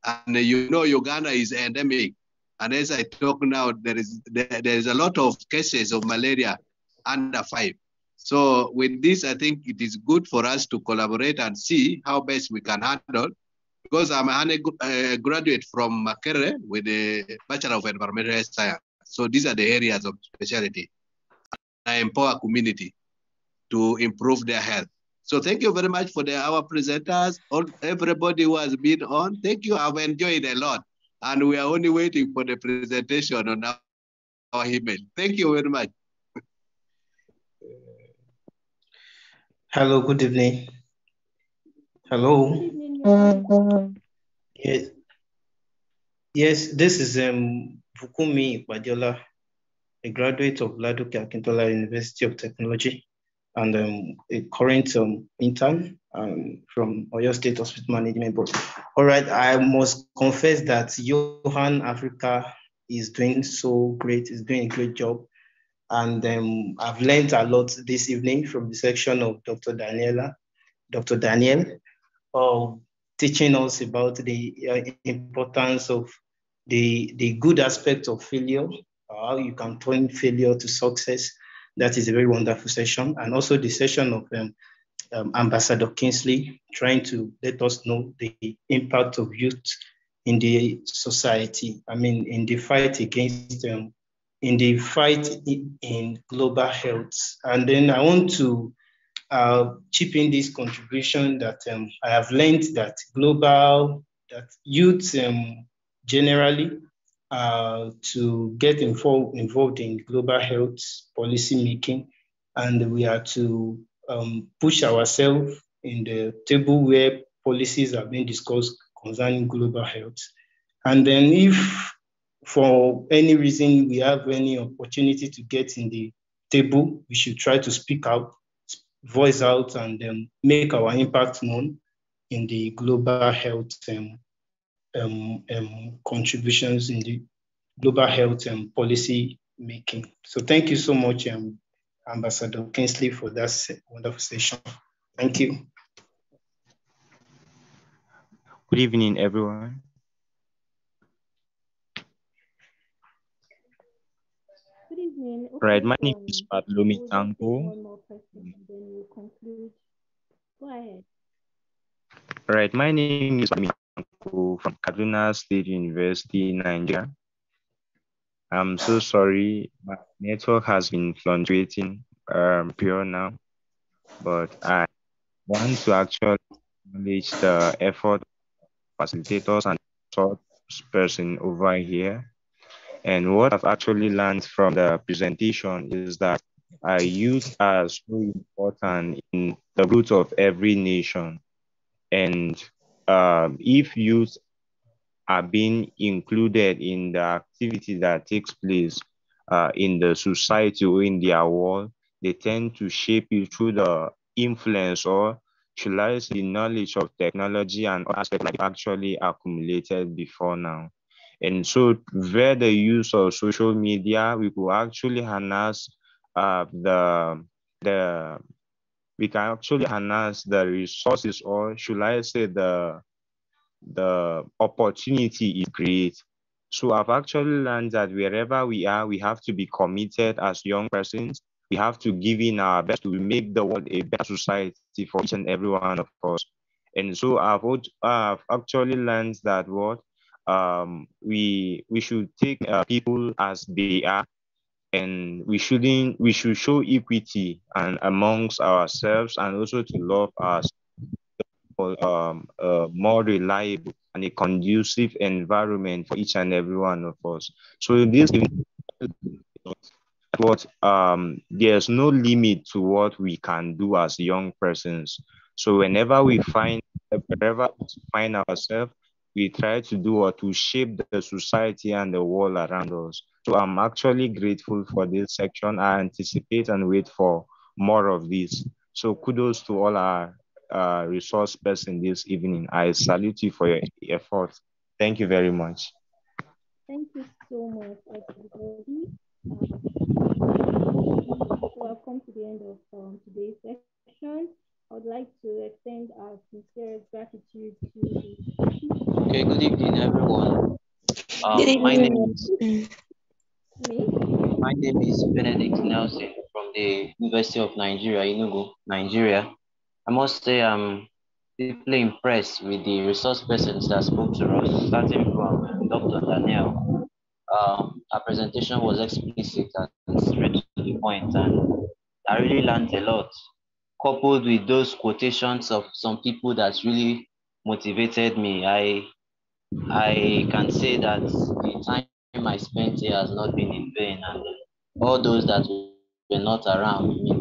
J: and you know Uganda is endemic. And as I talk now, there is there, there is a lot of cases of malaria under five. So with this, I think it is good for us to collaborate and see how best we can handle. Because I'm a uh, graduate from Makerere with a Bachelor of Environmental Science. So these are the areas of specialty. I empower community to improve their health. So thank you very much for the, our presenters, all, everybody who has been on. Thank you. I've enjoyed a lot. And we are only waiting for the presentation on our, our email. Thank you very much.
K: Hello, good evening. Hello. Yes. Yes, this is um, Bukumi Badiola, a graduate of Ladoke Akintola University of Technology and um, a current um, intern um, from Oyo State Hospital Management Board. All right, I must confess that YOHAN Africa is doing so great, is doing a great job. And um, I've learned a lot this evening from the section of Dr. Daniela, Dr. Daniel, of teaching us about the uh, importance of the, the good aspect of failure, how you can turn failure to success. That is a very wonderful session. And also the session of um, um, Ambassador Kingsley trying to let us know the impact of youth in the society. I mean, in the fight against um, in the fight in global health. And then I want to uh, chip in this contribution that um, I have learned that global, that youth um, generally uh, to get involved, involved in global health policy making. And we are to um, push ourselves in the table where policies are being discussed concerning global health. And then if for any reason we have any opportunity to get in the table, we should try to speak out, voice out, and um, make our impact known in the global health um, um, um contributions in the global health and um, policy making. So thank you so much, um, Ambassador Kingsley, for that wonderful session. Thank you.
L: Good evening, everyone.
D: Evening.
L: Okay, right, my name is Bartolome Tanko.
D: One more question, and then we'll conclude. Go ahead.
L: Right, my name is Tanko from Kaduna State University, Nigeria. I'm so sorry, my network has been fluctuating um, pure now, but I want to actually acknowledge the effort facilitators and thought person over here. And what I've actually learned from the presentation is that our youth are so important in the growth of every nation. And um, if youth are being included in the activity that takes place uh, in the society or in their world, they tend to shape you through the influence or utilize the knowledge of technology and aspects like actually accumulated before now. And so via the use of social media, we could actually harness uh, the, the, we can actually harness the resources or should I say the, the opportunity is great. So I've actually learned that wherever we are, we have to be committed as young persons we have to give in our best to make the world a better society for each and every one of us. And so I've, I've actually learned that what um, we we should take uh, people as they are, and we shouldn't we should show equity and amongst ourselves, and also to love us um, uh, more reliable and a conducive environment for each and every one of us. So this but um, there's no limit to what we can do as young persons. So whenever we find wherever we find ourselves, we try to do or to shape the society and the world around us. So I'm actually grateful for this section. I anticipate and wait for more of this. So kudos to all our uh, resource person this evening. I salute you for your effort. Thank you very much.
D: Thank you so much, everybody. I've to the end of um, today's session. I would like to extend our sincere gratitude to
M: Okay, good evening, everyone. Um, evening. My name is
D: me.
M: My name is Benedict Nelson from the University of Nigeria, Enugu, Nigeria. I must say I'm deeply impressed with the resource persons that spoke to us, starting from Dr. Daniel um, our presentation was explicit and straight to the point, and I really learned a lot. Coupled with those quotations of some people that really motivated me, I I can say that the time I spent here has not been in vain, and all those that were not around me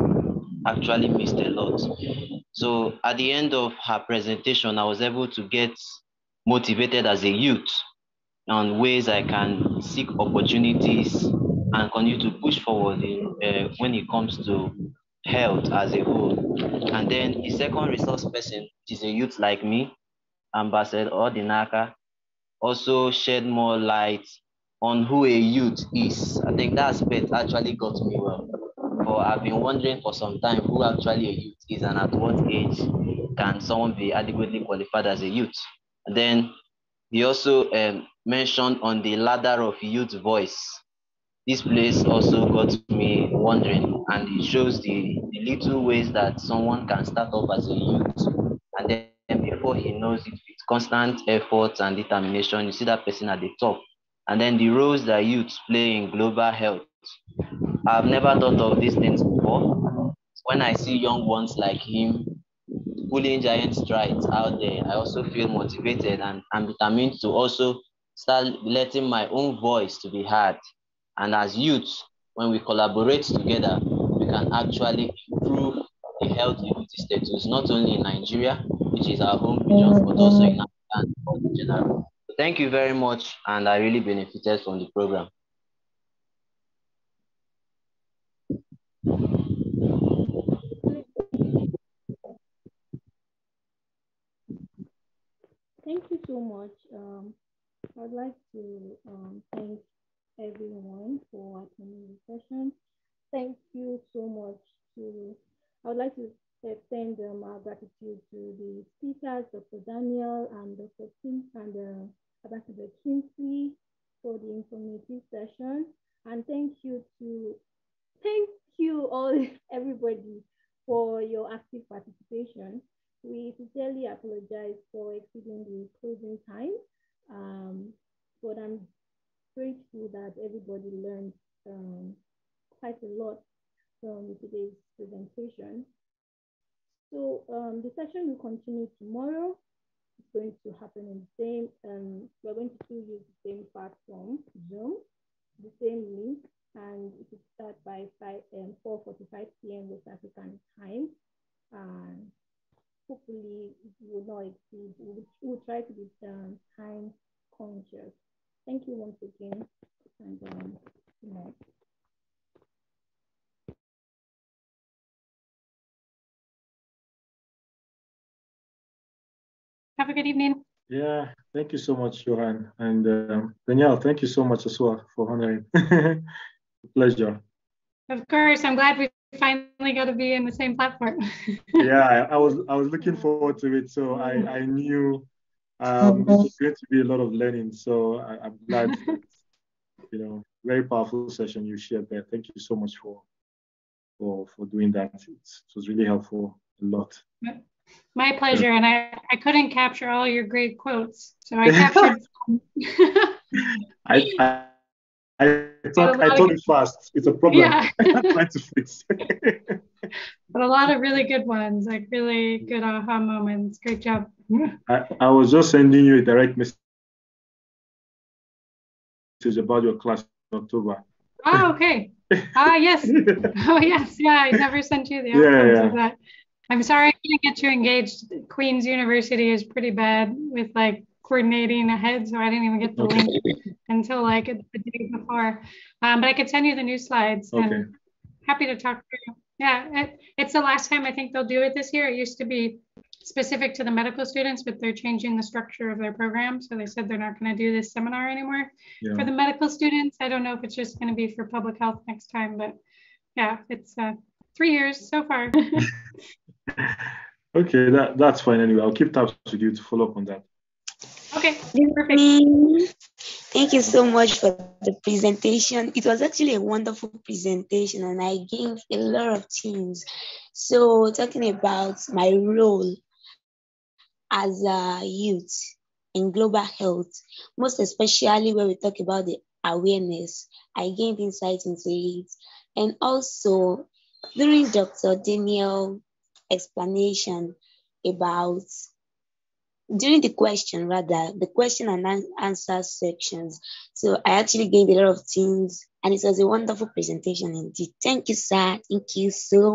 M: actually missed a lot. So at the end of her presentation, I was able to get motivated as a youth on ways I can seek opportunities and continue to push forward in, uh, when it comes to health as a whole. And then the second resource person, which is a youth like me, Ambassador Odinaka, also shed more light on who a youth is. I think that aspect actually got me well. For I've been wondering for some time who actually a youth is and at what age can someone be adequately qualified as a youth. And then he also um, mentioned on the ladder of youth voice. This place also got me wondering, and it shows the, the little ways that someone can start off as a youth. And then he knows it, with constant effort and determination, you see that person at the top. And then the roles that youths play in global health. I've never thought of these things before. When I see young ones like him pulling giant strides out there, I also feel motivated and I'm determined to also start letting my own voice to be heard. And as youths, when we collaborate together, we can actually improve the health equity status, not only in Nigeria, which is our home region, but also in Africa in general. Thank you very much, and I really benefited from the program.
D: Thank you so much. Um, I'd like to um, thank everyone for attending the session. Thank you so much to, I would like to extend um, our gratitude to the speakers, Dr. Daniel and Dr. Kim and uh, Ambassador Kingsley for the informative session. And thank you to, thank you all, everybody for your active participation. We sincerely apologize for exceeding the closing time, um, but I'm grateful that everybody learned um, quite a lot from today's presentation. So um, the session will continue tomorrow. It's going to happen in the same, um, we're going to still use the same platform, Zoom, the same link, and it will start by 5 um, 4.45 p.m. West African time. And hopefully it will not exceed, we will, try to be um, time conscious. Thank you once again, and um, good night.
B: Have a good evening.
E: Yeah, thank you so much, Johan. And um, Danielle, thank you so much as well for honoring. Pleasure.
B: Of course, I'm glad we finally got to be in the same platform.
E: yeah, I, I, was I was looking forward to it. So I, I knew um, it was going to be a lot of learning. So I, am glad, that, you know, very powerful session you shared there. Thank you so much for for for doing that. It's, it was really helpful a lot.
B: My pleasure. And I, I couldn't capture all your great quotes. So I captured
E: I, I, I thought I thought it fast. It's a problem. Yeah. trying to fix.
B: but a lot of really good ones, like really good aha moments. Great job.
E: I, I was just sending you a direct message about your class in October.
B: Oh, okay. Ah, yes. Oh, yes. Yeah, I never sent you the outcomes yeah, yeah. of that. I'm sorry I couldn't get you engaged. Queen's University is pretty bad with like coordinating ahead, so I didn't even get the okay. link until like the day before. Um, but I could send you the new slides. Okay. And happy to talk to you. Yeah, it, it's the last time I think they'll do it this year. It used to be specific to the medical students, but they're changing the structure of their program. So they said they're not going to do this seminar anymore yeah. for the medical students. I don't know if it's just going to be for public health next time, but yeah, it's uh, three years so far.
E: okay, that, that's fine anyway. I'll keep tabs with you to follow up on that.
B: Okay, perfect.
N: Thank you so much for the presentation. It was actually a wonderful presentation and I gained a lot of things. So talking about my role as a youth in global health, most especially when we talk about the awareness, I gained insight into it. And also during Dr. Daniel explanation about during the question rather the question and answer sections. So i actually gained a lot of things and it was a wonderful presentation indeed. Thank you sir. Thank you so